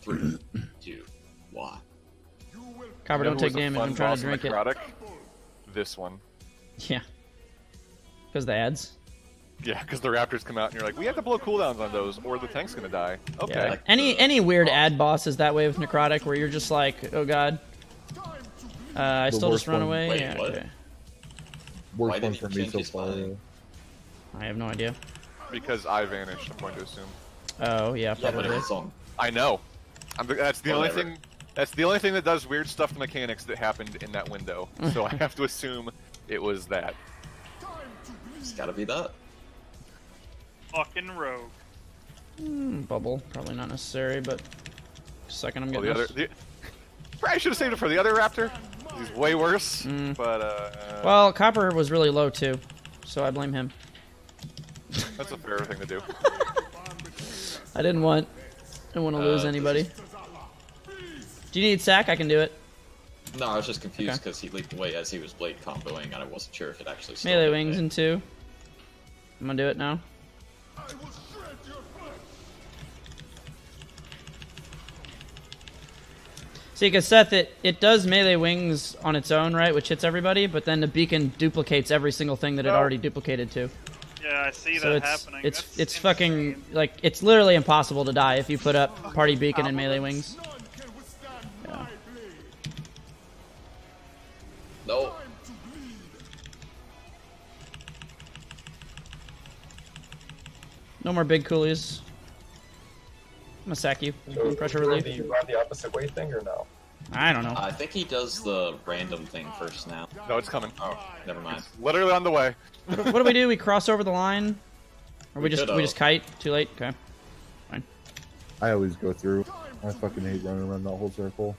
S6: Three, two, one.
S1: Copper, don't take damage. I'm trying to
S10: in
S1: drink it.
S10: This one.
S1: Yeah. Because the ads.
S10: Yeah, because the raptors come out and you're like, we have to blow cooldowns on those, or the tank's gonna die. Okay.
S1: Yeah. Any any weird ad boss is that way with Necrotic, where you're just like, oh god. Uh, I
S14: The
S1: still just run
S14: one.
S1: away.
S6: Wait,
S1: yeah.
S6: what?
S1: Okay.
S14: Worst
S6: did
S14: one for me so far.
S1: I have no idea.
S10: Because I vanished, I'm going to assume.
S1: Oh yeah,
S6: Yeah,
S1: probably.
S6: it was on.
S10: I know. I'm, that's the only thing. That's the only thing that does weird stuff to mechanics that happened in that window. so I have to assume it was that.
S6: It's gotta be that.
S3: Fucking rogue.
S1: Mm, bubble, probably not necessary, but second I'm
S10: Well,
S1: getting
S10: the other.
S1: this.
S10: The, probably should have saved it for the other raptor. He's way worse.
S1: Mm.
S10: But uh.
S1: Well, Copper was really low too, so I blame him.
S10: That's a fair thing to do.
S1: I didn't want, I didn't want to lose
S6: Uh,
S1: anybody. Do you need sack? I can do it.
S6: No, I was just confused
S1: Okay.
S6: because he leaped away as he was blade comboing, and I wasn't sure if it actually. still
S1: Melee wings in two. I'm gonna do it now. See, because Seth, it, it does melee wings on its own, right, which hits everybody, but then the beacon duplicates every single thing that it
S3: Oh.
S1: already duplicated to.
S3: Yeah, I see
S1: So
S3: that
S1: it's
S3: happening.
S1: it's
S3: That's
S1: it's fucking like it's literally impossible to die if you put up party beacon and melee wings.
S6: No
S1: more big coolies. I'm gonna sack you.
S4: So,
S1: Pressure
S4: do you run
S1: relief.
S4: the, opposite way thing or no?
S1: I don't know.
S6: I think he does the random thing first now.
S10: No, it's coming.
S6: Oh, never mind.
S10: Literally on the way.
S1: what do we do? We cross over the line, or we,
S6: We
S1: just
S6: could've.
S1: we just kite? Too late. Okay. Fine.
S14: I always go through. I fucking hate running around that whole circle.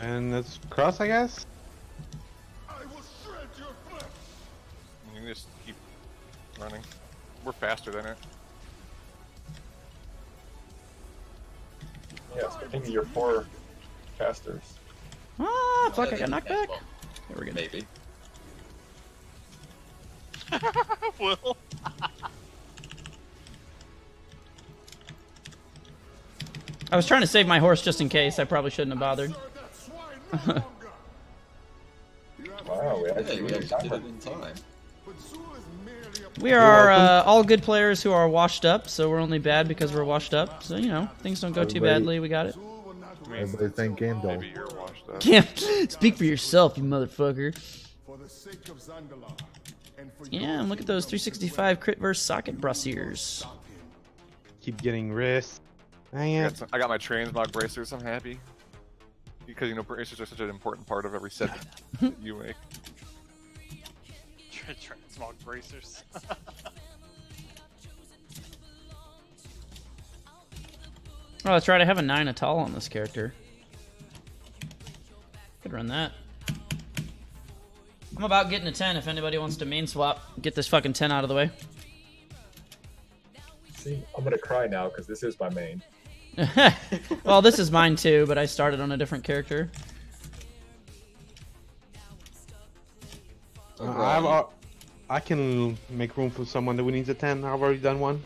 S2: And that's cross, I guess.
S10: Running. We're faster than it.
S4: Yeah, speaking of your four casters.
S1: Ah, fuck! I got knocked back.
S6: well.
S1: There we go.
S6: Maybe.
S3: Will.
S1: I was trying to save my horse just in case. I probably shouldn't have bothered.
S4: Wow, we
S6: Hey,
S4: actually
S6: we actually did it in time.
S1: We are uh, all good players who are washed up, so we're only bad because we're washed up. So you know, things don't go too
S14: Everybody-
S1: badly. We got it.
S10: I mean,
S14: Everybody thank Gandalf.
S10: maybe you're washed up.
S1: Yeah, speak for yourself, you motherfucker.
S8: For the sake of Zandalar, and for
S1: Yeah, and look at those 365 crit verse socket bracers.
S2: Keep getting wrist. I
S10: I
S2: am.
S10: got, some, I got my transmog bracers. I'm happy because you know bracers are such an important part of every set that you make.
S3: Transmog bracers.
S1: Oh, that's right. I have a 9 Atal on this character. Could run that. I'm about getting a 10 if anybody wants to main swap. Get this fucking 10 out of the way.
S4: See, I'm gonna cry now because this is my main.
S1: well, this is mine too, but I started on a different character.
S2: Uh, I've, al- I can make room for someone that needs a 10. I've already done one.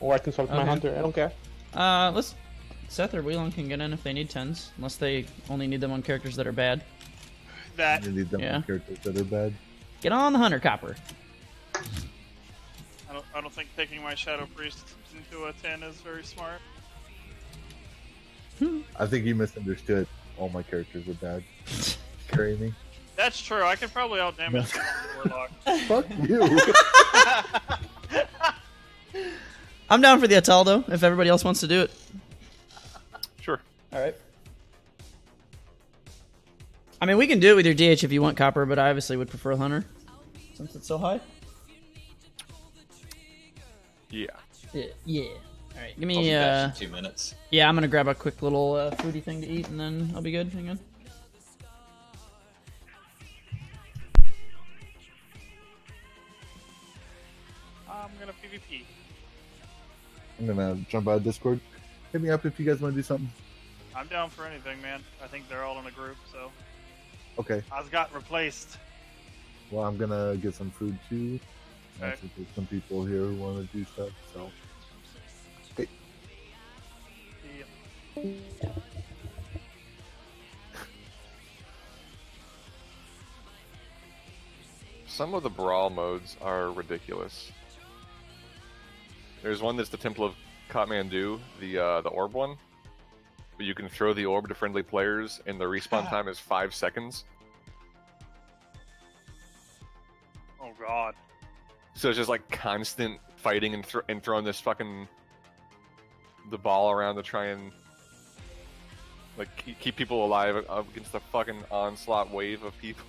S2: Or I can swap to my hunter. I don't care.
S1: Uh, let's. Seth or Whelan can get in if they need tens, unless they only need them on characters that are bad.
S3: That
S14: You need them
S1: Yeah.
S14: characters that are bad.
S1: Get on the hunter copper.
S3: I don't, I don't think taking my Shadow Priest into a 10 is very smart.
S14: I think you misunderstood. All my characters are bad. Carry me.
S3: That's true. I could probably outdamage him on Warlock.
S14: Fuck you.
S1: I'm down for the Ataldo if everybody else wants to do it.
S10: Sure.
S1: All right. I mean, we can do it with your DH if you want copper, but I obviously would prefer hunter since it's so high.
S10: Yeah.
S1: Yeah. Yeah. All right. Give me.
S6: back
S1: Uh,
S6: two minutes.
S1: yeah, I'm gonna grab a quick little uh, foodie thing to eat, and then I'll be good. Hang on.
S3: I'm gonna
S14: jump out of Discord. Hit me up if you guys want to do something.
S3: I'm down for anything, man. I think they're all in a group, so
S14: Okay.
S3: I was got replaced.
S14: Well, I'm gonna get some food too. I
S3: Okay.
S14: think there's some people here who want to do stuff. So. Hey,
S10: Some of the brawl modes are ridiculous. There's one that's the Temple of Kotmogu, the uh, the orb one. But you can throw the orb to friendly players, and the respawn time is five seconds.
S3: Oh god.
S10: So it's just like constant fighting and, thr and throwing this fucking the ball around to try and like keep, keep people alive against the fucking onslaught wave of people.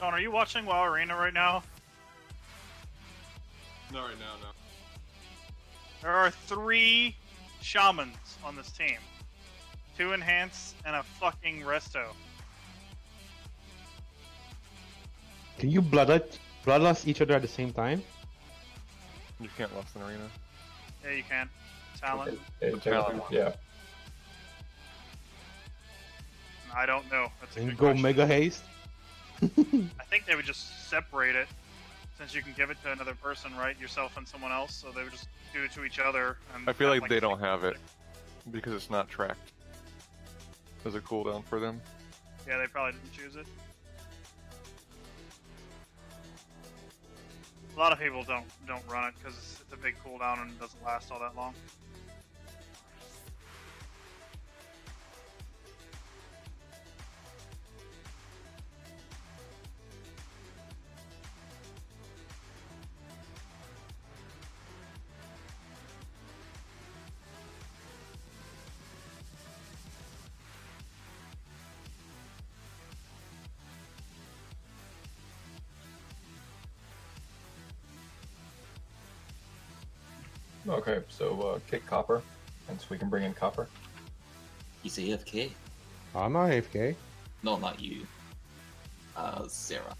S3: Don, are you watching WoW Arena right now?
S10: Not right now, no.
S3: There are three shamans on this team. Two enhance and a fucking resto.
S2: Can you bloodlust, bloodlust each other at the same time?
S10: You can't lust an arena.
S3: Yeah, you can. Talent.
S4: It- it technically- yeah.
S3: I don't know. That's a
S2: And
S3: good
S2: go
S3: question.
S2: mega haste?
S3: I think they would just separate it, since you can give it to another person, right? Yourself and someone else. So they would just do it to each other. And
S10: I feel
S3: have,
S10: like they don't have it because it's not tracked. There's a cooldown for them.
S3: Yeah, they probably didn't choose it. A lot of people don't don't run it because it's, it's a big cooldown and it doesn't last all that long.
S4: Okay, so uh, kick copper, and so we can bring in copper.
S6: He's AFK.
S2: I'm not AFK.
S6: No, not you. Uh, Sarah.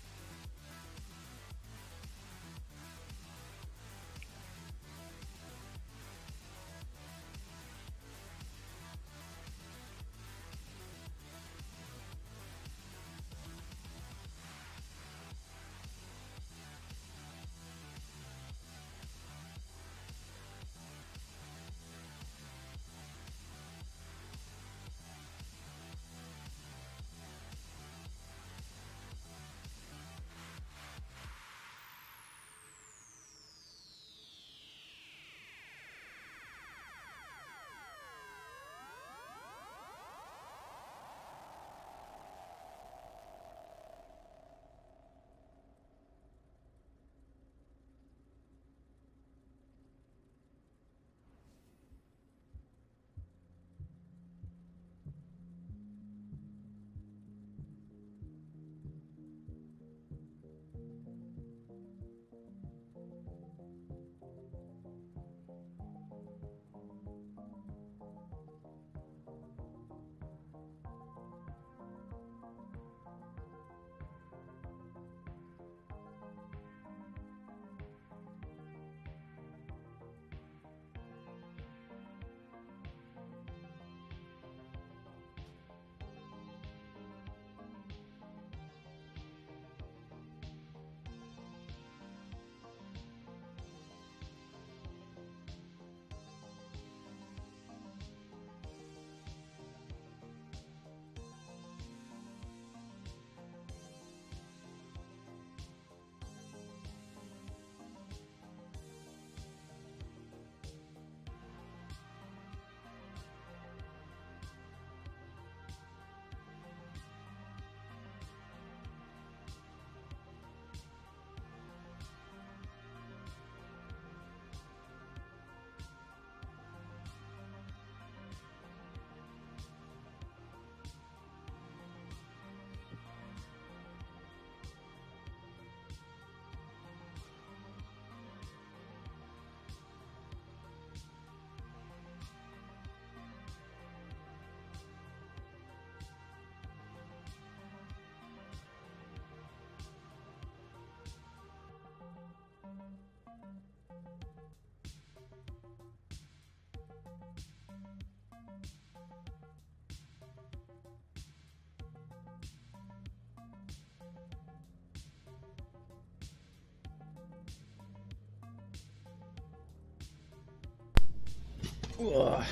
S1: Ugh.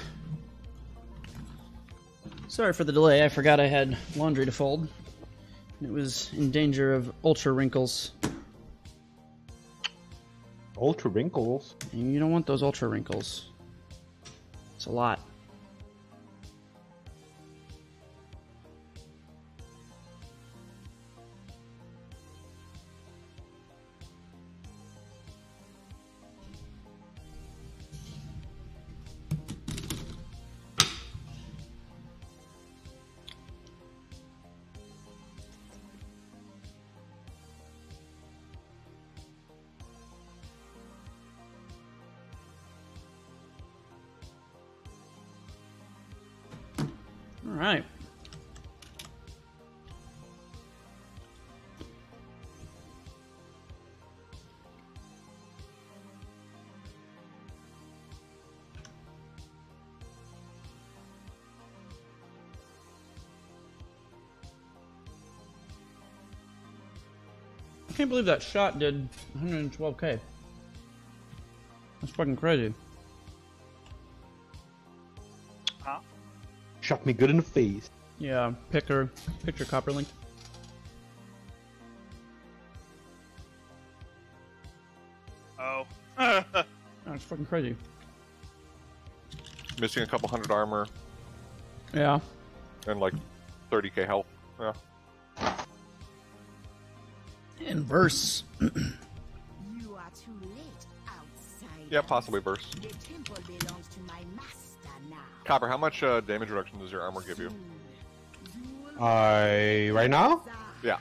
S1: Sorry for the delay. I forgot I had laundry to fold. It was in danger of ultra wrinkles.
S2: Ultra wrinkles?
S1: And you don't want those ultra wrinkles. It's a lot. Can't believe that shot did 112k. That's fucking crazy.
S3: Huh?
S2: Shot me good in the face.
S1: Yeah, picture, picture Copperlink.
S3: Oh.
S1: That's fucking crazy.
S10: Missing a couple hundred armor
S1: Yeah.
S10: and like 30k health. Yeah.
S1: Inverse.
S7: You are too late outside.
S10: Yeah, possibly verse.
S7: The temple belongs to my master now.
S10: Copper, how much uh, damage reduction does your armor give you?
S2: I right now
S10: Yeah.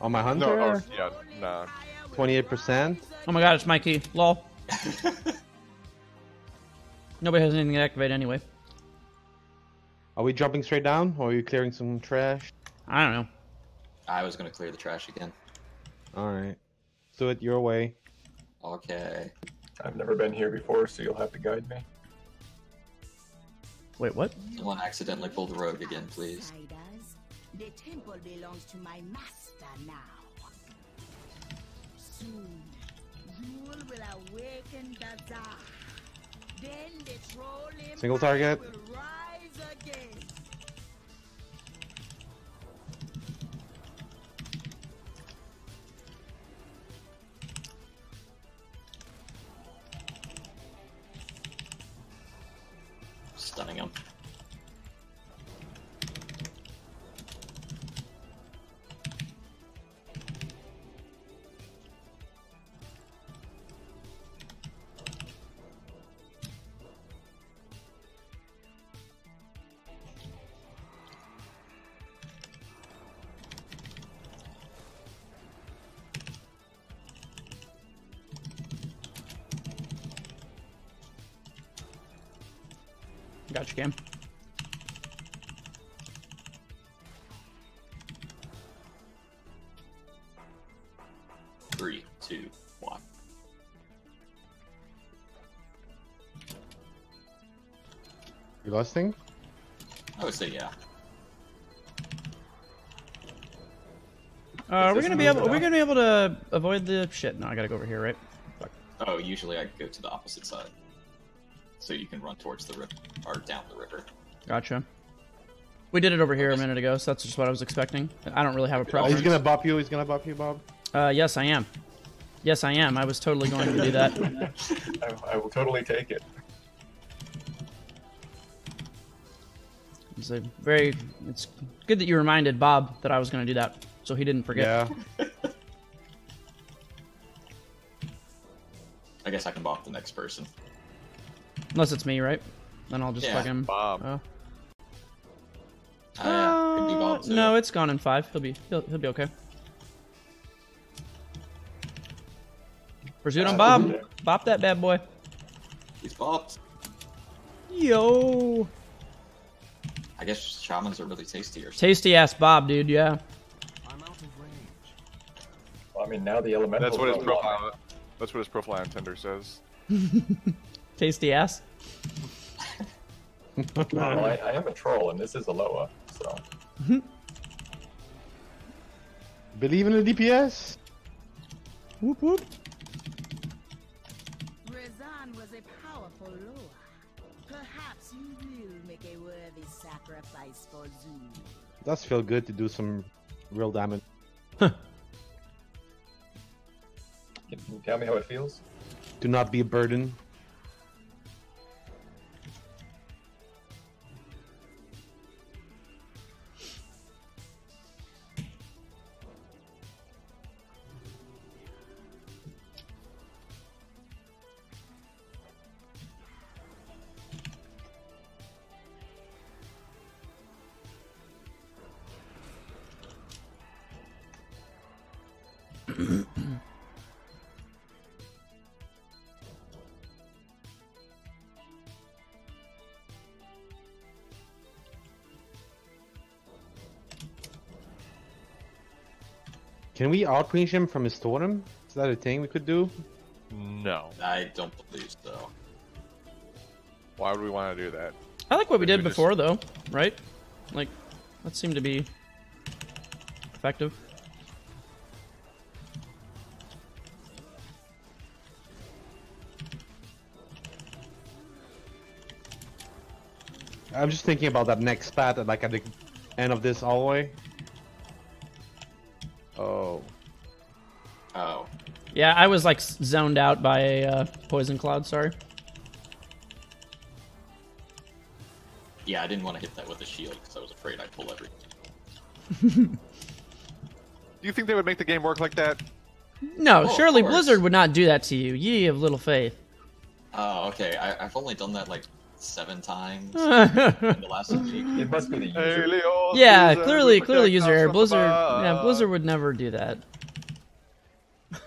S2: on my
S10: No,
S2: hunter,
S10: oh, yeah, nah.
S2: twenty-eight percent.
S1: Oh my god, it's Mikey. Lol. Nobody has anything to activate anyway.
S2: Are we jumping straight down, or are you clearing some trash?
S1: I don't know.
S6: I was gonna clear the trash again.
S2: All right, do it your way.
S6: Okay.
S4: I've never been here before, so you'll have to guide me.
S1: Wait, what?
S6: Someone accidentally pulled the rogue again, please.
S7: The temple belongs to my master now. Soon, Zul will awaken the dark. Then the troll
S2: Single target.
S7: will rise again.
S6: Stunning him.
S1: Gotcha, Cam.
S6: Three, two, one.
S2: You lost thing?
S6: I would say yeah.
S1: Uh, are we gonna be able? Are we gonna be able to avoid the shit? No, I gotta go over here, right? Fuck.
S6: Oh, usually I go to the opposite side. So you can run towards the river, or down the river.
S1: Gotcha. We did it over here a minute ago, so that's just what I was expecting. I don't really have a
S2: Oh,
S1: preference.
S2: he's gonna bop you. He's gonna bop you, Bob.
S1: Uh, yes, I am. Yes, I am. I was totally going to do that.
S4: I, I will totally take it.
S1: It's a very. It's good that you reminded Bob that I was going to do that, so he didn't forget.
S2: Yeah.
S6: I guess I can bop the next person.
S1: Unless it's me, right? Then I'll just
S6: Yeah,
S1: fucking.
S10: Bob.
S1: Oh.
S6: Uh, yeah,
S1: Uh,
S6: Bob too.
S1: no, it's gone in five. He'll be he'll, he'll be okay. Pursuit on
S4: Uh,
S1: Bob. Bop that bad boy.
S6: He's bopped.
S1: Yo.
S6: I guess shamans are really tasty or something.
S1: Tasty ass Bob, dude. Yeah. I'm out of range.
S4: Well, I mean, now the elemental.
S10: That's what his profile. That's what his profile on Tinder says.
S1: Tasty ass.
S4: Well, I, I am a troll, and this is a Loa, so.
S2: Believe in the DPS.
S1: Whoop whoop.
S7: Rezan was a powerful Loa. Perhaps you will make a worthy sacrifice for Zul.
S2: Does feel good to do some real damage.
S4: Can you tell me how it feels?
S2: Do not be a burden. Can we outreach him from his totem? Is that a thing we could do?
S10: No.
S6: I don't believe so.
S10: Why would we want to do that?
S1: I like what we
S10: Maybe
S1: did
S10: we just-
S1: before, though. Right? Like, that seemed to be effective.
S2: I'm just thinking about that next spat at like at the end of this all the way. Oh.
S6: Oh.
S1: Yeah, I was like zoned out by a uh, poison cloud. Sorry.
S6: Yeah, I didn't want to hit that with a shield because I was afraid I'd pull everything.
S10: Do you think they would make the game work like that?
S1: No,
S6: Oh,
S1: surely. Blizzard would not do that to you. Ye of little faith.
S6: Oh, okay. I, I've only done that like seven times in the last week.
S4: It must be the user.
S1: yeah, clearly, clearly user error. Blizzard, yeah, Blizzard would never do that.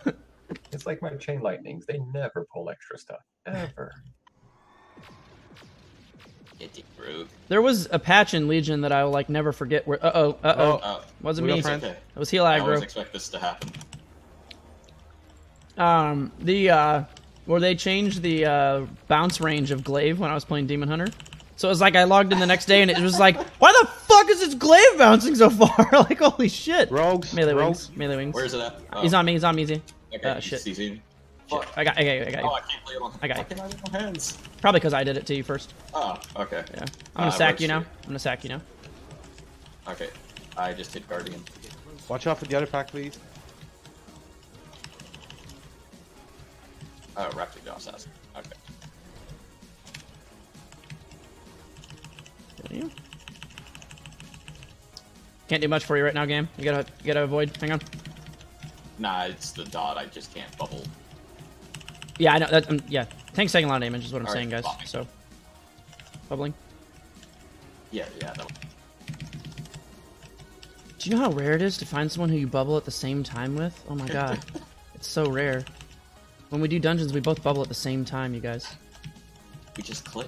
S4: It's like my chain lightnings. They never pull extra stuff. Ever.
S6: Itty rogue.
S1: There was a patch in Legion that I will like never forget. Where uh oh, uh oh,
S6: Oh,
S1: wasn't me.
S6: got.
S1: It was heal
S6: I always expect this to happen.
S1: Um, the uh, where they changed the uh bounce range of glaive when I was playing Demon Hunter. So it was like I logged in the next day and it was like, why the fuck is this glaive bouncing so far? like holy shit.
S2: Rogues,
S1: melee
S2: rogues.
S1: wings, melee wings.
S6: Where is it at? Oh.
S1: He's on me. He's on me. Easy.
S6: Okay,
S1: Uh,
S6: he's
S1: shit.
S6: easy.
S1: Shit. I got. I got you. I got you.
S6: Oh, I can't play it on.
S1: I got you.
S6: Fucking out of my hands.
S1: Probably because I did it to you first.
S6: Oh, okay.
S1: Yeah. I'm gonna
S6: Uh,
S1: sack you now.
S6: here.
S1: I'm gonna sack you now.
S6: Okay, I just hit Guardian.
S2: Watch out for the other pack, please.
S6: Oh, Raptor Joss has. Okay.
S1: You. Can't do much for you right now, game. You gotta, you gotta avoid. Hang on.
S6: Nah, it's the dot. I just can't bubble.
S1: Yeah, I know. That, um, yeah, tank's taking a lot of damage, is what I'm
S6: All right,
S1: saying, guys.
S6: fine.
S1: So, bubbling.
S6: Yeah, yeah. No.
S1: Do you know how rare it is to find someone who you bubble at the same time with? Oh my god, it's so rare. When we do dungeons, we both bubble at the same time, you guys.
S6: We just click.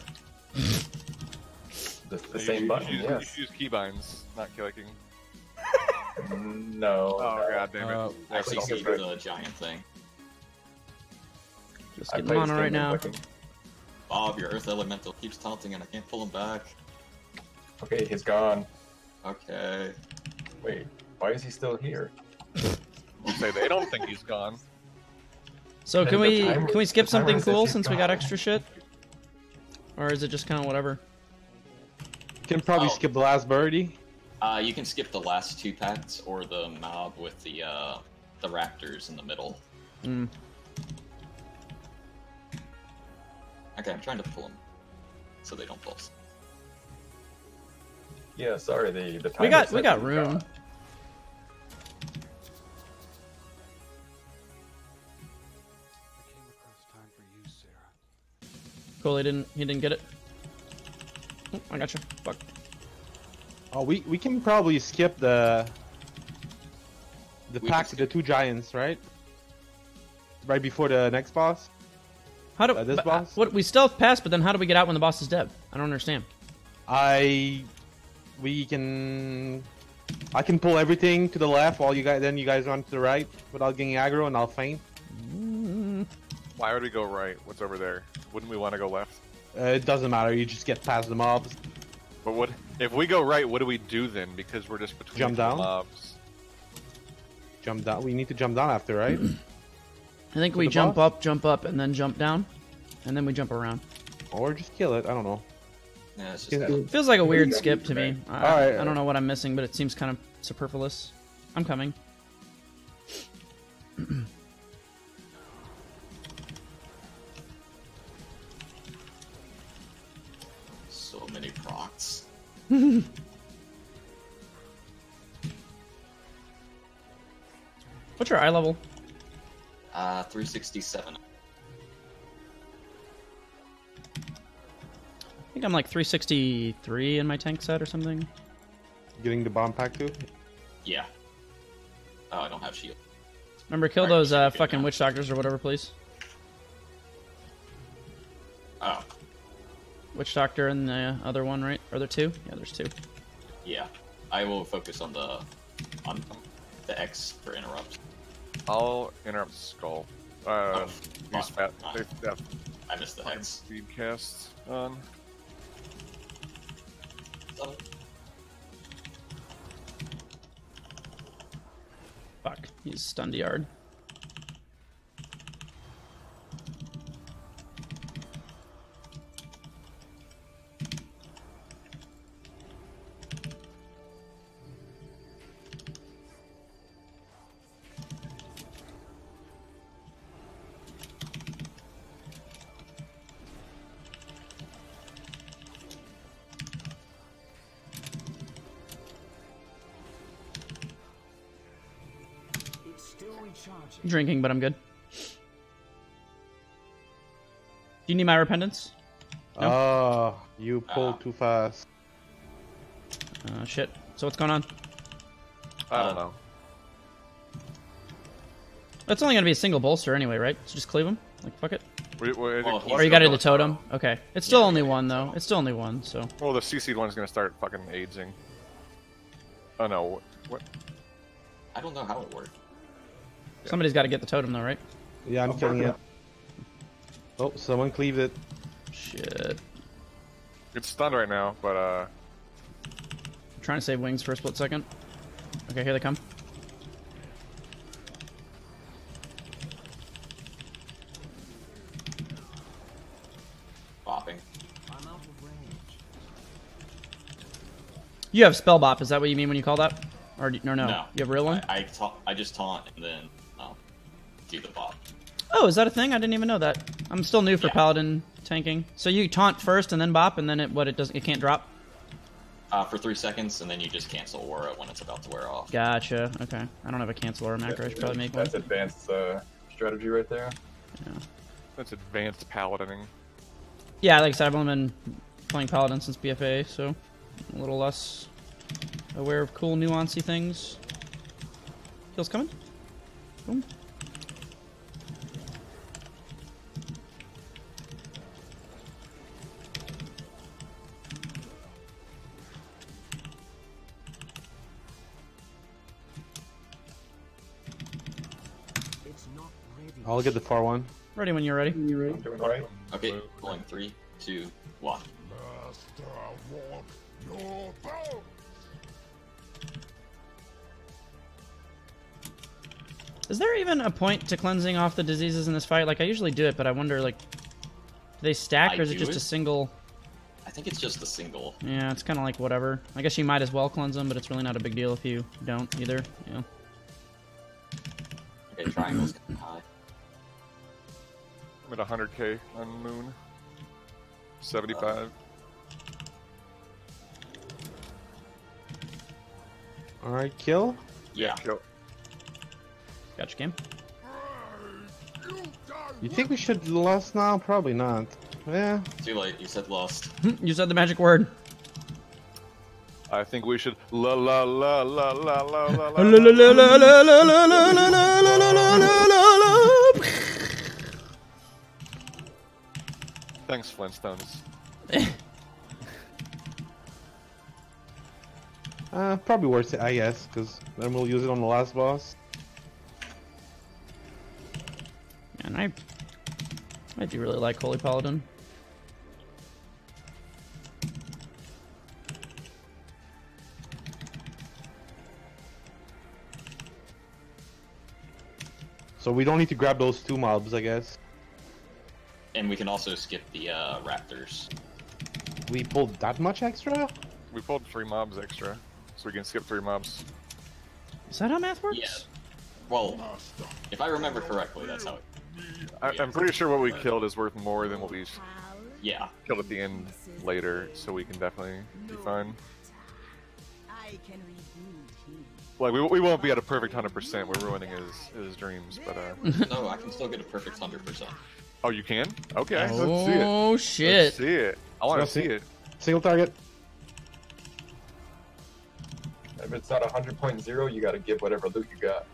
S4: The, the
S10: You
S4: same
S10: should-
S4: button,
S10: you should-
S4: yes.
S10: You should use keybinds, not clicking.
S4: No.
S10: Oh god damn it.
S2: Uh,
S6: I
S10: That's
S6: see
S10: also
S6: see
S10: good.
S6: the giant thing.
S1: Just
S4: I
S1: getting
S4: played
S1: mono right now.
S4: looking-
S6: Bob, your Earth Elemental keeps taunting and I can't pull him back.
S4: Okay, he's gone.
S6: Okay.
S4: Wait, why is he still here?
S10: You say they don't think he's gone.
S1: So can
S4: the
S1: we
S4: timer-
S1: can we skip something cool
S4: he's
S1: since we got extra shit? Or is it just kind of whatever?
S2: Can probably
S6: Oh.
S2: skip the last birdie.
S6: Uh, you can skip the last two packs or the mob with the uh, the raptors in the middle.
S1: Mm.
S6: Okay, I'm trying to pull them so they don't pulse.
S4: Yeah, sorry, the the
S1: We got we got room.
S4: gone.
S1: Cool. He didn't he didn't get it. Oh, I got you. Fuck.
S2: Oh, we we can probably skip the the
S6: We
S2: pack
S6: can
S2: the two giants, right? Right before the next boss.
S1: How do
S2: Uh, this
S1: but, uh,
S2: boss?
S1: What we stealth past, but then how do we get out when the boss is dead? I don't understand.
S2: I we can I can pull everything to the left while you guys then you guys run to the right without getting aggro and I'll feint.
S10: Why would we go right? What's over there? Wouldn't we want to go left?
S2: Uh, it doesn't matter. You just get past the mobs.
S10: But what if we go right? What do we do then? Because we're just between
S2: Jump
S10: two
S2: down?
S10: mobs.
S2: Jump down. We need to jump down after, right?
S1: I think
S2: With
S1: we jump
S2: boss?
S1: up, jump up, and then jump down, and then we jump around.
S2: or just kill it. I don't know.
S6: Yeah, it's just
S1: It feels like a weird skip to me. I,
S2: Alright.
S1: I don't know what I'm missing, but it seems kind of superfluous. I'm coming. What's your eye level?
S6: Uh, 367.
S1: I think I'm like 363 in my tank set or something.
S2: Getting the bomb pack too.
S6: Yeah. Oh, I don't have shield.
S1: Remember, kill
S6: Alright,
S1: those
S6: should
S1: uh, fucking witch doctors or whatever, please.
S6: Oh,
S1: Witch doctor and the other one, right? Are there two? Yeah, there's two.
S6: yeah. I will focus on the on the X for interrupts.
S10: I'll interrupt Skull. Uh, use fat.
S6: fine.
S10: They have
S6: I missed the
S10: time
S6: hex.
S10: speed cast on.
S1: Fuck. He's stunned yard. Drinking, but I'm good. Do you need my repentance? No?
S2: Ah, you pulled too fast.
S1: Uh, shit. So what's going on?
S10: I don't know.
S1: It's only gonna be a single bolster anyway, right? So just cleave him. Like fuck it.
S10: We, we,
S1: Or you got it the totem. Okay. It's still only one though. It's still only one. So
S10: Well, the CC one's gonna start fucking aging. Oh no, what?
S6: I don't know how it worked.
S1: Somebody's got to get the totem though, right?
S2: Yeah, I'm killing it. Oh, someone cleaved it.
S1: Shit.
S10: It's stunned right now, but uh,
S1: I'm trying to save wings for a split second. Okay, here they come.
S6: Bopping.
S11: I'm out of range.
S1: You have spell bop. Is that what you mean when you call that? Or do- no, no.
S6: No.
S1: You have real one?
S6: I I, ta- I just taunt and then do the bop.
S1: Oh, is that a thing? I didn't even know that. I'm still new for
S6: Yeah.
S1: paladin tanking. So you taunt first and then bop, and then it what it doesn't it can't drop.
S6: Uh, for three seconds, and then you just cancel aura when it's about to wear off.
S1: Gotcha. Okay. I don't have a cancel aura a macro. I should probably make one.
S4: That's advanced uh, strategy right there. Yeah.
S10: that's advanced paladining.
S1: Yeah, like I said, I've only been playing paladin since BFA, so a little less aware of cool nuancy things. Kills coming. Boom.
S2: I'll get the far one.
S1: Ready when you're ready. When you're ready.
S4: Doing alright.
S6: Okay, pulling three, two, one.
S8: Master, want your bow.
S1: Is there even a point to cleansing off the diseases in this fight? Like I usually do it, but I wonder like, do they stack
S6: I
S1: or is it just
S6: it.
S1: a single?
S6: I think it's just a single.
S1: Yeah, it's kind of like whatever. I guess you might as well cleanse them, but it's really not a big deal if you don't either. Yeah.
S6: Okay, triangle's coming high.
S10: I'm at 100k on Moon. 75.
S2: All right, kill.
S6: Yeah.
S10: Kill.
S1: Gotcha, game.
S2: You think we should lost now? Probably not. Yeah.
S6: Too late. You said lost.
S1: you said the magic word.
S10: I think we should la la la la la la la la.
S1: La la la la la la la la la la la la la la.
S10: Thanks, Flintstones.
S2: Uh, probably worth it, I guess, because then we'll use it on the last boss.
S1: And I, I do really like Holy Paladin.
S2: So we don't need to grab those two mobs, I guess.
S6: And we can also skip the uh, raptors.
S2: We pulled that much extra?
S10: We pulled three mobs extra, so we can skip three mobs.
S1: Is that how math works?
S6: Yeah. Well, if I remember correctly, that's how it.
S10: I, I'm pretty sure what we killed is worth more than what we
S6: Yeah.
S10: killed at the end later, so we can definitely be fine.
S7: I can reboot him.
S10: Like we, we won't be at a perfect hundred percent. We're ruining his his dreams, but uh.
S6: no, I can still get a perfect hundred percent.
S10: Oh, you can? Okay, let's see it.
S1: Oh shit!
S10: Let's see it. I want to
S2: see
S10: see it.
S2: Single target.
S4: If it's not 100.0, you gotta give whatever loot you got.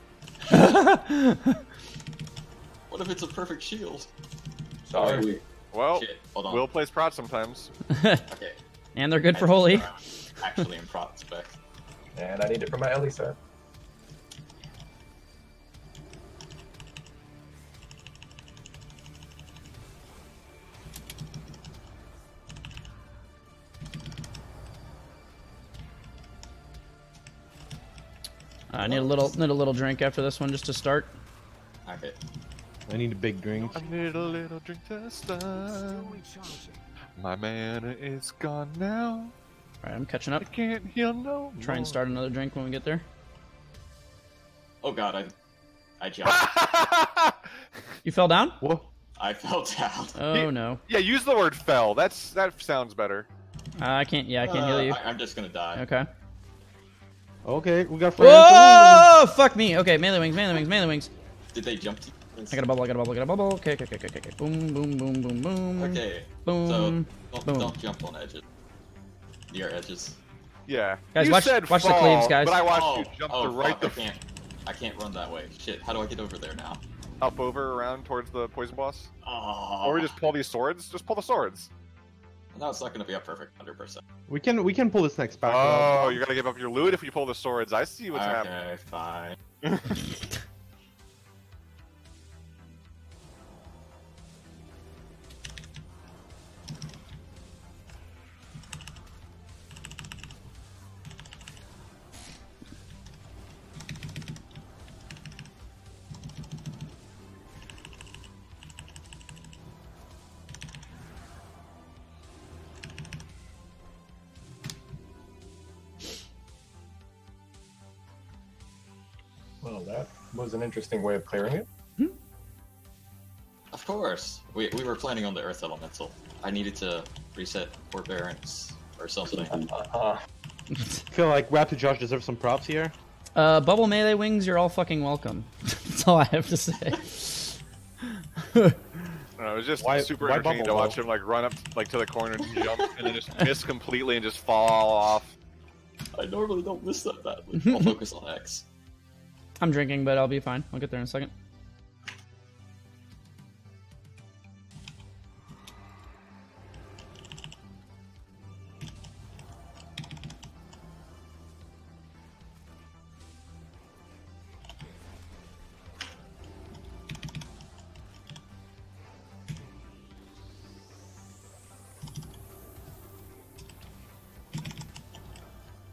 S6: What if it's a perfect shield?
S4: Sorry.
S10: Well,
S6: Shit, hold on.
S10: Will plays prot sometimes.
S6: Okay.
S1: and they're good
S6: I
S1: for holy.
S6: Actually, in prot spec.
S4: And I need it for my Ellie set.
S1: I need a little need a little drink after this one just to start.
S6: Okay.
S2: I need a big drink.
S10: I need a little drink to start. My mana is gone now.
S1: Alright, I'm catching up.
S10: I can't heal no
S1: Try and start another drink when we get there.
S6: Oh god, I I jumped.
S1: You fell down?
S2: Whoa.
S6: I fell down.
S1: Oh no.
S10: Yeah, use the word fell. That's that sounds better.
S1: Uh, I can't. Yeah, I can't heal
S6: Uh,
S1: you.
S6: I, am just gonna die.
S1: Okay.
S2: Okay, we got friends.
S1: Whoa! Fuck me. Okay, melee wings, melee wings, melee wings.
S6: Did they jump to
S1: I got a bubble. I got a bubble. I got a bubble. Okay, okay, okay, okay, okay. Boom, boom, boom, boom, boom.
S6: Okay.
S1: Boom.
S6: So don't,
S1: boom.
S6: don't jump on edges. Near edges.
S10: Yeah.
S1: Guys,
S10: you
S1: watch-
S10: said
S1: watch the cleaves, guys.
S10: But I watched
S6: oh,
S10: you jump
S6: oh,
S10: to right
S6: fuck,
S10: the
S6: I can't. I can't run that way. Shit. How do I get over there now?
S10: up over around towards the poison boss.
S6: Oh.
S10: Or we just pull these swords. Just pull the swords.
S6: No, it's not gonna be a perfect hundred percent.
S2: We can we can pull this next pack.
S10: Oh, you're gonna give up your loot if you pull the swords. I see what's happening.
S6: Okay, fine.
S4: an interesting way of clearing it.
S6: Of course. We, we were planning on the Earth Elemental. I needed to reset forbearance or something.
S4: Uh,
S2: I feel like Raptor Josh deserves some props here.
S1: Uh, bubble melee wings, you're all fucking welcome. That's all I have to say.
S10: No, it was just
S2: Why-
S10: super
S2: why
S10: entertaining to
S2: bubble,
S10: watch him like run up like to the corner and jump and then just miss completely and just fall off.
S6: I normally don't miss that badly. I'll focus on X.
S1: I'm drinking, but I'll be fine. I'll get there in a second.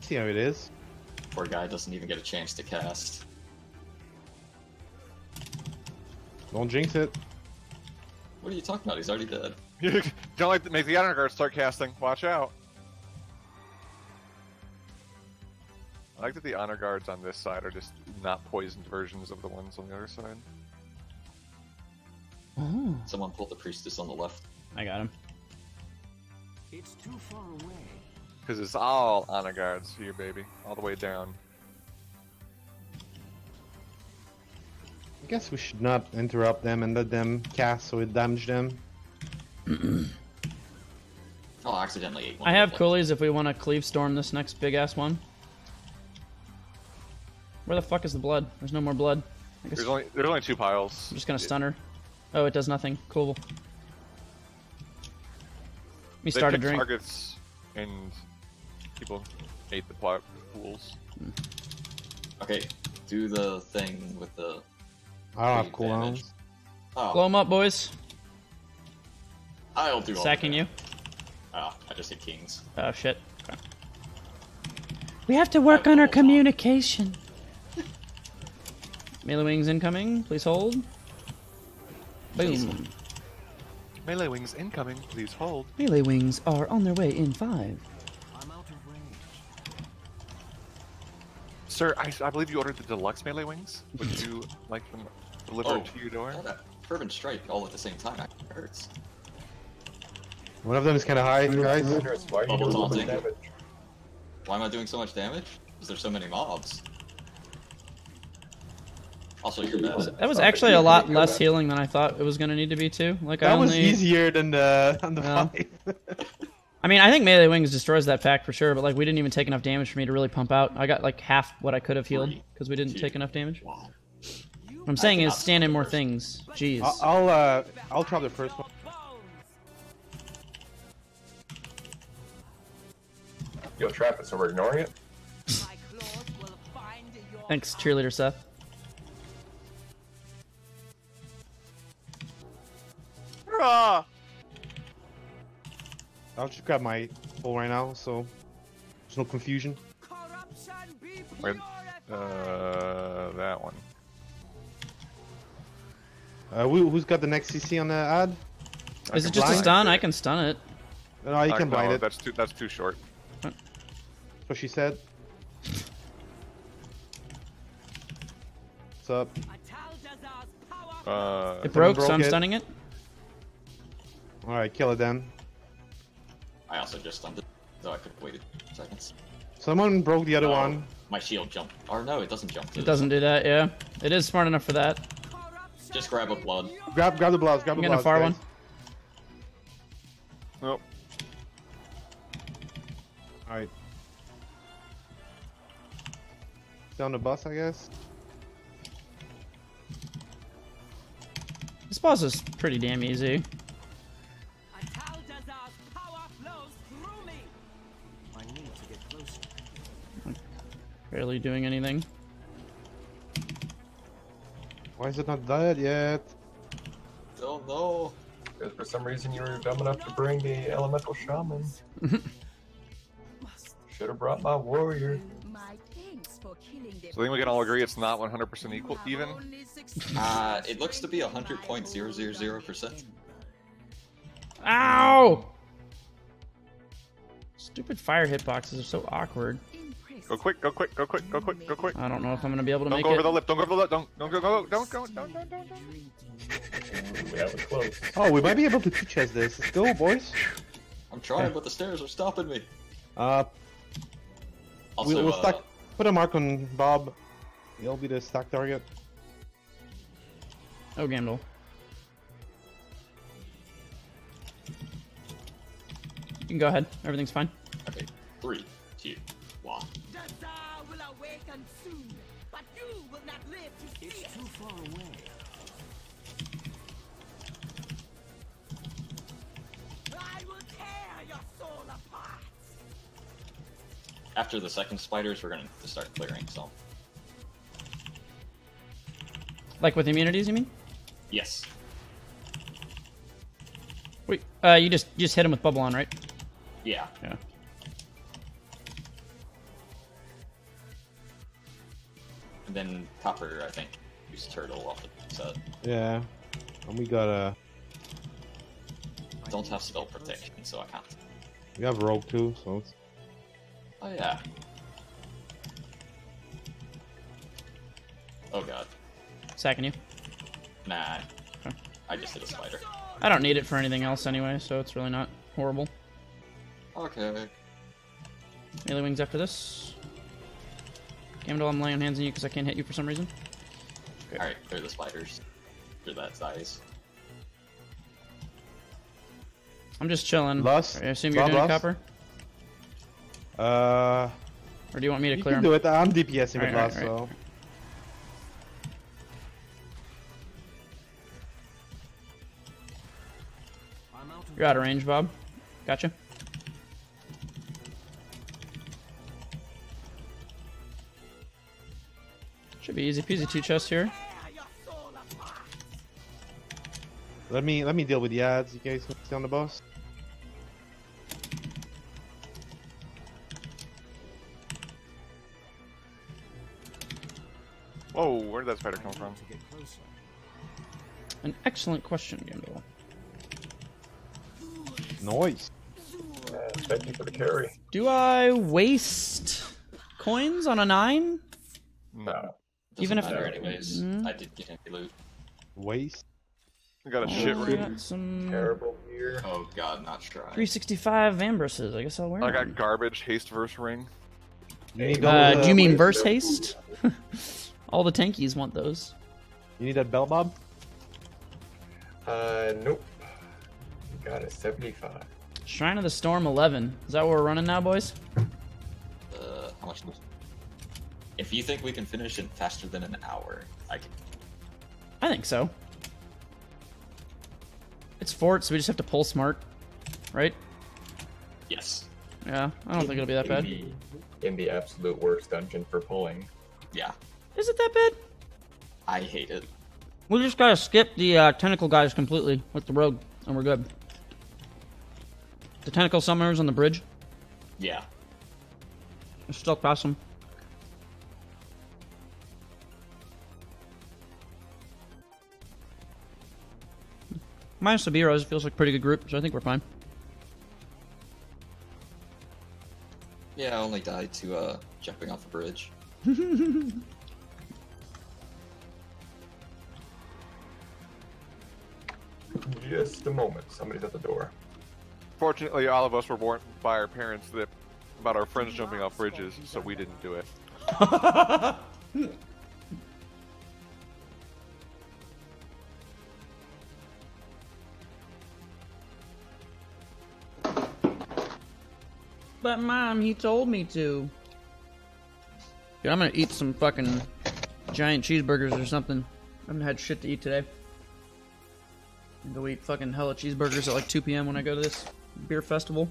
S2: See how it is.
S6: Poor guy doesn't even get a chance to cast.
S2: Don't jinx it.
S6: What are you talking about? He's already dead.
S10: Don't like to make the honor guard start casting. Watch out. I like that the honor guards on this side are just not poisoned versions of the ones on the other side.
S1: Oh.
S6: Someone pulled the priestess on the left.
S1: I got him.
S11: It's too far away.
S10: Because it's all honor guards here, baby. All the way down.
S2: I guess we should not interrupt them and let them cast so it damage them.
S6: Oh, I accidentally ate one.
S1: I have coolies if we want to cleave storm this next big ass one. Where the fuck is the blood? There's no more blood. I guess
S10: There's only there's only two piles.
S1: I'm just gonna stun her. Oh, it does nothing. Cool. Let me
S10: They
S1: start a drink.
S10: targets and people ate the pl- pools.
S6: Okay, do the thing with the.
S2: I don't have
S6: bleed damage.
S2: cooldowns.
S6: Oh,
S1: Blow them up, boys.
S6: I'll do all
S1: Sacking you.
S6: damage. Oh, I just hit kings.
S1: Oh shit. Okay. We have to work on our communication. Melee wings incoming. Please hold. Boom.
S10: Melee wings incoming. Please hold.
S1: Melee wings are on their way in five.
S11: I'm out of range.
S10: Sir, I, I believe you ordered the deluxe melee wings. Would you like them delivered
S6: Oh,
S10: to your door?
S6: yeah, that fervent strike all at the same time actually hurts.
S2: One of them is kind of high, guys.
S4: Why are you
S6: oh,
S4: doing so much damage?
S6: Why am I doing so much damage? Because there's so many mobs. Also, you're bad.
S1: That was actually a lot less healing than I thought it was gonna need to be too. Like I
S2: That was easier than the than the
S1: Yeah.
S2: fight.
S1: I mean, I think melee wings destroys that pack for sure, but like we didn't even take enough damage for me to really pump out. I got like half what I could have healed because we didn't
S6: two,
S1: take enough damage.
S6: Wow.
S1: What I'm saying is
S6: cannot
S1: stand in more things. Jeez.
S2: I'll I'll, uh, I'll try the first one.
S4: You'll trap it, so we're ignoring it.
S13: My claws will find your
S1: Thanks, cheerleader Seth.
S10: Ah!
S2: I'll just grab my full right now, so there's no confusion.
S10: Wait. Uh, that one.
S2: Uh, who, who's got the next CC on the ad? I
S1: Is it
S2: can
S1: just a stun? I can stun it.
S2: No, you
S10: Uh,
S2: can blind
S10: no,
S2: it.
S10: That's too. That's too short.
S2: That's what she said. What's up?
S10: Uh,
S1: It broke, so I'm
S2: it.
S1: stunning it.
S2: Alright, kill it then.
S6: I also just stunned it, so I could have waited seconds.
S2: Someone broke the other
S6: Oh,
S2: one.
S6: My shield jumped. Or no, it doesn't jump.
S1: It doesn't do that, yeah. It is smart enough for that.
S6: Just grab a blood.
S2: Grab, grab the bloods. Grab
S1: I'm
S2: the
S1: getting a
S2: bloods.
S1: far
S2: guys.
S1: one.
S10: Nope.
S2: Alright. Down the bus, I guess.
S1: This boss is pretty damn easy.
S11: I need to get closer.
S1: Barely doing anything.
S2: Why is it not dead yet?
S6: Oh no.
S4: Because for some reason you were dumb enough to bring the elemental shaman. Should have brought my warrior.
S7: My thanks for killing the
S10: So I think we can all agree it's not 100% equal, even.
S6: Uh, it looks to be 100.000%.
S1: Ow! Stupid fire hitboxes are so awkward.
S10: Go quick, go quick, go quick, go quick, go quick.
S1: I don't know if I'm gonna be able to
S10: Don't
S1: make
S10: go over the lip. Don't go over the lip. Don't don't go go don't go don't don't don't.
S4: That was close.
S2: Oh, we might be able to two chest this. Let's go, boys.
S6: I'm trying, but the stairs are stopping me.
S2: Uh,
S6: Also,
S2: we'll, we'll
S6: uh,
S2: stack. Put a mark on Bob. He'll be the stack target.
S1: Oh, Gamdol. You can go ahead. Everything's fine.
S6: Okay, three, After the second spiders, we're gonna start clearing. So
S1: Like with immunities, you mean?
S6: yes,
S1: Wait, uh, you just you just hit him with bubble on, right?
S6: yeah.
S1: Yeah.
S6: And then Copper, I think, use turtle off the set.
S2: Yeah. And we got a.
S6: Don't have spell protection, so I can't.
S2: We have rogue too, so it's.
S6: Oh yeah. Oh god.
S1: Sacking you.
S6: Nah. I just hit a spider.
S1: I don't need it for anything else anyway, so it's really not horrible.
S6: Okay.
S1: Melee wings after this. Gamdol, I'm laying hands on you because I can't hit you for some reason.
S6: Alright, clear the spiders. Clear that size.
S1: I'm just chilling.
S2: Lust?
S1: I assume you're
S2: Bob
S1: doing
S2: Lust?
S1: copper,
S2: Uh.
S1: or do you want me to
S2: You
S1: clear
S2: can
S1: him?
S2: do it. I'm DPSing with
S1: Alright,
S2: last,
S1: alright,
S2: so.
S11: I'm out of
S1: You're out of range, Bob. Gotcha. Should be easy peasy. Two chests here.
S2: Let me let me deal with the ads. You guys can stay on the boss.
S10: Whoa, where did that spider come from?
S11: to get closer.
S1: An excellent question, Gamdol.
S2: Noise.
S4: Uh, thank you for the carry.
S1: Do I waste coins on a nine?
S4: No.
S1: Even if-
S6: matter anyways.
S1: Mhm.
S6: I did get any loot.
S2: Waste.
S10: I got a
S1: Oh,
S10: shit
S1: I
S10: ring.
S1: got some
S4: Terrible gear.
S6: Oh god, not trying.
S1: 365 Ambresses. I guess I'll wear
S10: I
S1: them.
S10: got garbage haste verse ring.
S2: You
S1: Uh, do you mean verse haste? All the tankies want those.
S2: You need that bell, Bob?
S4: Uh, nope. Got a 75.
S1: Shrine of the Storm 11. Is that what we're running now, boys?
S6: Uh, how much? If you think we can finish in faster than an hour, I can.
S1: I think so. It's fort, so we just have to pull smart, right?
S6: Yes.
S1: Yeah, I don't think it'll be that bad.
S4: In the, in the absolute worst dungeon for pulling.
S6: Yeah.
S1: Is it that bad?
S6: I hate it.
S1: We just gotta skip the uh, tentacle guys completely with the rogue, and we're good. The tentacle summoners on the bridge.
S6: Yeah.
S1: Still pass them. Minus the B-Res, feels like a pretty good group, so I think we're fine.
S6: Yeah, I only died to uh, jumping off a bridge.
S4: Just a moment. Somebody's at the door.
S10: Fortunately, all of us were warned by our parents that about our friends jumping off bridges, so we didn't do it.
S1: But mom, he told me to. Yeah, I'm gonna eat some fucking giant cheeseburgers or something. I haven't had shit to eat today. And go eat fucking hella cheeseburgers at like 2 p.m. when I go to this beer festival.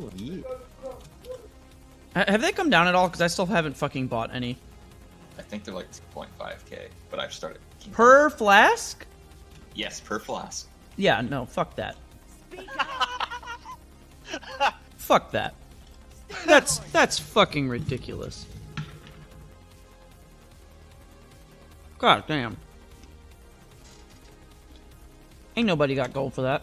S2: Flask too. Yeah.
S1: Ha- Have they come down at all? Because I still haven't fucking bought any.
S6: I think they're like 2.5k, but I've started.
S1: Per flask?
S6: Yes, per flask.
S1: Yeah, no, fuck that. fuck that. That's that's fucking ridiculous. God damn. Ain't nobody got gold for that.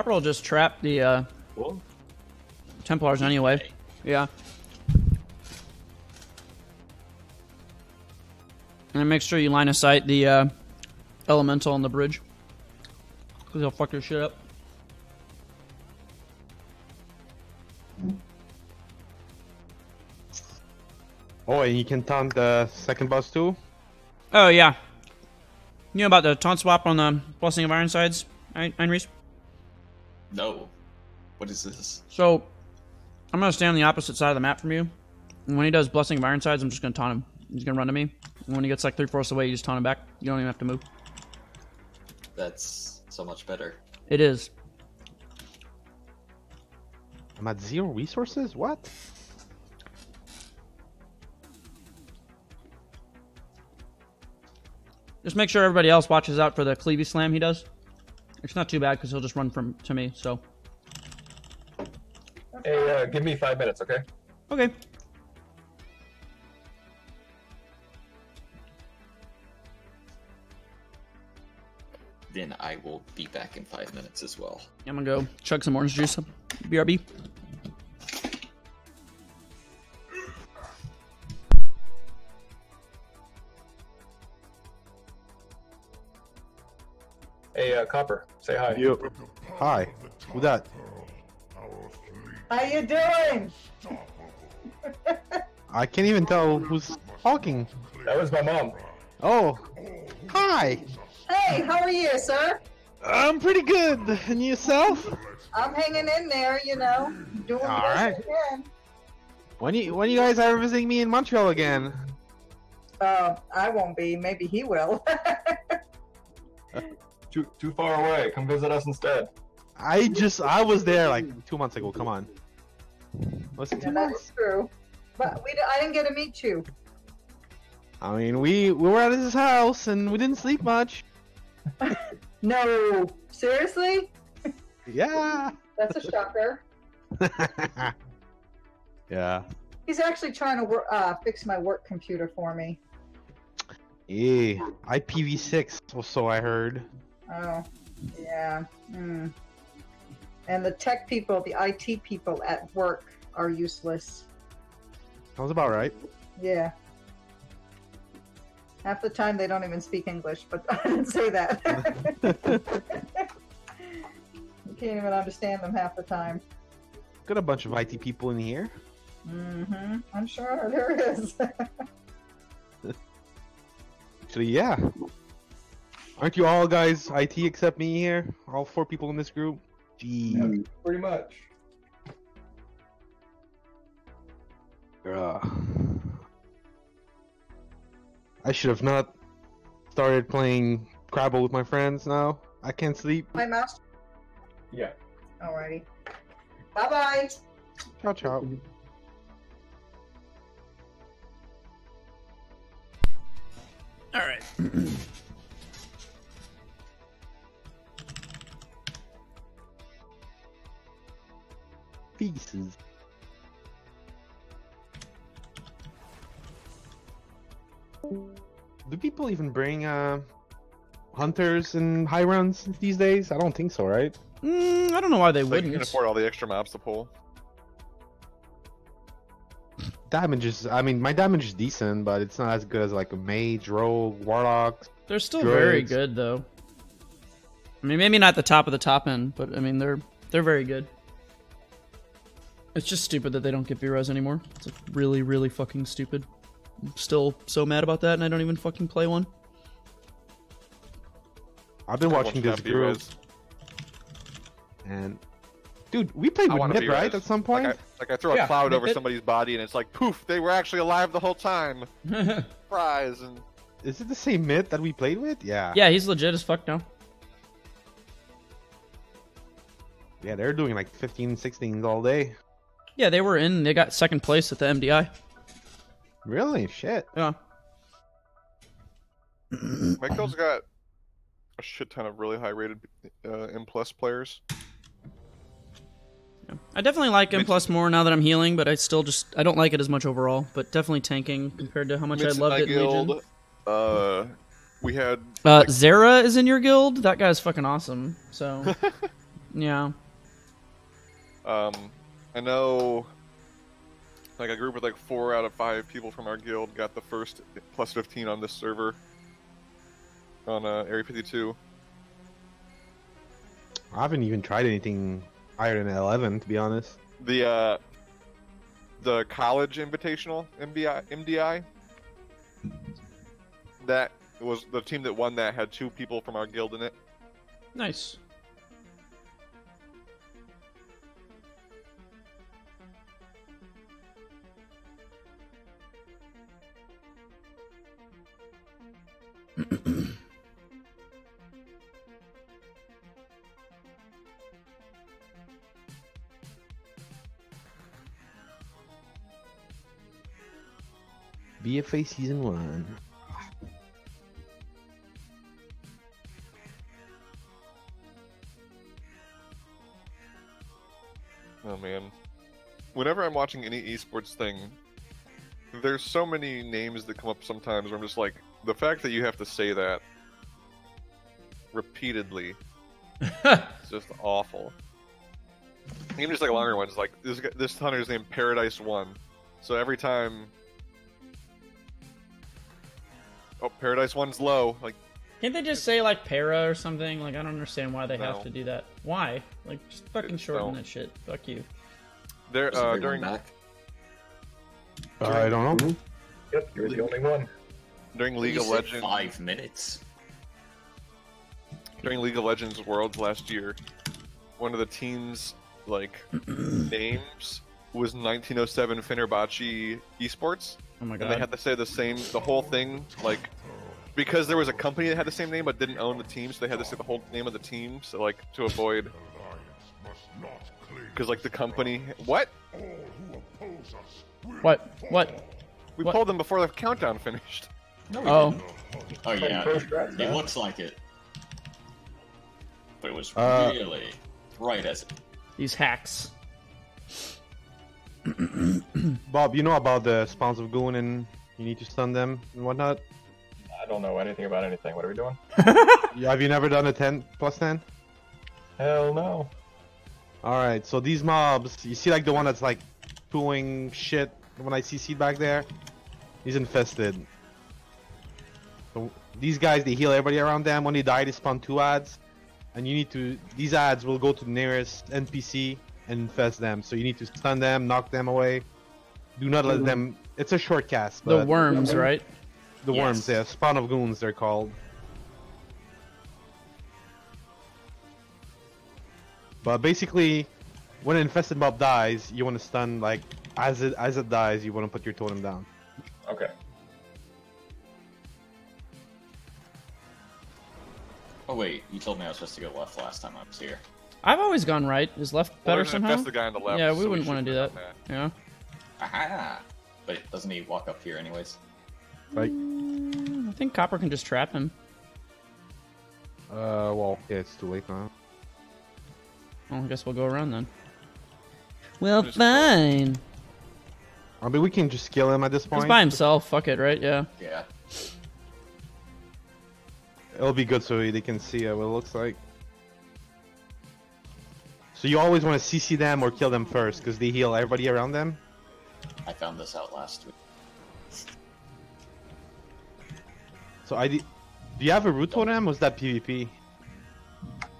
S1: Copper will just trap the uh, Templars anyway. Yeah. And make sure you line of sight the uh, elemental on the bridge. Because he'll fuck your shit up.
S2: Oh, and you can taunt the second boss too?
S1: Oh, yeah. You know about the taunt swap on the Blessing of Ironsides, Ein- Einreis?
S6: No. What is this?
S1: So, I'm gonna stand on the opposite side of the map from you. And when he does Blessing of Ironsides, I'm just gonna taunt him. He's gonna run to me. And when he gets like three fourths away, you just taunt him back. You don't even have to move.
S6: That's so much better.
S1: It is.
S2: I'm at zero resources? What?
S1: Just make sure everybody else watches out for the Cleavy Slam he does. It's not too bad because he'll just run from to me. So
S4: Hey, uh, give me five minutes, okay?
S1: okay.
S6: Then I will be back in five minutes as well.
S1: I'm gonna go chug some orange juice. BRB.
S4: Copper, say hi.
S2: Hi. Who that?
S15: How you doing?
S2: I can't even tell who's talking.
S4: That was my mom.
S2: Oh. Hi.
S15: Hey, how are you, sir?
S2: I'm pretty good. And yourself?
S15: I'm hanging in there, you know, doing the
S2: All
S15: best
S2: right.
S15: I can.
S2: When you when you guys are visiting me in Montreal again?
S15: Uh, I won't be. Maybe he will.
S4: Too too far away. Come visit us instead.
S2: I just I was there like two months ago. Come on. Was it
S15: yeah,
S2: two months?
S15: is true. But we, d- I didn't get to meet you.
S2: I mean, we we were at his house and we didn't sleep much.
S15: No, seriously?
S2: Yeah.
S15: That's a shocker.
S2: yeah.
S15: He's actually trying to wor- uh, fix my work computer for me.
S2: Yeah. IPv6 so I heard.
S15: Oh, yeah. Hmm. And the tech people, the IT people at work are useless.
S2: Sounds about right.
S15: Yeah. Half the time they don't even speak English, but I didn't say that. you can't even understand them half the time.
S2: Got a bunch of IT people in here.
S15: Mm-hmm. I'm sure there is.
S2: Actually, yeah. Aren't you all guys IT except me here? All four people in this group? Gee.
S4: Pretty much.
S2: Ugh. I should have not started playing Scrabble with my friends now. I can't sleep.
S15: My mouse.
S4: Yeah.
S15: Alrighty. Bye bye.
S2: Ciao, ciao.
S1: All right.
S2: Pieces. Do people even bring uh, hunters and high runs these days? I don't think so, right?
S1: Mm, I don't know why they
S10: Like you
S1: wouldn't.
S10: can afford all the extra mobs to pull.
S2: Damage is, I mean, my damage is decent, but it's not as good as like a mage, rogue, warlock.
S1: They're still very good though. I mean, maybe not the top of the top end, but I mean they're they're very good. It's just stupid that they don't get B-Res anymore. It's like really, really fucking stupid. I'm still so mad about that, and I don't even fucking play one.
S2: I've been
S10: I
S2: watching
S10: want
S2: this group,
S10: B-Res.
S2: and dude, we played
S10: I
S2: with
S10: wanna
S2: Nip, right? At some point.
S10: Like I, like I throw a cloud over
S1: it.
S10: somebody's body and it's like poof, they were actually alive the whole time. Surprise and
S2: Is it the same myth that we played with? Yeah.
S1: yeah, he's legit as fuck now.
S2: Yeah, they're doing like 15, 16s all day.
S1: Yeah, they were in. They got second place at the MDI.
S2: Really? Shit.
S1: Yeah.
S10: my guild's got a shit ton of really high rated uh, M plus players.
S1: I definitely like M plus more now that I'm healing, but I still just I don't like it as much overall. But definitely tanking compared to how much
S10: Mitz
S1: I loved
S10: my
S1: it in Legion.
S10: guild, uh, we had
S1: Uh, Zara is in your guild. That guy's fucking awesome. So, yeah.
S10: Um, I know, like a group of like four out of five people from our guild got the first plus fifteen on this server on uh, Area Fifty Two.
S2: I haven't even tried anything higher than 11, to be honest.
S10: The uh, the college invitational MDI MDI. That was the team that won. That had two people from our guild in it.
S1: Nice.
S2: BFA Season 1.
S10: Oh man. Whenever I'm watching any esports thing, there's so many names that come up sometimes where I'm just like, the fact that you have to say that repeatedly is just awful. Even just like longer ones, like this guy- this hunter's named Paradise One, so every time, oh Paradise One's low, like
S1: Can't they just say like para or something? Like I don't understand why they
S10: No.
S1: have to do that. Why? Like just fucking
S10: It's
S1: shorten
S10: no.
S1: that shit. Fuck you.
S10: there
S6: Does
S10: uh,
S6: everyone
S10: during
S6: back?
S2: I don't know.
S4: Yep, you're the only one.
S10: During League
S6: You
S10: of
S6: said
S10: Legends.
S6: Five minutes.
S10: during League of Legends Worlds last year, one of the teams like names was 1907 Fenerbahce Esports.
S1: Oh my
S10: And they had to say the same, the whole thing, like because there was a company that had the same name but didn't own the team, so they had to say the whole name of the team, so like to avoid. Because like the company, what?
S1: What? What?
S10: We
S1: What?
S10: pulled them before the countdown finished.
S1: Oh.
S6: Oh yeah,
S4: First
S6: it looks like it. But it was
S2: Uh,
S6: really right as it.
S1: These hacks.
S2: Bob, you know about the spawns of G'huun and you need to stun them and whatnot?
S4: I don't know anything about anything. What are we doing?
S2: Yeah, Have you never done a 10 plus 10?
S4: Hell no.
S2: All right, so these mobs, you see like the one that's like pooing shit when I see CC back there? He's infested. So these guys, they heal everybody around them. When they die, they spawn two ads. And you need to, these ads will go to the nearest NPC and infest them. So you need to stun them, knock them away. Do not let them, it's a short cast.
S1: The
S2: but-
S1: worms, right?
S2: The
S1: Yes.
S2: worms, yeah. Spawn of G'huuns, they're called. But basically, when an infested mob dies, you want to stun like as it as it dies. You want to put your totem down.
S4: Okay.
S6: Oh wait, you told me I was supposed to go left last time I was here.
S1: I've always gone right. Is left
S6: Well,
S1: better
S6: there's an
S1: somehow?
S6: the guy on the left,
S1: Yeah, we
S6: we
S1: wouldn't
S6: should
S1: want to do
S6: go
S1: that.
S6: down
S1: Yeah.
S6: Aha! But doesn't he walk up here anyways?
S2: Right.
S1: Mm, I think Copper can just trap him.
S2: Uh, well, yeah, it's too late now.
S1: Well, I guess we'll go around then. Well, fine.
S2: I mean, we can just kill him at this point.
S1: He's by himself. Fuck it, right? Yeah.
S6: Yeah.
S2: It'll be good so they can see uh, what it looks like. So you always want to CC them or kill them first because they heal everybody around them.
S6: I found this out last week.
S2: So I, do you have a root totem? Or was that PvP?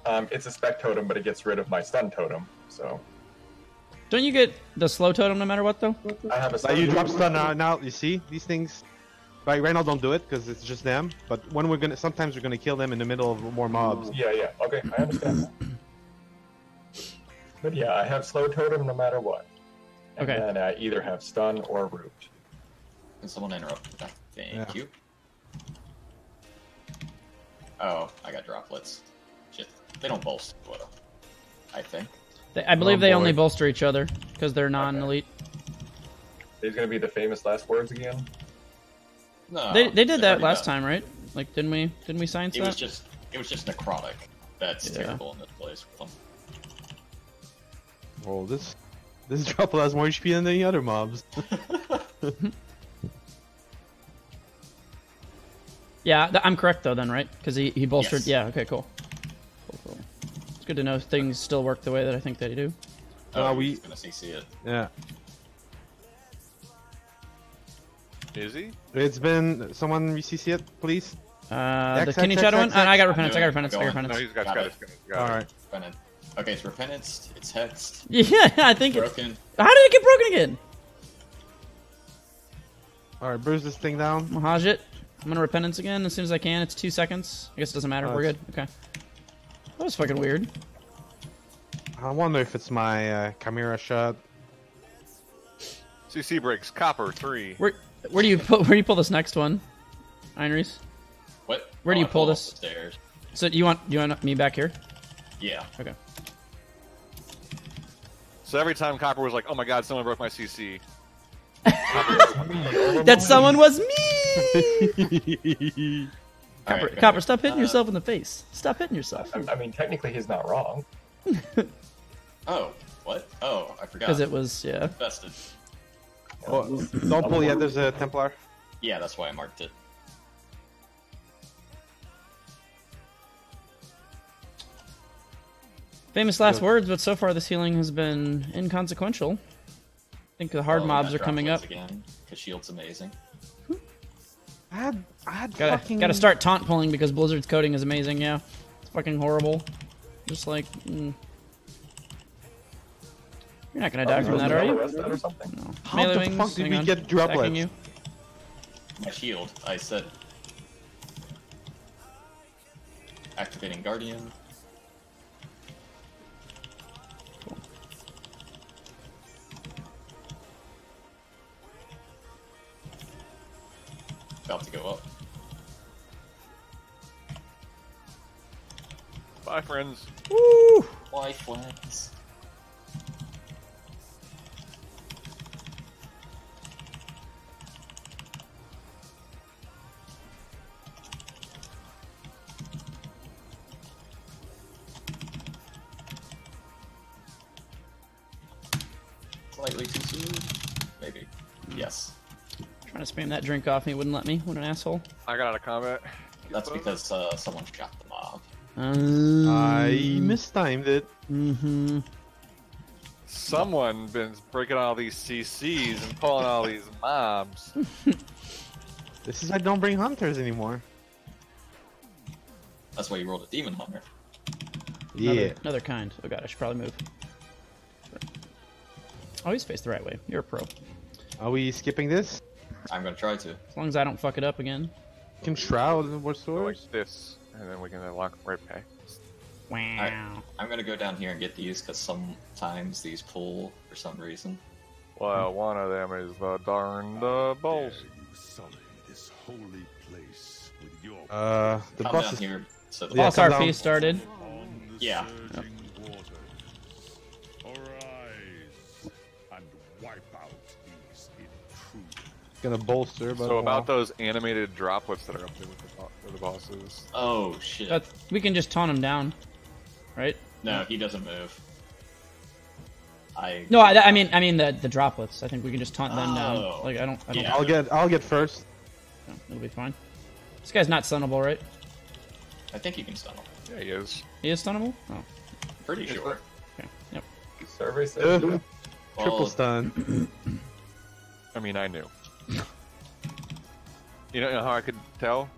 S4: Um, it's a spec totem, but it gets rid of my stun totem. So
S1: Don't you get the slow totem no matter what though?
S4: I have a
S2: Like
S4: stun.
S2: you drop stun now, now. You see these things. Right, right now don't do it because it's just them. But when we're gonna, sometimes we're gonna kill them in the middle of more mobs.
S4: Yeah, yeah. Okay, I understand. that. But yeah, I have slow totem no matter what. And
S1: Okay.
S4: then I either have stun or root.
S6: Can someone interrupt that? Thank
S4: Yeah.
S6: you. Oh, I got droplets. Shit. They don't bolster Widow. I think.
S1: They, I believe
S4: Oh,
S1: they
S4: boy.
S1: only bolster each other because they're non-elite.
S4: There's gonna be the famous last words again.
S6: No.
S1: they they did
S6: they've
S1: that last
S6: done.
S1: time, right? Like, didn't we? Didn't we science
S6: It
S1: that?
S6: was just it was just necrotic. That's
S1: Yeah.
S6: terrible in this place. Well,
S2: Oh, this this droplet has more HP than any other mobs.
S1: Yeah, th- I'm correct though. Then, right? Because he he bolstered.
S6: Yes.
S1: Yeah. Okay. Cool. Cool. Cool. It's good to know things still work the way that I think they do.
S6: Oh,
S2: Uh,
S6: we
S2: we-
S6: gonna CC it.
S2: yeah.
S10: Is he?
S2: It's been someone CC it, please.
S1: Uh,
S2: X,
S1: the Kenny
S2: X,
S1: Shadow one. Uh, I got repentance. I got repentance. I got repentance.
S10: No, he's got,
S6: Got
S10: got
S6: it.
S10: it.
S2: All right.
S6: Repentant. Okay, it's repentant. It's hexed.
S1: Yeah, I think it's.
S6: Broken.
S1: How did it get broken again?
S2: All right, bruise this thing down.
S1: Mahaj it. I'm gonna repentance again as soon as I can. It's two seconds. I guess it doesn't matter.
S2: Oh,
S1: We're good. Okay. That was fucking weird.
S2: I wonder if it's my uh, Chimaera shot.
S10: CC breaks. Copper three.
S1: Where where do you pull, where do you pull this next one, Einries?
S6: What?
S1: Where do
S6: Oh,
S1: you
S6: I
S1: pull this?
S6: Stairs.
S1: So you want you want me back here?
S6: Yeah.
S1: Okay.
S10: So every time Copper was like, "Oh my God, someone broke my CC,"
S1: That someone was me. Copper,
S6: Alright,
S1: Copper, stop hitting
S6: uh,
S1: yourself in the face. Stop hitting yourself.
S4: I, I mean, technically, he's not wrong.
S6: Oh, what? Oh, I forgot.
S1: Because it was yeah.
S6: Infested.
S2: Oh, don't pull yet. There's a Templar.
S6: Yeah, that's why I marked it.
S1: Famous last
S2: Yeah.
S1: words, but so far this healing has been inconsequential. I think the hard
S6: Oh,
S1: mobs are coming up.
S6: droplets Again, because shield's amazing.
S2: I had, I had
S1: Gotta
S2: fucking...
S1: gotta start taunt pulling because Blizzard's coding is amazing. Yeah, it's fucking horrible. Just like mm. You're not gonna die from that, are you?
S4: Or something?
S1: No.
S2: How
S1: Melee
S2: the
S1: wings,
S2: fuck did we
S1: on.
S2: get
S1: Attacking
S2: droplets?
S1: You.
S6: My shield. I said. Activating Guardian. About to go up.
S10: bye, friends.
S1: Woo!
S6: Why flags? Slightly too soon? Maybe. Yes.
S1: Trying to spam that drink off me, wouldn't let me. What an asshole.
S10: I got out of combat.
S6: That's because uh, someone shot the mob.
S1: Um,
S2: I mistimed it.
S1: Mm-hmm.
S10: Someone been breaking all these CCs and pulling all these mobs.
S2: This is why I don't bring hunters anymore.
S6: That's why you rolled a demon hunter.
S1: Another,
S2: Yeah.
S1: Another kind. Oh god, I should probably move. Always face the right way. You're a pro.
S2: Are we skipping this?
S6: I'm gonna try to.
S1: As long as I don't fuck it up again.
S2: Can shroud what
S10: Go
S2: swords?
S10: like this, and then we can unlock right past.
S6: Alright, I'm gonna go down here and get these because sometimes these pull for some reason.
S10: Well, one of them is the darned uh, bowls.
S8: You sully this holy place with your
S2: Uh, the
S6: Come
S2: boss
S6: down
S2: is
S6: here. So the
S2: Yeah,
S1: Boss RP started.
S6: Yeah.
S8: surging
S2: gonna bolster, but
S10: So about those animated droplets that are up there with the, bo- with the bosses.
S6: Oh shit.
S1: That, we can just taunt him down, right?
S6: No, he doesn't move. I
S1: No, I, I mean, I mean the the droplets. I think we can just taunt them down.
S6: Oh.
S1: Like I don't, I don't.
S6: Yeah.
S2: I'll get I'll get first.
S1: no, it'll be fine. This guy's not stunnable, right?
S6: I think you can stun him.
S10: Yeah, he is.
S1: He is stunnable. Oh,
S6: Pretty sure.
S1: okay. Yep.
S4: Survey says
S2: Triple stun.
S10: I mean, I knew. You know how I could tell?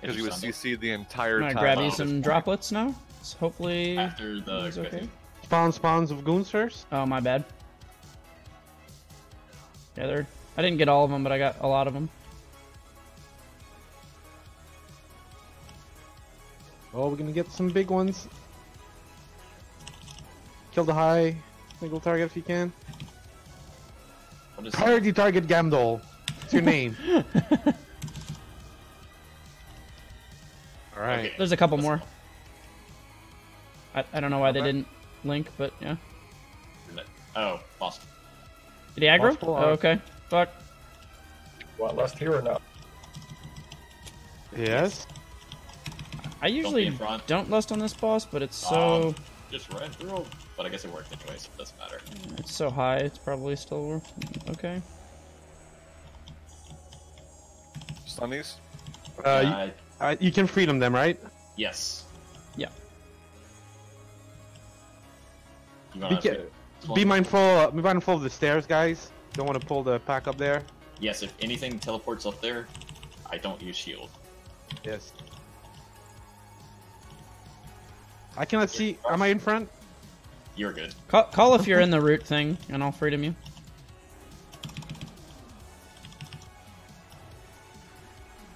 S10: Because he
S6: you
S10: was
S6: stunned.
S10: CC'd the entire
S1: I'm gonna
S10: time.
S1: grab you some droplets now. So hopefully,
S6: After the
S1: he's okay.
S6: okay.
S2: Spawn spawns of G'huuns first.
S1: Oh my bad. Yeah, they're. I didn't get all of them, but I got a lot of them.
S2: Oh, we're gonna get some big ones. Kill the high single target if you can. Priority target Gamdol. What's your name? All right.
S6: Okay.
S1: There's a couple more. I, I don't know why they didn't link, but yeah.
S6: Oh, lost.
S1: Did he aggro? Oh, okay. Fuck.
S4: Want lust here or not?
S2: Yes.
S1: I usually
S6: in front.
S1: don't lust on this boss, but it's so
S6: Um, just ran through. But I guess it worked anyway, so it doesn't matter.
S1: it's so high. It's probably still worth. Okay.
S10: Stun these?
S2: Uh, you,
S6: I-
S2: uh, you can freedom them, right?
S6: yes.
S1: Yeah.
S2: Be,
S6: wanna
S2: ca- be mindful. Uh, be mindful of the stairs, guys. Don't want to pull the pack up there.
S6: Yes, if anything teleports up there, I don't use shield.
S2: Yes. I cannot see. Am I in front?
S6: You're good.
S1: Call, call if you're in the root thing, and I'll freedom you.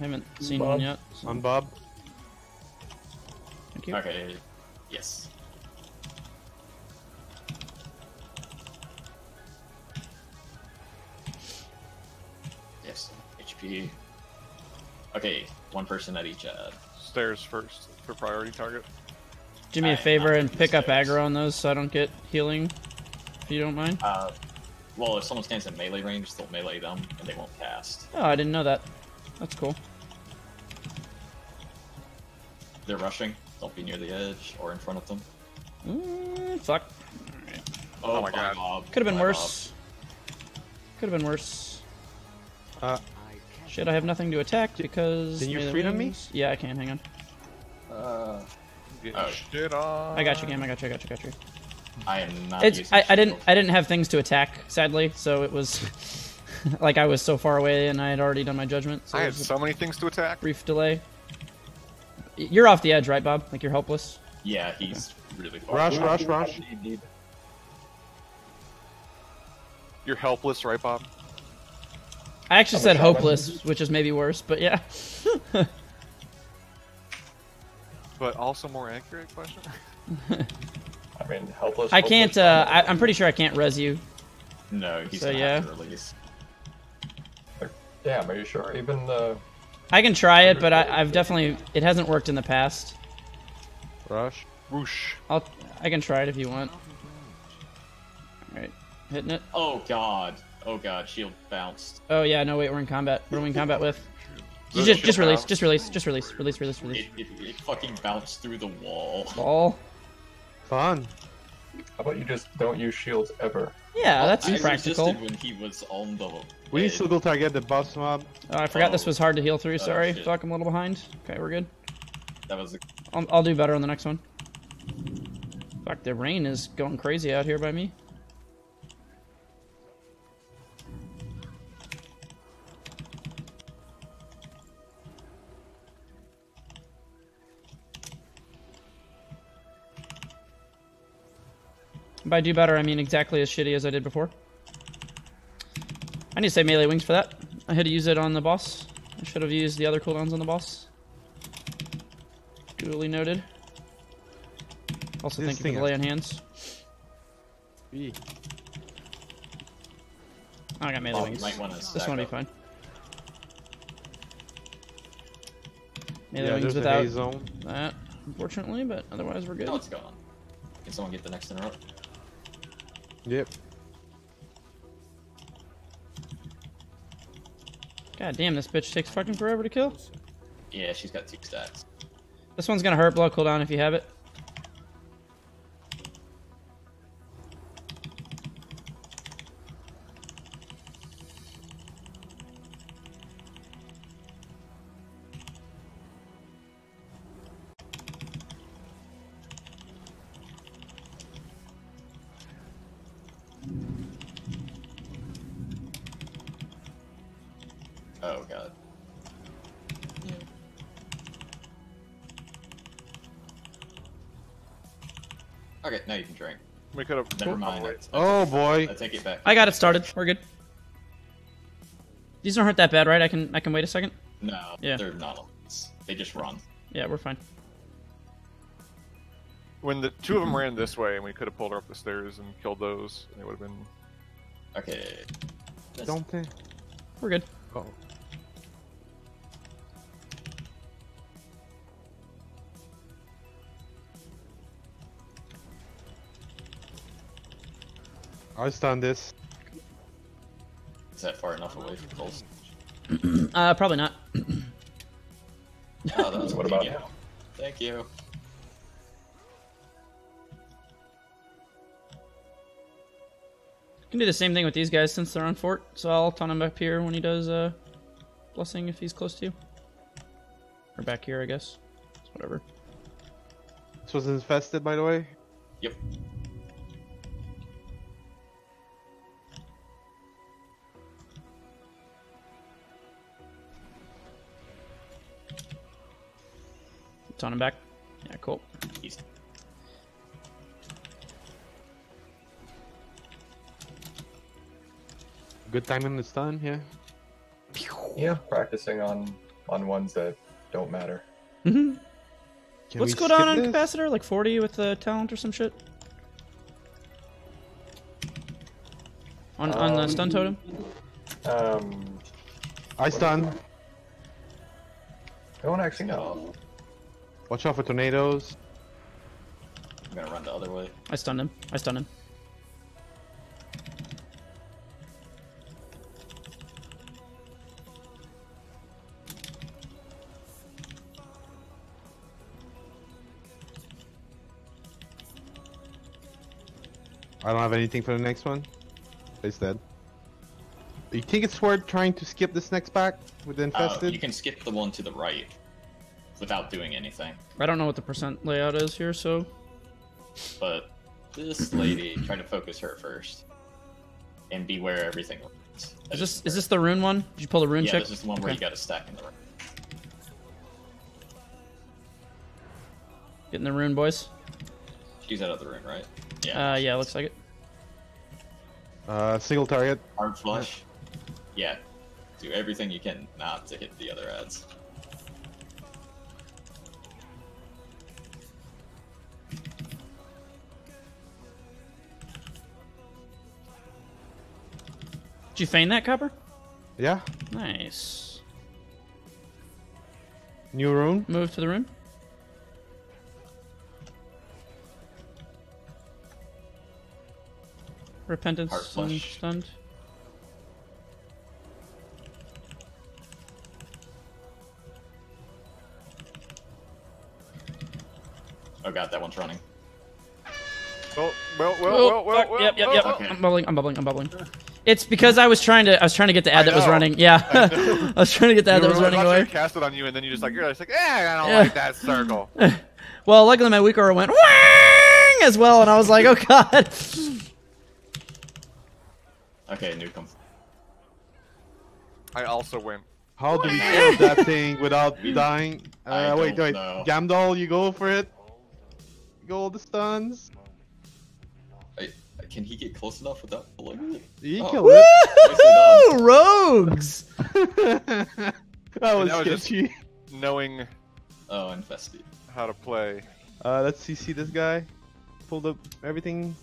S1: Haven't seen one yet. so-
S2: On Bob.
S1: Thank you.
S6: Okay. Yes. Yes. HP. Okay, one person at each ad.
S10: Stairs first for priority target.
S1: Do me a
S6: I-
S1: favor and
S6: in
S1: pick up aggro on those so I don't get healing, if you don't mind.
S6: Uh, well, if someone stands in melee range, they'll melee them and they won't cast.
S1: Oh, I didn't know that. That's cool.
S6: They're rushing. Don't be near the edge or in front of them.
S1: Mm, fuck.
S6: Oh,
S10: my God.
S6: Bob.
S1: Could have been
S6: My
S1: worse. Could have been worse.
S2: Uh,
S1: Shit, I have nothing to attack because.
S2: Can you
S1: May the
S2: freedom me?
S1: Yeah, I can. Hang on.
S6: Uh, Oh.
S10: shit on.
S1: I got you, game. I got you. I got you. I got you.
S6: I am not.
S1: It's.
S6: using
S1: I, I didn't. I didn't have things to attack, sadly. So it was. like I was so far away, and I had already done my judgment. So
S10: I
S1: it
S10: had so many things to attack.
S1: brief delay. Y- You're off the edge, right, Bob? Like you're helpless.
S6: Yeah, he's really far.
S2: rush,
S6: away.
S2: rush, rush.
S10: You're helpless, right, Bob?
S1: I actually
S4: How
S1: said
S4: much damage?
S1: hopeless, which is maybe worse, but yeah.
S10: But also more accurate question.
S4: I mean, helpless.
S1: I can't. Uh, I, I'm pretty sure I can't res you.
S6: No, he's
S1: So,
S6: gonna
S1: yeah.
S6: have to release.
S4: Damn, are you sure? Even the
S1: I can try it, but I, I've definitely. It hasn't worked in the past.
S2: Rush.
S10: Whoosh.
S1: I'll. I can try it if you want. All right, hitting it.
S6: Oh god. Oh god. Shield bounced.
S1: Oh yeah, no wait, we're in combat. What are we in combat with? You just, just release, just release, just release, release, release, release.
S6: It, it, it fucking bounced through the wall.
S1: Ball.
S2: Fun.
S4: How about you just don't use shields ever?
S1: Yeah, that's
S6: I
S1: practical.
S6: when he was on the.
S2: We need
S6: edge.
S2: single target the boss mob.
S1: Oh, I forgot this
S6: Oh.
S1: was hard to heal through.
S6: Oh,
S1: Sorry,
S6: shit.
S1: fuck, I'm a little behind. Okay, we're good.
S6: That was. A,
S1: I'll, I'll do better on the next one. Fuck, the rain is going crazy out here by me. By do better, I mean exactly as shitty as I did before. I need to save melee wings for that. I had to use it on the boss. I should have used the other cooldowns on the boss. Duly noted. Also,
S2: This
S1: thank you for the lay on hands.
S2: oh,
S1: i got melee
S6: Oh,
S1: wings.
S6: might
S1: this one will be fine. Melee
S2: Yeah,
S1: wings
S2: there's a
S1: without
S2: zone.
S1: that, unfortunately, but otherwise we're good.
S6: Know what's going on. Can someone get the next interrupt?
S2: Yep.
S1: God damn, this bitch takes fucking forever to kill.
S6: Yeah, she's got two stats.
S1: This one's gonna hurt blow cooldown if you have it.
S6: Oh god. Okay, now you can drink.
S10: We could have.
S6: Never mind. I-
S2: Oh boy.
S6: I take it back.
S1: I got it started. We're good. These don't hurt that bad, right? I can I can wait a second.
S6: No,
S1: Yeah.
S6: they're not. They just run.
S1: Yeah, we're fine.
S10: When the two of them ran this way, and we could have pulled her up the stairs and killed those, and it would have been.
S6: Okay.
S2: Don't they?
S1: We're good.
S2: Oh. I stun this.
S6: Is that far enough away from Pulse?
S1: Uh, probably not.
S6: Oh, that was
S4: What about
S6: convenient. Thank you.
S1: Can do the same thing with these guys since they're on fort. So I'll taunt him up here when he does uh, blessing if he's close to you, or back here, I guess. It's whatever.
S2: This was infested, by the way.
S6: Yep.
S1: Taunt him back. Yeah, cool.
S6: He's
S2: Good timing the stun, yeah.
S4: Yeah, practicing on on ones that don't matter.
S1: Mm-hmm.
S2: Can
S1: What's
S2: we
S1: going on
S2: skip
S1: on
S2: this?
S1: capacitor? Like 40 with the talent or some shit? On on the
S4: Um,
S1: stun totem?
S4: Um,
S2: I stun.
S4: I don't actually know.
S2: Watch out for tornadoes.
S6: I'm gonna run the other way.
S1: I stunned him. I stunned him.
S2: I don't have anything for the next one. He's dead. You think it's worth trying to skip this next pack with the
S6: Uh,
S2: infested?
S6: you can skip the one to the right without doing anything.
S1: I don't know what the percent layout is here, so
S6: But this lady, try to focus her first. And beware everything.
S1: is this is this the rune one? Did you pull the rune
S6: yeah,
S1: check?
S6: this is the one where you gotta stack in the room.
S1: Getting the rune, boys.
S6: She's out of the room, right? Yeah.
S1: Uh, yeah, looks like it.
S2: Uh, single target.
S6: Hard flush. Yeah. Do everything you can not to hit the other ads.
S1: You feign that, Copper?
S2: Yeah.
S1: Nice.
S2: New rune.
S1: Move to the rune. Repentance and stunned.
S6: Oh god, that one's running.
S10: Well, well, well,
S1: Oh,
S10: well, well,
S1: fuck,
S10: well,
S1: yep, yep,
S10: well,
S1: yep.
S10: well.
S6: Okay.
S1: I'm bubbling. I'm bubbling. I'm bubbling. It's because I was trying to. I was trying to get the ad
S10: I
S1: that was running. Yeah,
S10: I
S1: I, was trying to get the ad that was
S10: I
S1: running away.
S10: she cast it on you, and then you just like you're just like, eh, I don't
S1: Yeah.
S10: like that circle.
S1: Well, luckily my WeakAura went Wang! as well, and I was like, oh god.
S6: Okay, Nukem.
S10: I also went.
S2: How do we kill that thing without dying?
S6: I
S2: Uh, wait,
S6: don't
S2: wait.
S6: know.
S2: Gamdol, you go for it. You go all the stuns.
S6: Wait, can he get close enough without blowing it?
S2: You
S6: Oh.
S2: kill it.
S16: Woo! Rogues!
S2: that was
S10: that was just
S2: sketchy.
S10: knowing
S6: Oh, infested.
S10: how to play.
S2: Uh, let's see, see this guy. Pulled up everything.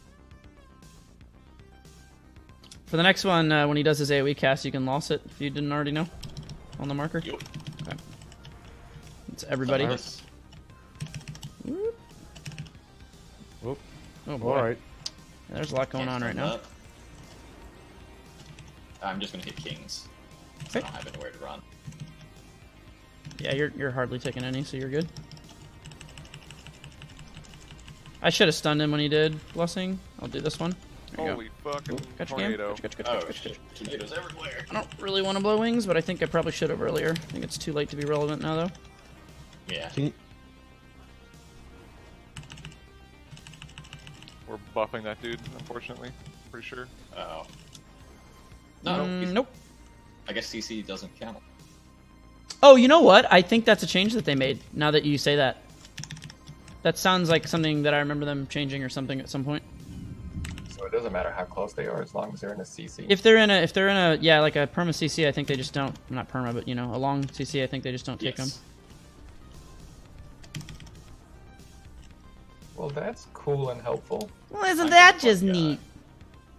S1: For the next one, uh, when he does his AoE cast, you can loss it if you didn't already know on the marker.
S6: Yup.
S1: Okay. It's everybody.
S6: Nice.
S1: Oh boy.
S2: All right.
S1: Yeah, there's a lot going on right
S6: stun
S1: now.
S6: that. I'm just gonna hit kings. 'cause I don't have anywhere to run.
S1: Yeah, you're you're hardly taking any, so you're good. I should have stunned him when he did blessing. I'll do this one. There you
S10: Holy
S1: go.
S10: fucking
S1: Gotcha,
S10: tornado.
S1: Gotcha, gotcha, gotcha,
S6: Oh
S1: gotcha, gotcha.
S6: Tornadoes everywhere.
S1: I don't really want to blow wings, but I think I probably should have earlier. I think it's too late to be relevant now, though.
S6: Yeah.
S2: Can you,
S10: We're buffing that dude, unfortunately. Pretty sure.
S6: Oh. No.
S1: Mm, nope.
S6: I guess CC doesn't count.
S1: Oh, you know what? I think that's a change that they made. Now that you say that, that sounds like something that I remember them changing or something at some point.
S4: So it doesn't matter how close they are as long as they're in a CC.
S1: If they're in a, if they're in a, yeah, like a perma CC, I think they just don't. Not perma, but you know, a long CC, I think they just don't take them.
S4: Well, that's cool and helpful.
S1: Well, isn't
S6: I
S1: that
S6: think
S1: just
S6: fuck, uh,
S1: neat?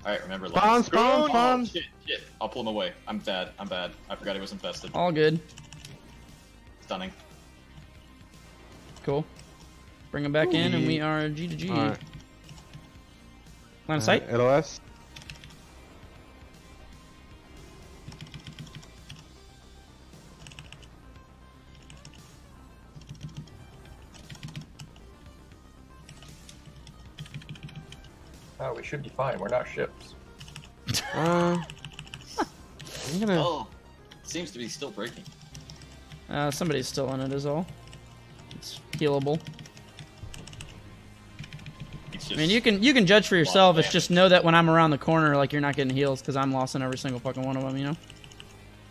S6: All right, remember.
S2: Spawn,
S6: last-
S2: spawn,
S6: Oh,
S2: spawn.
S6: Shit, shit! I'll pull him away. I'm bad. I'm bad. I forgot he was infested.
S1: All good.
S6: Stunning.
S1: Cool. Bring them back in, and we are G to G.
S2: All right.
S1: Line of sight.
S2: Uh, LOS.
S4: Oh, we should be fine. We're not ships.
S2: Uh, I'm gonna.
S6: Oh, seems to be still breaking.
S1: Uh, somebody's still in it, is all. It's healable.
S6: It's
S1: I mean, you can you can judge for yourself. It's just know that when I'm around the corner, like you're not getting heals because I'm lost in every single fucking one of them. You know.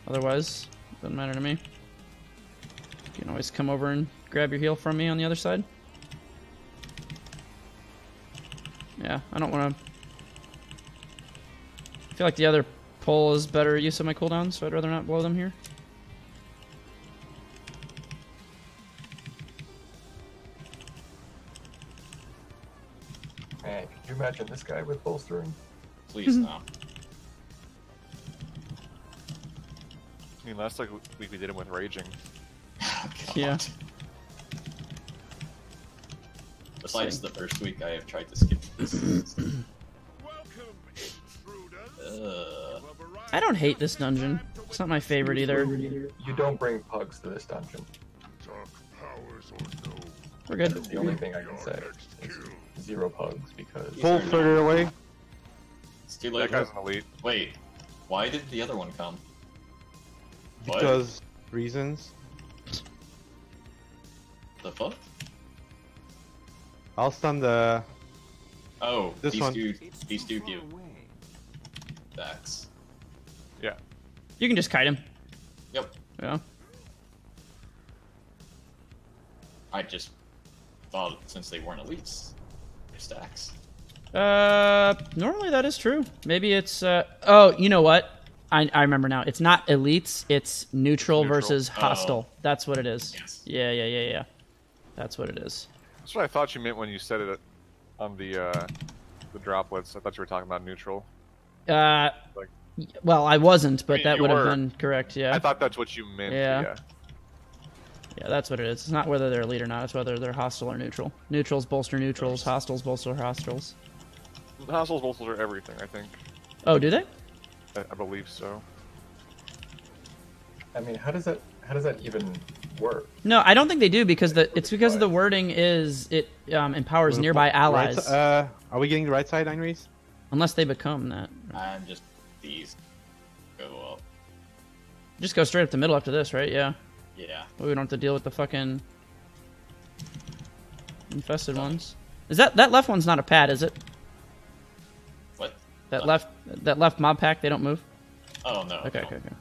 S1: Otherwise, doesn't matter to me. You can always come over and grab your heal from me on the other side. Yeah, I don't want to. I feel like the other pull is better use of my cooldown, so I'd rather not blow them here.
S4: Man, could you imagine this guy with bolstering?
S6: Please no.
S10: I mean, last like week we did him with raging.
S1: Yeah.
S6: Besides the first week, I have tried to skip this. uh,
S1: I don't hate this dungeon. It's not my favorite either.
S4: You don't bring pugs to this dungeon.
S1: We're good.
S4: That's the only thing I can say. is Zero pugs because
S2: Full further away.
S6: it's too late.
S10: That guy's an elite.
S6: Wait, why did the other one come? What?
S2: Because reasons.
S6: The fuck?
S2: I'll stun the.
S6: Oh,
S2: This
S6: these
S2: one.
S6: do these do give backs.
S10: Yeah.
S1: You can just kite him.
S6: Yep.
S1: Yeah.
S6: I just thought since they weren't elites, they're stacks.
S1: Uh, normally that is true. Maybe it's uh. Oh, you know what? I I remember now. It's not elites. It's neutral,
S10: Neutral.
S1: versus
S6: Oh.
S1: hostile. That's what it is.
S6: Yes.
S1: Yeah, yeah, yeah, yeah. That's what it is.
S10: That's what I thought you meant when you said it on the uh, the droplets. I thought you were talking about neutral.
S1: Uh,
S10: Like-
S1: well, I wasn't, but
S10: I mean,
S1: that
S10: you
S1: would have been correct. Yeah.
S10: I thought that's what you meant.
S1: Yeah.
S10: Yeah.
S1: Yeah, that's what it is. It's not whether they're elite or not. It's whether they're hostile or neutral. Neutrals bolster neutrals. Hostiles bolster hostiles.
S10: Hostiles, bolsters are everything. I think.
S1: Oh, do they?
S10: I, I believe so.
S4: I mean, how does that how does that even work?
S1: No, I don't think they do because the it's because of the wording is it um, empowers
S2: Wanna
S1: nearby
S2: put right
S1: allies
S2: si- uh, are we getting the right side, Einreis?
S1: unless they become that.
S6: I'm just these go up.
S1: Just go straight up the middle after this, right? Yeah.
S6: Yeah.
S1: We don't have to deal with the fucking infested ones. Is that that left one's not a pad, is it?
S6: What?
S1: That left that left mob pack they don't move.
S6: Oh no.
S1: Okay,
S6: no.
S1: okay, okay.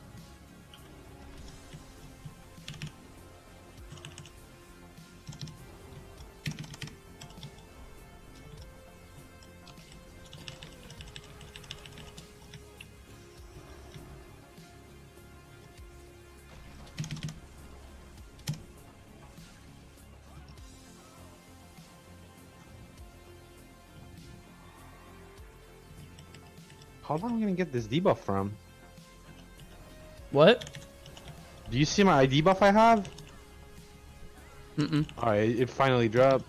S2: How am I gonna get this debuff from?
S1: What?
S2: Do you see my ID buff I have?
S1: Mm-mm.
S2: Alright, it finally dropped.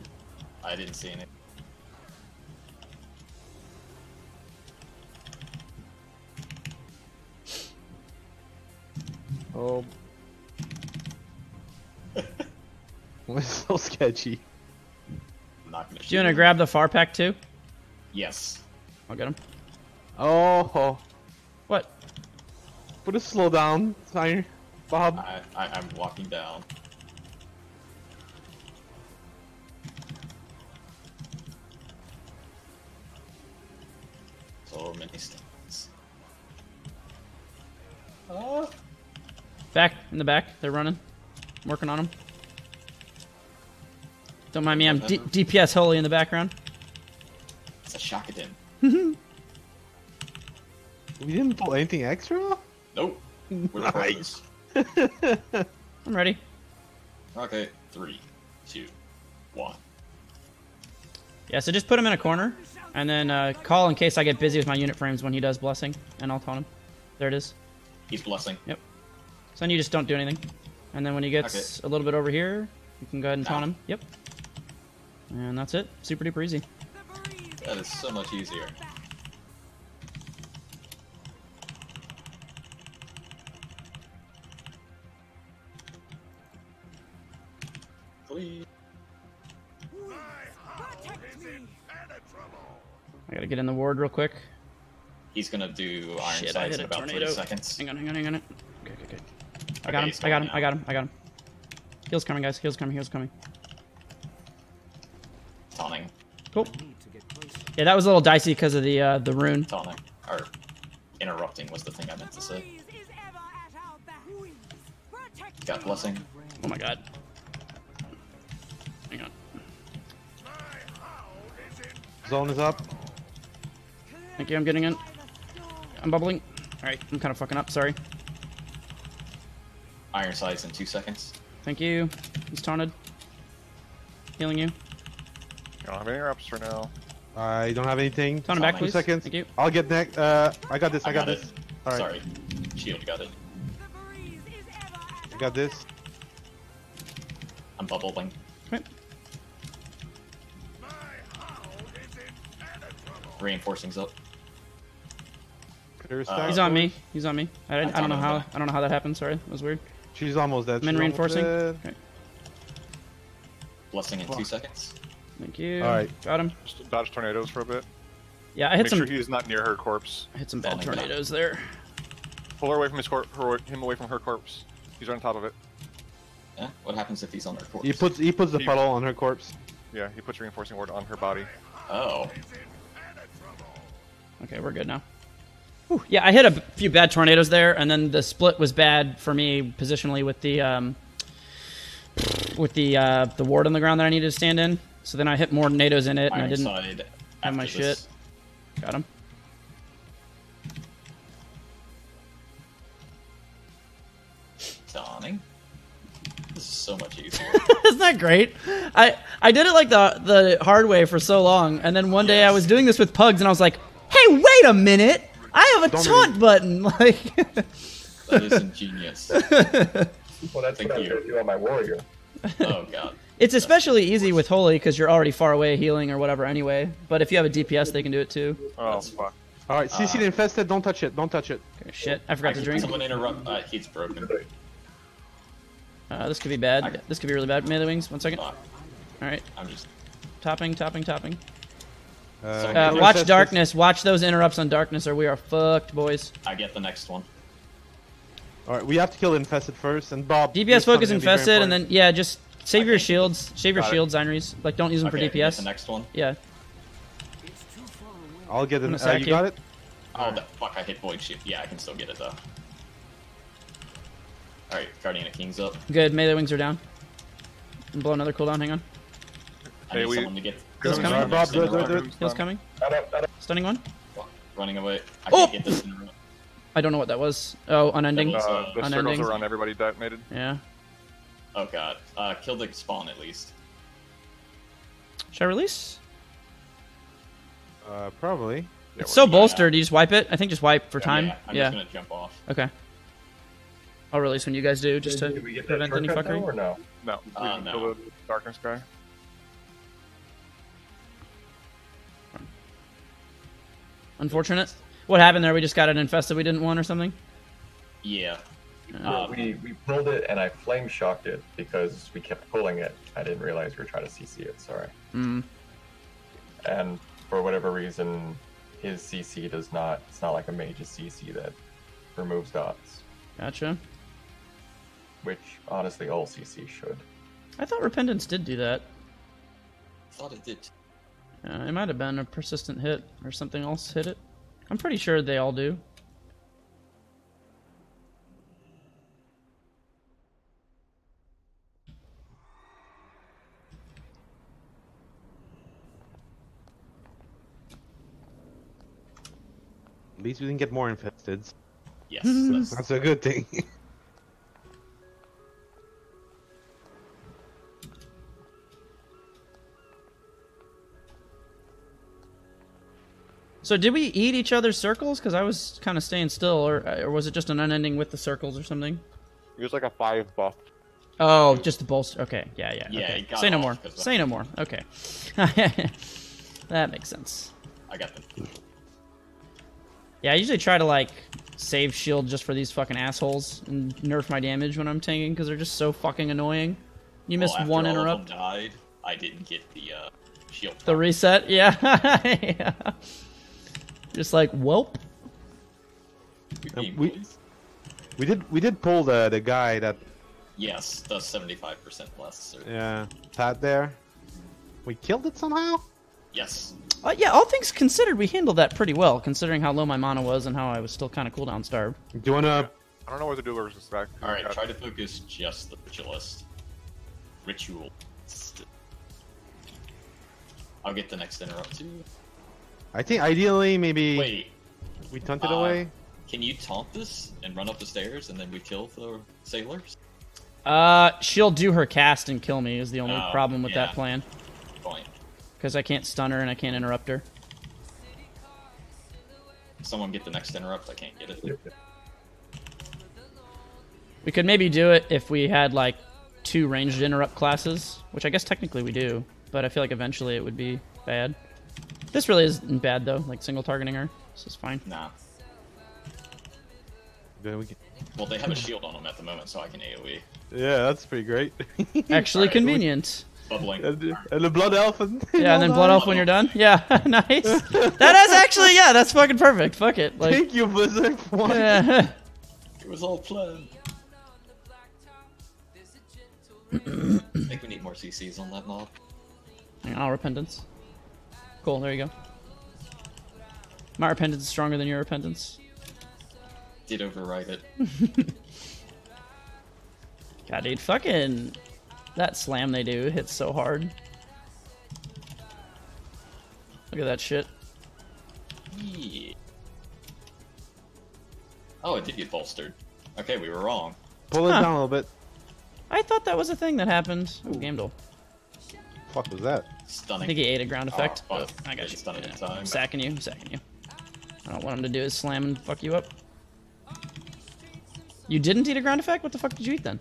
S6: I didn't see any.
S2: Oh. It's so sketchy.
S6: I'm not gonna
S1: Do you want to grab the far pack too?
S6: Yes.
S1: I'll get him.
S2: Oh.
S1: What?
S2: Put a slow down, sign, Bob.
S6: I, I, I'm walking down. So many things. Oh.
S1: Back in the back. They're running. I'm working on them. Don't mind me. I'm D- DPS holy in the background.
S6: It's a Shockadin.
S2: We didn't pull anything extra?
S6: Nope. We're
S2: Nice.
S1: I'm ready.
S6: Okay, three, two, one.
S1: Yeah, so just put him in a corner, and then uh, call in case I get busy with my unit frames when he does blessing, and I'll taunt him. There it is.
S6: He's blessing.
S1: Yep. So then you just don't do anything, and then when he gets a little bit over here, you can go ahead and taunt him. Yep. And that's it. Super duper easy.
S6: That is so much easier.
S1: I gotta get in the ward real quick.
S6: He's gonna do Iron
S1: Shit,
S6: Sights in about
S1: tornado.
S6: 30 seconds.
S1: Hang on, hang on, hang on. Okay, okay, okay. I
S6: Okay,
S1: got him. I got
S6: going
S1: him. I got him. I got him. Heal's coming, guys. Heal's coming. Heal's coming.
S6: Taunting.
S1: Cool. Yeah, that was a little dicey because of the uh, the rune.
S6: Taunting. Or interrupting was the thing I meant to say. Got blessing.
S1: Oh my god. Hang on.
S2: Zone is up.
S1: Thank you. I'm getting in. I'm bubbling. All right. I'm kind of fucking up. Sorry.
S6: Iron Sights in two seconds.
S1: Thank you. He's taunted. Healing you.
S10: I don't have any interrupts for now.
S2: I don't have anything.
S1: Taunt him back,
S2: Two seconds.
S1: Thank you.
S2: I'll get next. Uh, I got this. I,
S6: I
S2: got,
S6: got
S2: this. All right.
S6: Sorry. Shield got it.
S2: I got this.
S6: I'm bubbling.
S1: Okay.
S6: Reinforcing's up.
S2: Clear
S6: Uh.
S1: He's on me. He's on me. I, I,
S6: I'm
S1: don't know how.
S6: him
S1: I don't know how that happened. Sorry. That was weird.
S2: She's almost dead.
S1: I'm in
S2: She's almost
S1: reinforcing.
S2: dead.
S1: Okay.
S6: Blessing in two seconds.
S1: Thank you.
S2: All right.
S1: Got him.
S10: Just dodge tornadoes for a bit.
S1: Yeah, I hit
S10: Make
S1: some.
S10: sure he's not near her corpse.
S1: I hit some bad
S6: Falling down.
S1: tornadoes there.
S10: Pull her away from his corpse. Her, him away from her corpse. He's on top of it.
S6: Yeah. What happens if he's on her corpse?
S2: He puts he puts the
S10: He-
S2: puddle on her corpse.
S10: Yeah, he puts reinforcing ward on her body.
S6: Oh.
S1: Okay, we're good now. Whew, yeah, I hit a few bad tornadoes there, and then the split was bad for me positionally with the um, with the uh, the ward on the ground that I needed to stand in. So then I hit more tornadoes in it, and I didn't
S6: Side.
S1: have my
S6: after
S1: shit. Got him.
S6: Dawning. This is so much easier.
S1: Isn't that great? I I did it like the the hard way for so long, and then one day I was doing this with pugs, and I was like, "Hey, wait a minute! I have a
S2: Don't
S1: taunt button!" Like,
S6: that is ingenious.
S4: Well, that's
S6: Thank
S4: what I'm
S6: you.
S4: gonna do on my warrior.
S6: Oh god.
S1: it's especially easy with holy because you're already far away healing or whatever anyway. But if you have a DPS, they can do it too.
S10: Oh, fuck.
S2: All right, CC the infested. Don't touch it. Don't touch it.
S1: Okay, shit, I forgot to drink.
S6: Someone interrupt. Uh, he's broken.
S1: Uh, this could be bad. This could be really bad. Melee wings. one second. Alright.
S6: I'm just.
S1: topping, topping, topping.
S2: Uh,
S1: Uh, watch
S2: infested.
S1: darkness. Watch those interrupts on darkness, or we are fucked, boys.
S6: I get the next one.
S2: All right, we have to kill infested first. And Bob.
S1: DPS focus
S2: one's gonna be very
S1: infested, and then yeah, just save your shields. Save your
S10: Got it.
S1: shields, Zinries. Like don't use them
S6: Okay,
S1: for
S6: DPS. the next one.
S1: Yeah.
S2: I'll get it.
S1: I'm
S2: Uh, you
S1: you.
S2: got it.
S6: Oh, the fuck! I hit Void Shield. Yeah, I can still get it though. All right, Guardian of Kings up.
S1: Good. Melee wings are down. And blow another cooldown. Hang on.
S6: I
S10: Hey,
S6: need
S10: we-
S6: someone to get.
S1: Heal's
S10: Good,
S1: coming.
S10: good,
S2: Bob,
S10: good,
S2: good, good,
S10: good.
S2: good.
S1: Heal's coming. Stunning one.
S6: Running away. I
S1: Oh!
S6: can't get this in a row.
S1: I don't know what that was. Oh, unending.
S6: Was,
S10: Uh, the
S1: Unending.
S10: circles around everybody detonated.
S1: Yeah.
S6: Oh god. Uh, kill the spawn at least.
S1: Should I release?
S2: Uh, probably.
S1: It's so bolstered. You just wipe it. I think just wipe for time.
S6: Yeah, I'm
S1: yeah.
S6: just gonna jump off.
S1: Okay. I'll release when you guys do, just to
S4: Did we
S1: prevent any
S4: shortcut
S1: fuckery.
S4: or no?
S10: No, we
S6: Uh, no.
S10: kill the darkness guy.
S1: Unfortunate. What happened there? We just got an infested we didn't want or something.
S6: Yeah.
S4: Yeah, we, we pulled it and I flame shocked it because we kept pulling it. I didn't realize we were trying to CC it, sorry.
S1: Mm.
S4: And for whatever reason, his CC does not, it's not like a mage's CC that removes dots,
S1: Gotcha.
S4: which honestly all CC should.
S1: I thought repentance did do that.
S6: Thought it did.
S1: Uh, it might have been a persistent hit or something else hit it. I'm pretty sure they all do.
S2: At least we didn't get more infested.
S6: Yes, that's-
S2: That's a good thing.
S1: So did we eat each other's circles? Because I was kind of staying still, or or was it just an unending with the circles or something?
S10: It was like a five buff.
S1: Oh, just the bolster. Okay, yeah, yeah.
S6: Yeah,
S1: okay.
S6: it got
S1: Say no more.
S6: of-
S1: Say no more. Okay. that makes sense.
S6: I got them.
S1: Yeah, I usually try to like save shield just for these fucking assholes and nerf my damage when I'm tanking because they're just so fucking annoying. You missed
S6: Well, after
S1: one
S6: all of them
S1: interrupt.
S6: died. I didn't get the uh, shield.
S1: The reset, yeah. yeah. Just like, welp.
S2: Uh, we, we did we did pull the the guy that
S6: Yes, does seventy five percent less. Or...
S2: yeah sat there. We killed it somehow.
S6: Yes.
S1: Uh, yeah, all things considered, we handled that pretty well, considering how low my mana was and how I was still kind of cooldown starved.
S2: Do you wanna?
S10: I don't know what to do versus this guy.
S6: All right, try to focus just the ritualist. Ritual. I'll get the next interrupt too.
S2: I think ideally maybe
S6: Wait.
S2: we tunt it
S6: uh,
S2: away.
S6: Can you taunt this and run up the stairs and then we kill the sailors?
S1: Uh, she'll do her cast and kill me is the only
S6: Oh,
S1: problem with that plan.
S6: Point.
S1: Because I can't stun her and I can't interrupt her.
S6: Someone get the next interrupt. I can't get it.
S1: We could maybe do it if we had like two ranged interrupt classes, which I guess technically we do, but I feel like eventually it would be bad. This really isn't bad though, like single targeting her. This is fine.
S6: Nah.
S2: Then we can...
S6: Well, they have a shield on them at the moment, so I can AOE.
S2: Yeah, that's pretty great.
S1: Actually
S6: Alright,
S1: convenient.
S6: Bubbling.
S2: and, and the blood elf. And
S1: Yeah, and then blood elf when you're done. Yeah, nice. That is actually yeah, that's fucking perfect. Fuck it. Like,
S2: Thank you, Blizzard.
S1: Yeah.
S6: It was all planned. I think we need more CCs on that mob.
S1: Hang on, repentance. Cool, there you go. My repentance is stronger than your repentance.
S6: Did override it.
S1: God, dude, fucking that slam they do hits so hard. Look at that shit.
S6: Yeah. Oh, it did get bolstered. Okay, we were wrong.
S2: Pull it
S1: Huh.
S2: down a little bit.
S1: I thought that was a thing that happened. Ooh, Gamedol.
S2: Fuck was that?
S1: I think he ate a ground
S6: Oh,
S1: effect.
S6: fuck.
S1: but I got
S6: It's
S1: you.
S6: stunning in
S1: I'm sacking you. I'm sacking you. I don't want him to do his slam and fuck you up. You didn't eat a ground effect? What the fuck did you eat then?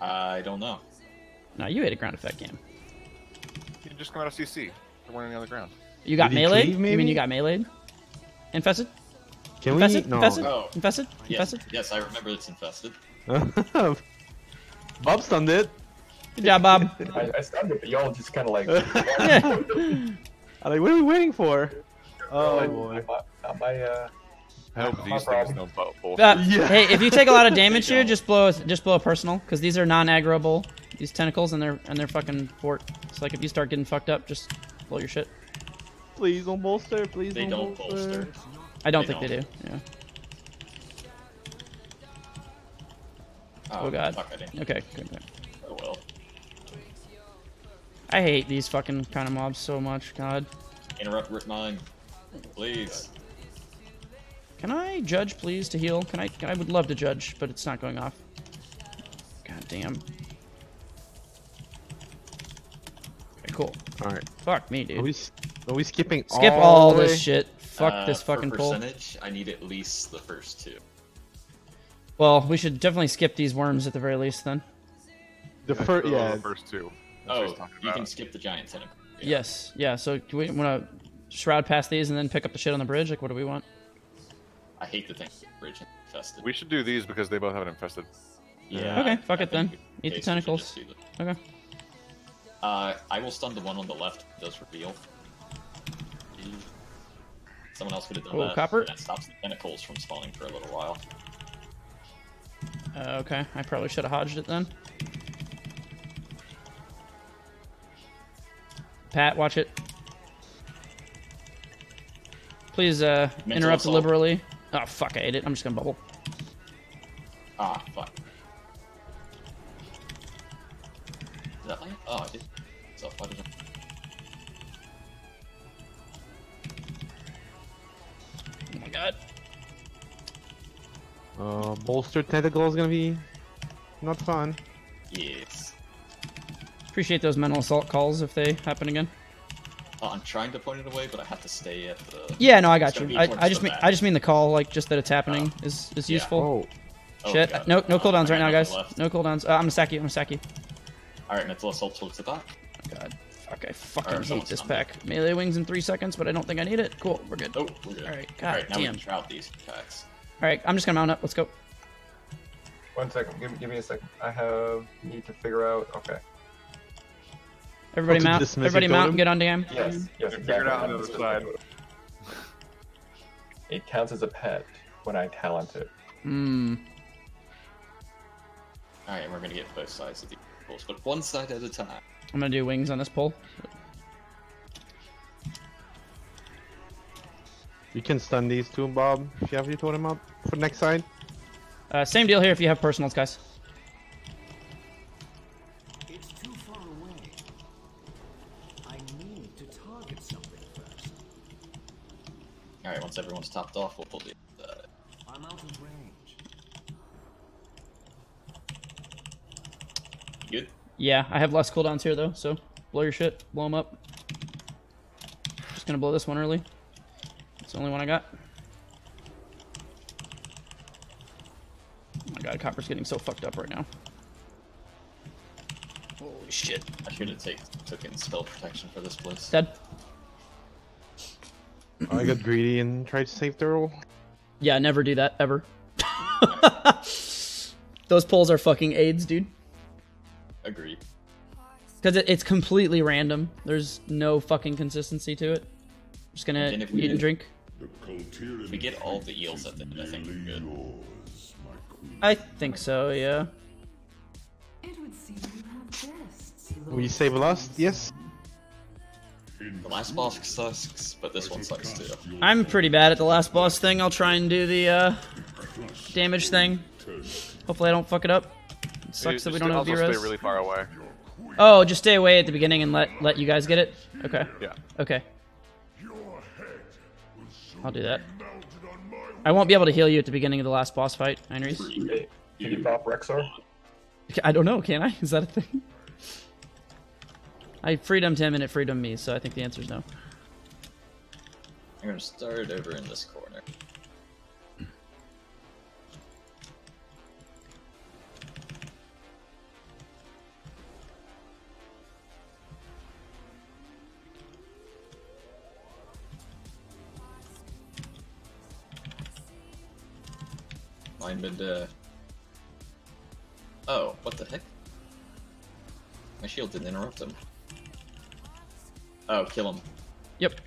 S6: I don't know.
S1: No, you ate a ground effect game.
S10: You just come out of CC. They're winning on the ground.
S1: You got
S2: cleave,
S1: You mean you got meleeed? Infested?
S2: Can we?
S1: Infested?
S2: No.
S1: Infested?
S6: Oh.
S1: Infested?
S6: Yes,
S1: Infested?
S6: yes, I remember it's infested.
S2: Bob stunned it.
S1: Good job, Bob.
S4: I, I stunned it, but y'all just kind of like.
S2: I'm like, what are we waiting for? Oh boy.
S4: Not my, not my, uh,
S10: I hope these
S4: my
S10: things don't vote.
S1: Uh,
S2: Yeah.
S1: Hey, if you take a lot of damage here, just blow just blow a personal because these are non-aggroable. These tentacles and they're and they're fucking fort. So like if you start getting fucked up, just blow your shit.
S2: Please don't bolster. Please
S6: They
S2: don't,
S6: don't bolster.
S1: I don't
S6: They
S1: think they do. Yeah.
S6: Oh,
S1: Oh, god.
S6: Fuck, I didn't.
S1: Okay. Good, good.
S6: Oh well.
S1: I hate these fucking kind of mobs so much. God.
S6: Interrupt rip mine. Please.
S1: Can I judge, please, to heal? Can I? I would love to judge, but it's not going off. God damn. Okay, cool.
S2: All right.
S1: Fuck me,
S2: Are
S1: dude.
S2: we, are we skipping
S1: Skip
S2: all,
S1: all this shit. Fuck
S6: Uh,
S1: this
S6: for
S1: fucking pull.
S6: percentage, I need at least the first two.
S1: Well, we should definitely skip these worms at the very least then.
S2: The
S10: Yeah,
S2: first, yeah.
S10: the first two. That's what he's
S6: Oh,
S10: talking
S6: you can skip the giant tentacle.
S1: Yes. Yeah. So do we want to shroud past these and then pick up the shit on the bridge? Like, what do we want?
S6: I hate the thing. Bridge infested.
S10: We should do these because they both have it infested.
S6: Yeah.
S1: Okay. Fuck
S6: I
S1: it then. Eat the
S6: Case, we should
S1: tentacles.
S6: the-
S1: Okay.
S6: Uh, I will stun the one on the left. It does reveal. Someone else could have done
S1: Oh,
S6: that.
S1: copper.
S6: That stops the tentacles from spawning for a little while.
S1: Uh, okay. I probably should have hodged it then. Pat, watch it. Please uh, interrupt
S6: assault.
S1: deliberately. Oh fuck! I ate it. I'm just gonna bubble.
S6: Ah, fuck. Did that land? Oh, I did. So, why did I...
S1: Oh my god.
S2: Uh, bolster tentacle is gonna be not fun.
S6: Yes.
S1: Appreciate those mental assault calls if they happen again.
S6: Oh, I'm trying to point it away, but I have to stay at the.
S1: Yeah, no, I got you. I, I just mean
S6: back.
S1: I just mean the call, like just that it's happening is is
S6: Yeah.
S1: useful.
S6: Oh,
S1: Shit.
S6: God.
S1: no no
S6: Uh,
S1: cooldowns
S6: I
S1: right now, guys.
S6: left.
S1: No cooldowns. Uh, I'm gonna sack you. I'm gonna sack you.
S6: Alright, mental assault towards the back.
S1: God. Fuck, I fucking
S6: Alright,
S1: hate this
S6: on
S1: pack. Melee wings in three seconds, but I don't think I need it. Cool, we're good.
S6: Oh, we're good.
S1: Alright, god
S6: Alright, now we
S1: damn.
S6: can shroud these packs.
S1: Alright, I'm just gonna mount up. Let's go.
S4: One second. Give, give me a second. I have need to figure out. Okay.
S1: Everybody mount.
S2: dismiss
S1: Everybody
S2: your
S1: mount
S2: totem?
S1: and get on dam.
S4: Yes. Yes.
S10: Figure it
S4: Exactly.
S10: out on the other side.
S4: It counts as a pet when I talent it.
S1: Hmm.
S6: Alright, and we're gonna get both sides of the pulls, but one side at a time.
S1: I'm gonna do wings on this pole.
S2: You can stun these two, Bob, if you have your totem up for next side.
S1: Uh, same deal here if you have personals, guys.
S6: Alright, once everyone's topped off, we'll pull the. Uh,
S8: I'm out of range.
S6: good?
S1: Yeah, I have less cooldowns here though, so blow your shit, blow them up. Just gonna blow this one early. It's the only one I got. Oh my god, Copper's getting so fucked up right now. Holy shit.
S6: I should have take, taken spell protection for this place.
S1: Dead.
S2: I got greedy and tried to save Thurl.
S1: Yeah, never do that, ever. Those pulls are fucking AIDS, dude.
S6: Agree.
S1: Because it, it's completely random. There's no fucking consistency to it. just gonna
S6: And if we
S1: eat and
S6: did-
S1: drink.
S6: If we get all the eels at the end, I think we're good.
S1: I think so, yeah.
S2: Will you save lust? Yes.
S6: The last boss sucks, but this one sucks too.
S1: I'm pretty bad at the last boss thing. I'll try and do the uh, damage thing. Hopefully I don't fuck it up. It sucks
S10: You
S1: that we don't have
S10: also
S1: B-Res.
S10: stay really far away.
S1: Oh, just stay away at the beginning and let let you guys get it. Okay.
S10: Yeah.
S1: Okay. I'll do that. I won't be able to heal you at the beginning of the last boss fight, Heinrichs.
S4: Can you pop Rexxar?
S1: I don't know. Can I? Is that a thing? I freedomed him and it me, so I think the answer is no.
S6: I'm gonna start over in this corner. Mine would, uh... Oh, what the heck? My shield didn't interrupt him. Oh, kill him.
S1: Yep.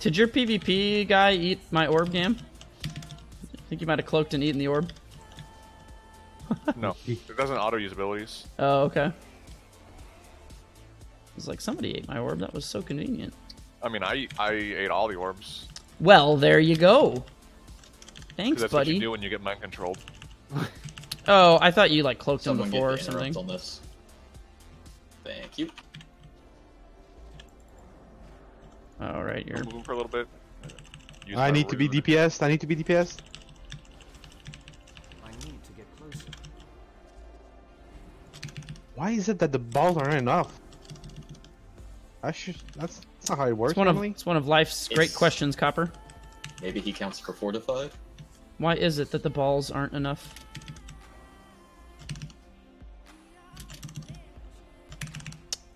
S1: Did your PvP guy eat my orb gam? I think you might have cloaked and eaten the orb.
S10: no, it doesn't auto use abilities.
S1: Oh, okay. It's like somebody ate my orb. That was so convenient.
S10: I mean, I I ate all the orbs.
S1: Well, there you go.
S10: 'Cause
S1: Thanks,
S10: that's what
S1: buddy.
S10: you do when you get mind controlled.
S1: Oh, I thought you like cloaked him
S6: Someone get
S1: before
S6: the
S1: or something.
S6: interrupt on this. Thank you.
S1: All right, you're.
S10: Move for a little bit. Use
S2: I need to be. DPS. I need to be DPS.
S8: I need to get closer.
S2: Why is it that the balls aren't enough? I should. That's, that's not how it works.
S1: It's one of it's one of life's great
S6: It's-
S1: questions, Copper.
S6: Maybe he counts for fortified.
S1: Why is it that the balls aren't enough?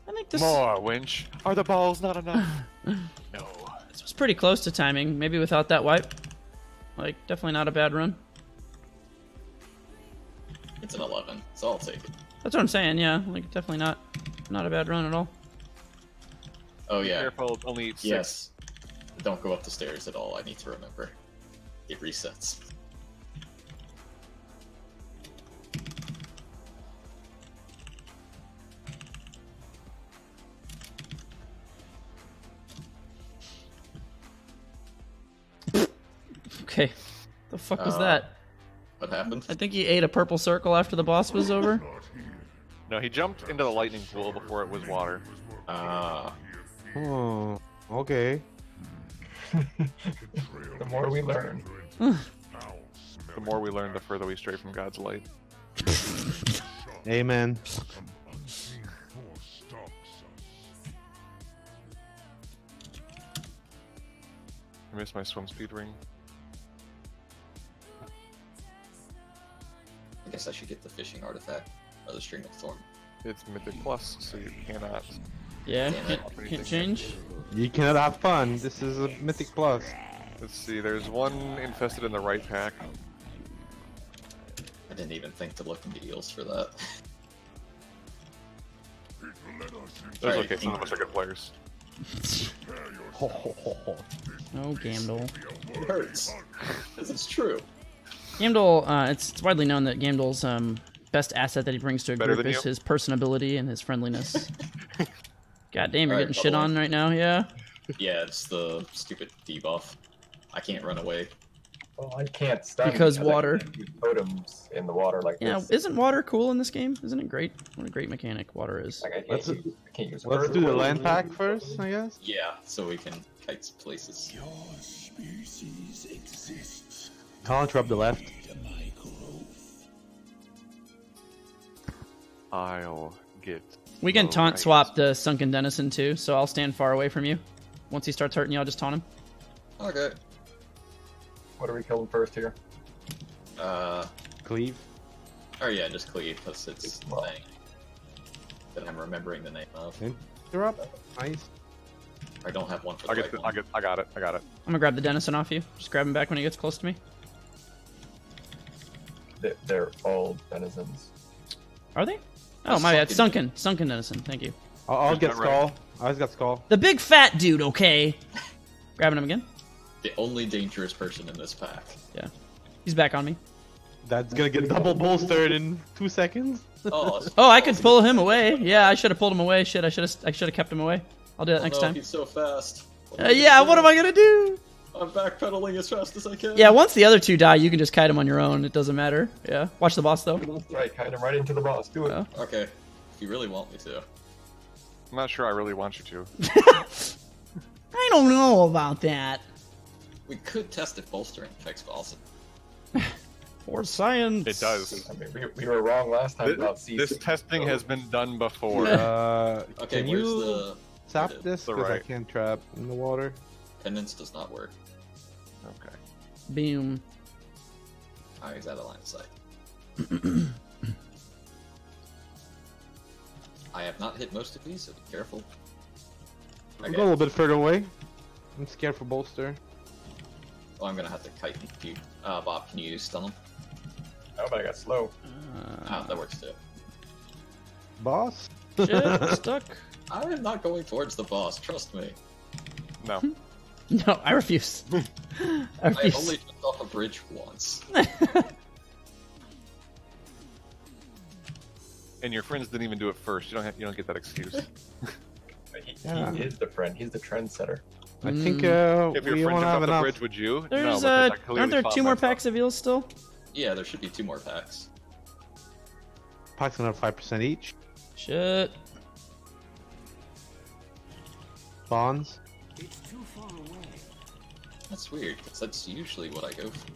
S1: I think this
S10: More winch. Are the balls not enough? no.
S1: this was pretty close to timing. Maybe without that wipe, like definitely not a bad run.
S6: It's an 11, so I'll take it.
S1: That's what I'm saying. Yeah, like definitely not not a bad run at all.
S6: Oh yeah.
S10: Careful, only six.
S6: Yes. Don't go up the stairs at all. I need to remember. It resets.
S1: Okay, the fuck was
S6: Uh,
S1: that?
S6: What happened?
S1: I think he ate a purple circle after the boss was over.
S10: No, he jumped into the lightning pool before it was water.
S6: Ah.
S2: Oh, okay.
S4: The more we learn.
S10: The more we learn, the further we stray from God's light.
S2: Amen.
S10: I miss my swim speed ring.
S6: I guess I should get the fishing artifact or the string of thorn.
S10: It's Mythic Plus, so you cannot.
S1: Yeah, can't, can't change.
S2: You cannot have fun. This is a mythic plus.
S10: Let's see, there's one infested in the right pack.
S6: I didn't even think to look into eels for that.
S10: That's
S6: Alright,
S10: okay, some of us are good players.
S1: Oh, Gamdol.
S6: It hurts. This is true.
S1: Gamdol, uh, it's, it's widely known that Gamdol's um, best asset that he brings to a
S10: Better
S1: group is
S10: you?
S1: his personability and his friendliness. God damn, you're
S6: Alright,
S1: getting shit on right now, yeah?
S6: Yeah, it's the stupid debuff. I can't run away.
S4: Well, I can't stun
S1: Because water.
S4: totems in the water like
S1: Yeah,
S4: this.
S1: isn't water cool in this game? Isn't it great? What a great mechanic water is.
S4: Like I can't
S2: Let's-
S4: use, I can't use
S2: Let's do the land pack first, I guess.
S6: Yeah, so we can kite places.
S8: Your species exists.
S2: I'll the left.
S10: I'll get.
S1: We can taunt
S10: ice.
S1: swap the Sunken Denizen too, so I'll stand far away from you. Once he starts hurting you, I'll just taunt him.
S6: Okay.
S4: What are we killing first here?
S6: Uh,
S2: Cleave.
S6: oh yeah, just cleave, because it's the
S4: Well.
S6: thing that I'm remembering the name of.
S2: Interrupt. Nice.
S6: I don't have one for the
S10: I
S6: right
S10: get, the,
S6: one.
S10: I get, I got it, I got it.
S1: I'm gonna grab the Denizen off you. Just grab him back when he gets close to me.
S4: They're, they're all denizens.
S1: Are they? Oh my bad. Sunken. Sunken Denizen. Thank you.
S2: I'll, I'll get
S10: that right?
S2: skull. I always got skull.
S1: The big fat dude, okay. Grabbing him again.
S6: The only dangerous person in this pack.
S1: Yeah. He's back on me.
S2: That's gonna get double bolstered in two seconds.
S6: Oh,
S1: Oh, I could pull him away. Yeah, I should have pulled him away. Shit, I should have. I should have kept him away. I'll do that
S6: oh
S1: next
S6: no,
S1: time.
S6: he's so fast. What
S1: Uh, yeah,
S6: gonna
S1: what am I gonna do?
S6: I'm backpedaling as fast as I can.
S1: Yeah, once the other two die, you can just kite him on your own. It doesn't matter. Yeah. Watch the boss though.
S4: Right, kite him right into the boss. Do it.
S1: Yeah.
S6: Okay, if you really want me to.
S10: I'm not sure I really want you to.
S1: I don't know about that.
S6: We could test if bolstering affects balls.
S1: For science.
S10: It does.
S4: I mean, we, we were wrong last time
S10: This,
S4: about C6.
S10: this testing has been done before.
S2: Uh,
S6: Okay,
S2: can
S6: where's
S2: you
S6: the
S2: tap
S6: the-
S2: this?
S10: the
S2: Because I can't trap in the water.
S6: pendants? Does not work.
S10: Okay.
S1: Boom.
S6: Ah, he's out of line of sight. I have not hit most of these, so be careful.
S2: I'll Go a little bit further away. I'm scared for bolster.
S6: Oh, I'm gonna have to kite you. Uh, Bob, can you stun him?
S4: Oh, but I got slow.
S6: Ah, that works too.
S2: Boss.
S1: Shit, stuck.
S6: I am not going towards the boss. Trust me.
S10: No.
S1: No, I refuse. I
S6: I
S1: refuse.
S6: only jumped off a bridge once.
S10: And your friends didn't even do it first. You don't have, you don't get that excuse.
S4: He,
S2: Yeah.
S4: he is the friend. He's the trendsetter.
S2: I think
S1: Mm.
S2: uh,
S10: if your
S2: we
S10: friend
S2: won't
S10: jumped
S2: have
S10: off the
S2: enough.
S10: bridge, would you? no,
S1: There's
S10: because
S1: uh,
S10: I
S1: aren't there
S10: thought
S1: two more
S10: myself.
S1: packs of eels still?
S6: Yeah, there should be two more packs.
S2: Packs another five percent each.
S1: Shit.
S2: Bonds.
S17: It's too far away.
S6: That's weird, because that's usually what I go for.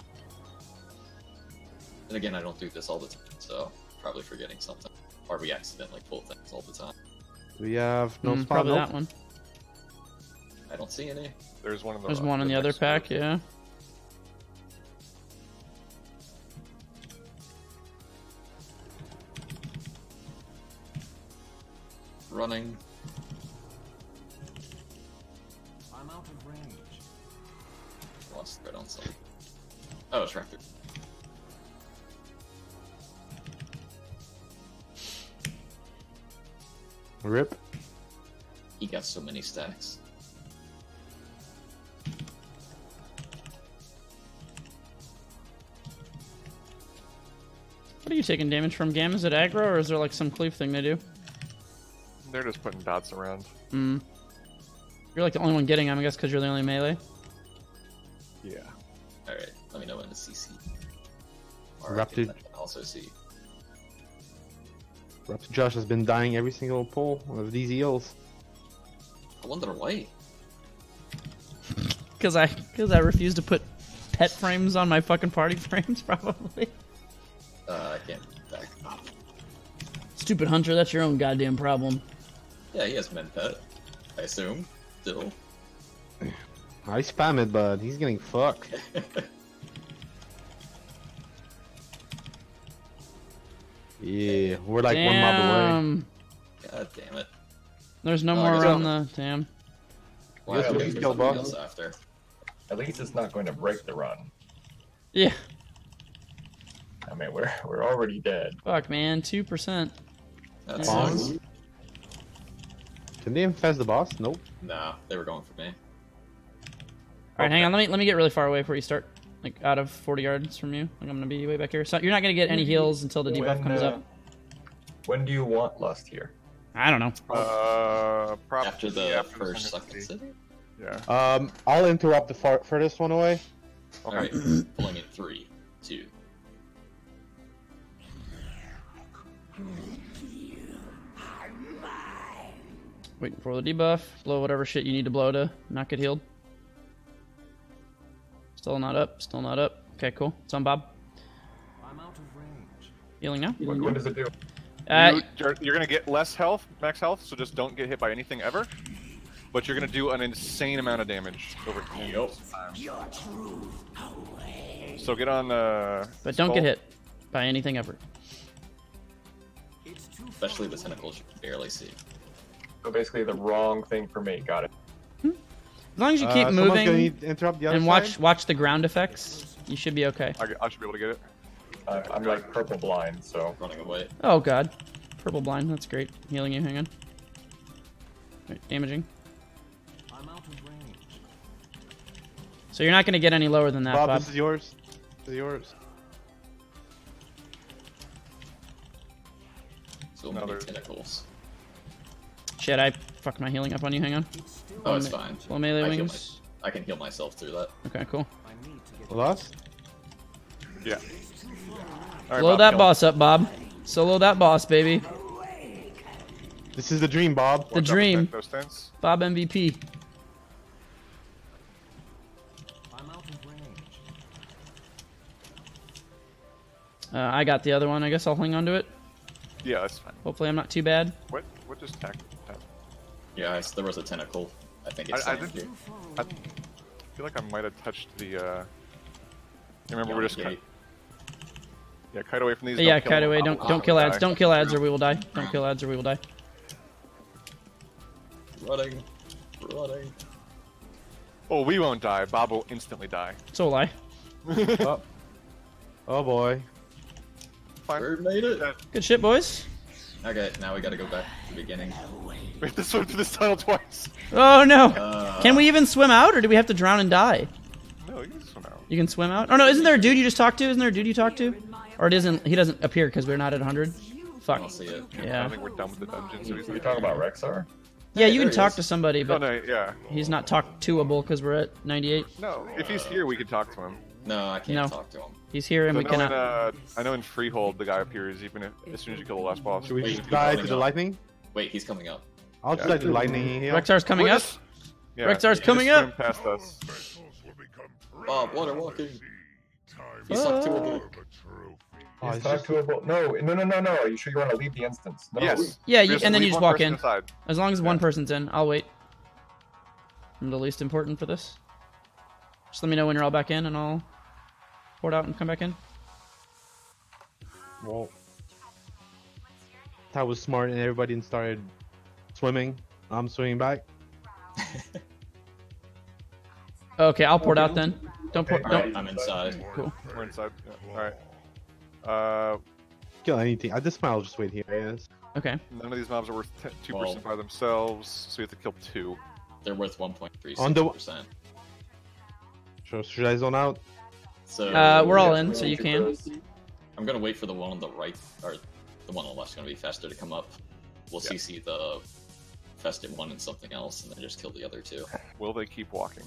S6: And again, I don't do this all the time, so probably forgetting something. Or we accidentally pull things all the time.
S2: We have no
S1: Mm,
S2: spot.
S1: probably
S2: nope.
S1: that one.
S6: I don't see any.
S10: There's one in the
S1: There's one in the other pack, yeah.
S6: Running.
S8: I'm out of range.
S6: Lost thread on something. Oh, it's Raptor.
S2: Rip.
S6: He got so many stacks.
S1: What are you taking damage from, Gam? Is it aggro, or is there like some cleave thing they do?
S10: They're just putting dots around.
S1: Hmm. You're like the only one getting them, I guess, because you're the only melee.
S10: Yeah.
S6: Alright, let me know when to CC. Or I
S2: Raptor.
S6: can also see.
S2: Raptor Josh has been dying every single pull of these eels.
S6: I wonder why.
S1: Because I, because I refuse to put pet frames on my fucking party frames, probably.
S6: Uh, I can't back up.
S1: Stupid hunter, that's your own goddamn problem.
S6: Yeah, he has men pet. I assume. Still.
S2: I spam it, bud. he's getting fucked. yeah, we're like one mob away.
S6: God damn it.
S1: There's no
S6: Oh,
S1: more
S6: guess
S1: around
S6: I'll-
S1: the damn.
S6: Why
S4: Yes,
S6: are
S4: we
S6: we
S4: can
S6: doing
S4: kill
S6: else after?
S4: At least it's not going to break the run.
S1: Yeah.
S4: I mean, we're we're already dead.
S1: Fuck, man, two percent.
S6: That
S2: Bonds?
S6: sucks.
S2: Can they infest the boss? Nope.
S6: Nah, they were going for me.
S1: All right, hang on. Let me let me get really far away before you start, like out of 40 yards from you. Like I'm gonna be way back here. So you're not gonna get any heals until the debuff
S4: When,
S1: comes
S4: uh,
S1: up.
S4: When do you want Lust here?
S1: I don't know.
S10: Uh, probably
S6: After the
S10: after
S6: first
S10: Second
S6: second city?
S10: Yeah.
S2: Um, I'll interrupt the far- furthest one away.
S6: Alright, pulling it three, two.
S1: Waiting for the debuff. Blow whatever shit you need to blow to not get healed. Still not up. Still not up. Okay, cool. It's on Bob.
S8: I'm out of range.
S1: Healing now.
S4: What, what does it do?
S1: Uh,
S10: you, you're, you're gonna get less health, max health, so just don't get hit by anything ever. But you're gonna do an insane amount of damage over
S6: Yep.
S10: So get on. Uh,
S1: but don't
S10: skull.
S1: get hit by anything ever.
S6: Especially the tentacles you can barely see.
S4: So basically, the wrong thing for me. Got it.
S1: As long as you
S2: Uh,
S1: keep
S2: someone's
S1: moving
S2: gonna need to interrupt the other
S1: and watch watch the ground effects, you should be okay.
S10: I, I should be able to get it.
S4: Uh, I'm like purple blind, so
S6: Running away.
S1: Oh god. Purple blind, that's great. Healing you, hang on. Right, damaging.
S8: I'm out of range.
S1: So you're not gonna get any lower than that,
S2: Bob,
S1: Bob.
S2: this is yours. This is yours.
S6: So
S10: No,
S6: many
S10: there's-
S6: tentacles.
S1: Shit, I fucked my healing up on you, hang on.
S6: Oh, it's fine.
S1: Blow melee
S6: I,
S1: wings.
S6: my, I can heal myself through that.
S1: Okay, cool.
S2: Lost?
S10: Yeah. All right,
S1: Blow
S10: Bob,
S1: that
S10: kill.
S1: boss up, Bob. Solo that boss, baby.
S2: This is the dream, Bob.
S1: The
S10: Watch
S1: dream.
S10: Those.
S1: Bob MVP.
S8: I'm out of range.
S1: Uh, I got the other one. I guess I'll hang on to it.
S10: Yeah, that's fine.
S1: Hopefully I'm not too bad.
S10: What? What just tack?
S6: Yeah, I, there was a tentacle. I think it's
S10: I, I,
S6: down
S10: did,
S6: here.
S10: I feel like I might have touched the. uh... You remember we're just
S6: Yeah.
S10: cut. Yeah, kite away from these.
S1: yeah, kite away. Don't don't kill ads.
S10: die.
S1: Don't kill ads or we will die. Don't kill ads or we will die.
S6: Running. Running.
S10: Oh, we won't die. Bob will instantly die.
S1: So will I.
S2: oh. oh boy.
S10: Fine.
S6: We made it.
S1: Good shit, boys.
S6: Okay, now we gotta go back to the beginning.
S10: We have to swim through this tunnel twice.
S1: Oh no.
S6: Uh,
S1: Can we even swim out or do we have to drown and die?
S10: No, you can swim out.
S1: You can swim out? Oh no, isn't there a dude you just talked to? Isn't there a dude you talked to? Or it isn't he doesn't appear because we're not at 100? Fuck.
S6: I'll see it.
S10: I
S1: Yeah.
S10: don't think we're done with the dungeon. So he's
S4: you talking about Rexxar?
S1: Yeah, you can talk
S6: is.
S1: to somebody,
S10: No,
S1: but
S10: no, yeah.
S1: he's not talk toable because we're at 98.
S10: No, if he's here, we could talk to him.
S6: No, I can't
S1: No.
S6: talk to him.
S1: He's here and
S10: I
S1: we
S10: know, in,
S1: cannot.
S10: uh, I know in Freehold the guy appears even if, as soon as you kill the last boss.
S2: Should we
S6: Wait,
S2: just die to
S6: coming
S2: the
S6: up.
S2: lightning?
S6: Wait, he's coming up.
S2: I'll just
S10: Yeah.
S2: die to the lightning here.
S1: Rexxar's coming
S10: We're
S1: up.
S10: just- Yeah,
S1: Rexxar's
S10: just
S1: coming
S10: swim
S1: up.
S10: past us.
S6: Bob, water walking. He's talked to a book.
S2: Oh,
S4: Just
S2: it's
S4: talk
S2: just-
S4: to a bull. No, no, no, no, no. Are you sure you want to leave the instance? No.
S10: Yes.
S1: Yeah, you, and then you just walk in.
S10: aside.
S1: As long as one person's in, I'll wait. I'm the least important for this. Just let me know when you're all back in, and I'll port out and come back in.
S2: Well, that was smart, and everybody started swimming. I'm swimming back.
S1: Okay, I'll port out then. Don't port.
S6: Alright,
S1: Don't.
S6: I'm inside.
S1: Cool.
S10: We're inside. Yeah. All right. Uh,
S2: Kill anything. I this point, I'll just wait here. Yes.
S1: Okay.
S10: none of these mobs are worth te- two
S6: Well-
S10: percent by themselves, so you have to kill two.
S6: They're worth one point three.
S2: On the-
S6: percent.
S2: So should I zone out?
S6: So
S1: Uh, we're all in, so you can.
S6: I'm gonna wait for the one on the right, or the one on the left's gonna be faster to come up. We'll
S10: Yeah.
S6: CC the festive one and something else, and then just kill the other two.
S10: Will they keep walking?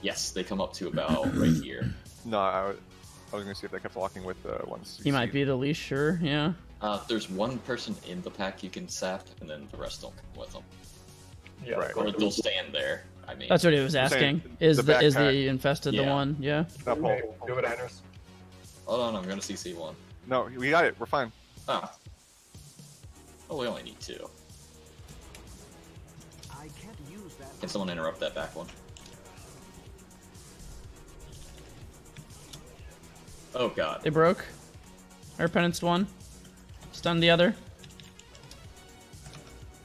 S6: Yes, they come up to about right here.
S10: No, I, was- I was gonna see if they kept walking with the ones.
S1: He might be the least sure. Yeah.
S6: Uh, there's one person in the pack you can sap, and then the rest don't come with them.
S4: Yeah.
S10: Right.
S6: Or they'll stand there. I mean,
S1: That's what he was asking. Is
S10: the
S1: the, is the
S10: backpack.
S1: infested the one? Yeah.
S10: No, Paul,
S4: Okay, do it, Anders.
S6: hold on, I'm gonna CC one.
S10: No, we got it. We're fine.
S6: Oh. Oh, we only need two.
S8: I can't use that.
S6: Can someone interrupt that back one? Oh god.
S1: They broke. Air penance one. Stunned the other.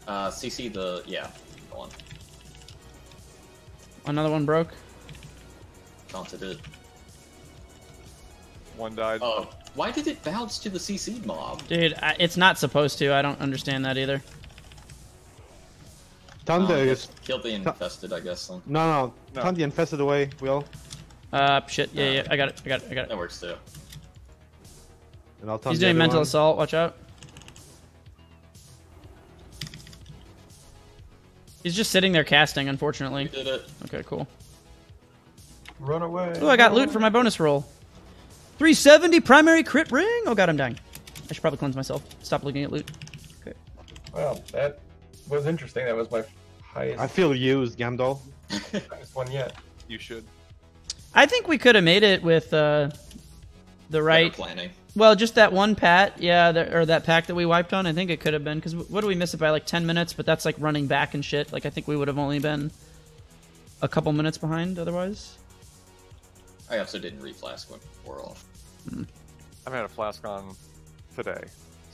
S6: Uh, CC the yeah, the one.
S1: Another one broke.
S6: Taunted it.
S10: One died.
S6: Oh, why did it bounce to the CC mob?
S1: Dude, I, it's not supposed to. I don't understand that either.
S2: Turn
S6: Oh,
S2: the
S6: just killed the infested, I guess. Then.
S2: no, no,
S10: No.
S2: turn the infested away. Will,
S1: Uh, shit. Yeah, yeah. I got it. I got it. I got it.
S6: That works too.
S2: and I'll turn
S1: He's doing mental
S2: one.
S1: assault. Watch out. He's just sitting there casting,
S6: We
S1: unfortunately.
S6: did it.
S1: Okay, cool.
S4: Run away.
S1: Oh, I got loot for my bonus roll. 370 primary crit ring. Oh god, I'm dying. I should probably cleanse myself. Stop looking at loot. Okay.
S4: Well, that was interesting. That was my highest,
S2: I feel used, Gamdol.
S4: highest one yet.
S10: You should.
S1: I think we could have made it with uh, the
S6: Better
S1: right.
S6: planning.
S1: Well, just that one pat, yeah, that, or that pack that we wiped on. I think it could have been because what do we miss it by like ten minutes? But that's like running back and shit. Like I think we would have only been a couple minutes behind otherwise.
S6: I also didn't reflask when we're off.
S10: I've had a flask on today,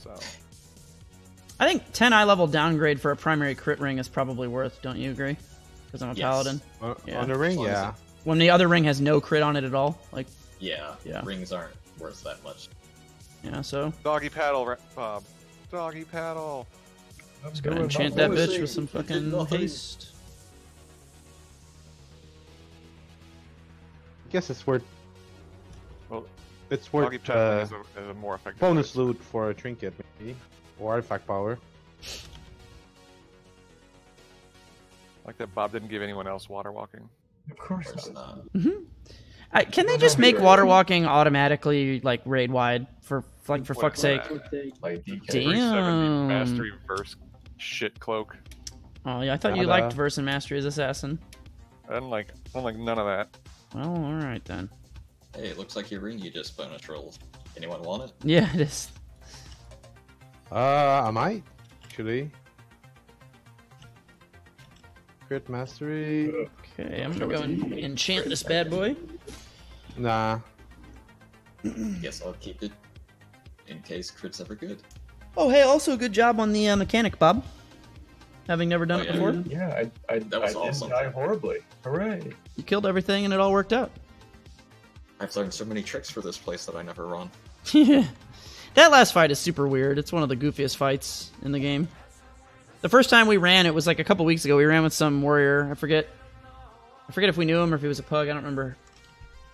S10: so
S1: I think ten eye level downgrade for a primary crit ring is probably worth. Don't you agree? Because I'm a
S6: Yes.
S1: paladin.
S2: Uh,
S1: Yeah.
S2: On the ring,
S6: As long
S2: yeah.
S1: When the other ring has no crit on it at all, like
S6: Yeah,
S1: Yeah.
S6: rings aren't worth that much.
S1: Yeah. So
S10: doggy paddle, Bob. Doggy paddle.
S1: just gonna enchant that bitch with some fucking haste.
S2: I guess it's worth.
S10: Well,
S2: It's worth.
S10: doggy
S2: worth
S10: paddle
S2: uh,
S10: is, a, is a more effective.
S2: bonus
S10: choice.
S2: loot for a trinket, maybe, or artifact power.
S10: Like that, Bob didn't give anyone else water walking.
S4: Of course
S6: Of course
S4: not.
S6: not.
S1: I, can they just make water walking automatically like raid wide for like for fuck's sake?
S4: Like DK.
S10: 370
S1: Damn.
S10: mastery verse shit cloak.
S1: Oh yeah, I thought you
S2: Gotta-
S1: liked verse and mastery as assassin.
S10: I don't like. I don't like none of that.
S1: Well, all right then.
S6: Hey, it looks like your ring you just bonus rolled. Anyone want it?
S1: Yeah, it is.
S2: Uh, I might actually. Crit mastery.
S1: Okay, I'm gonna go and enchant this bad boy.
S2: Nah.
S6: Guess I'll keep it in case crit's ever good.
S1: Oh hey, also good job on the uh, mechanic, Bob. Having never done
S6: Oh,
S1: it
S6: yeah.
S1: before,
S4: Yeah, I, I,
S6: That was
S4: I
S6: awesome.
S4: didn't die horribly. Hooray!
S1: you killed everything and it all worked out.
S6: I've learned so many tricks for this place that I never run.
S1: that last fight is super weird. It's one of the goofiest fights in the game. The first time we ran, it was like a couple weeks ago. We ran with some warrior. I forget. I forget if we knew him or if he was a pug. I don't remember.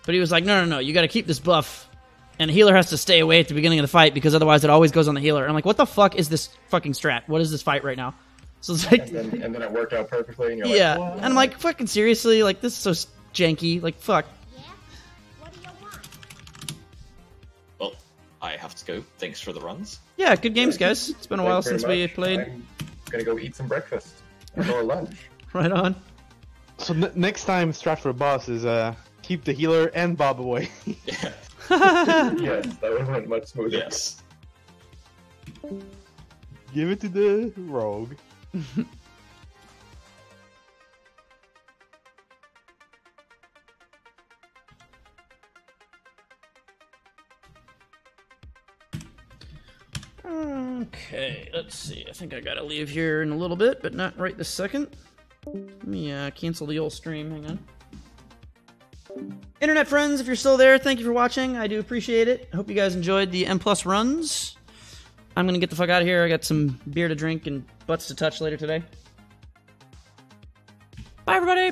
S1: But he was like, "No, no, no! You got to keep this buff, and the healer has to stay away at the beginning of the fight because otherwise it always goes on the healer." And I'm like, "What the fuck is this fucking strat? What is this fight right now?" So it's like,
S4: And then, and then it worked out perfectly, and you're
S1: yeah,
S4: like,
S1: and I'm like, "Fucking seriously? Like this is so janky. Like fuck."
S6: Well, I have to go. Thanks for the runs.
S1: Yeah, good games, guys. It's been a while
S4: Thank you
S1: since
S4: very
S1: we played.
S4: I'm gonna go eat some breakfast or lunch.
S1: Right on.
S2: So n- next time strat Stratford boss is uh keep the healer and Bob away.
S4: yes, that would have went much smoother.
S6: Yes.
S2: Give it to the rogue.
S1: Okay, let's see. I think I gotta leave here in a little bit, but not right this second. Let me uh, cancel the old stream. Hang on. Internet friends, if you're still there, thank you for watching. I do appreciate it. I hope you guys enjoyed the M Plus runs. I'm gonna get the fuck out of here. I got some beer to drink and butts to touch later today. Bye, everybody.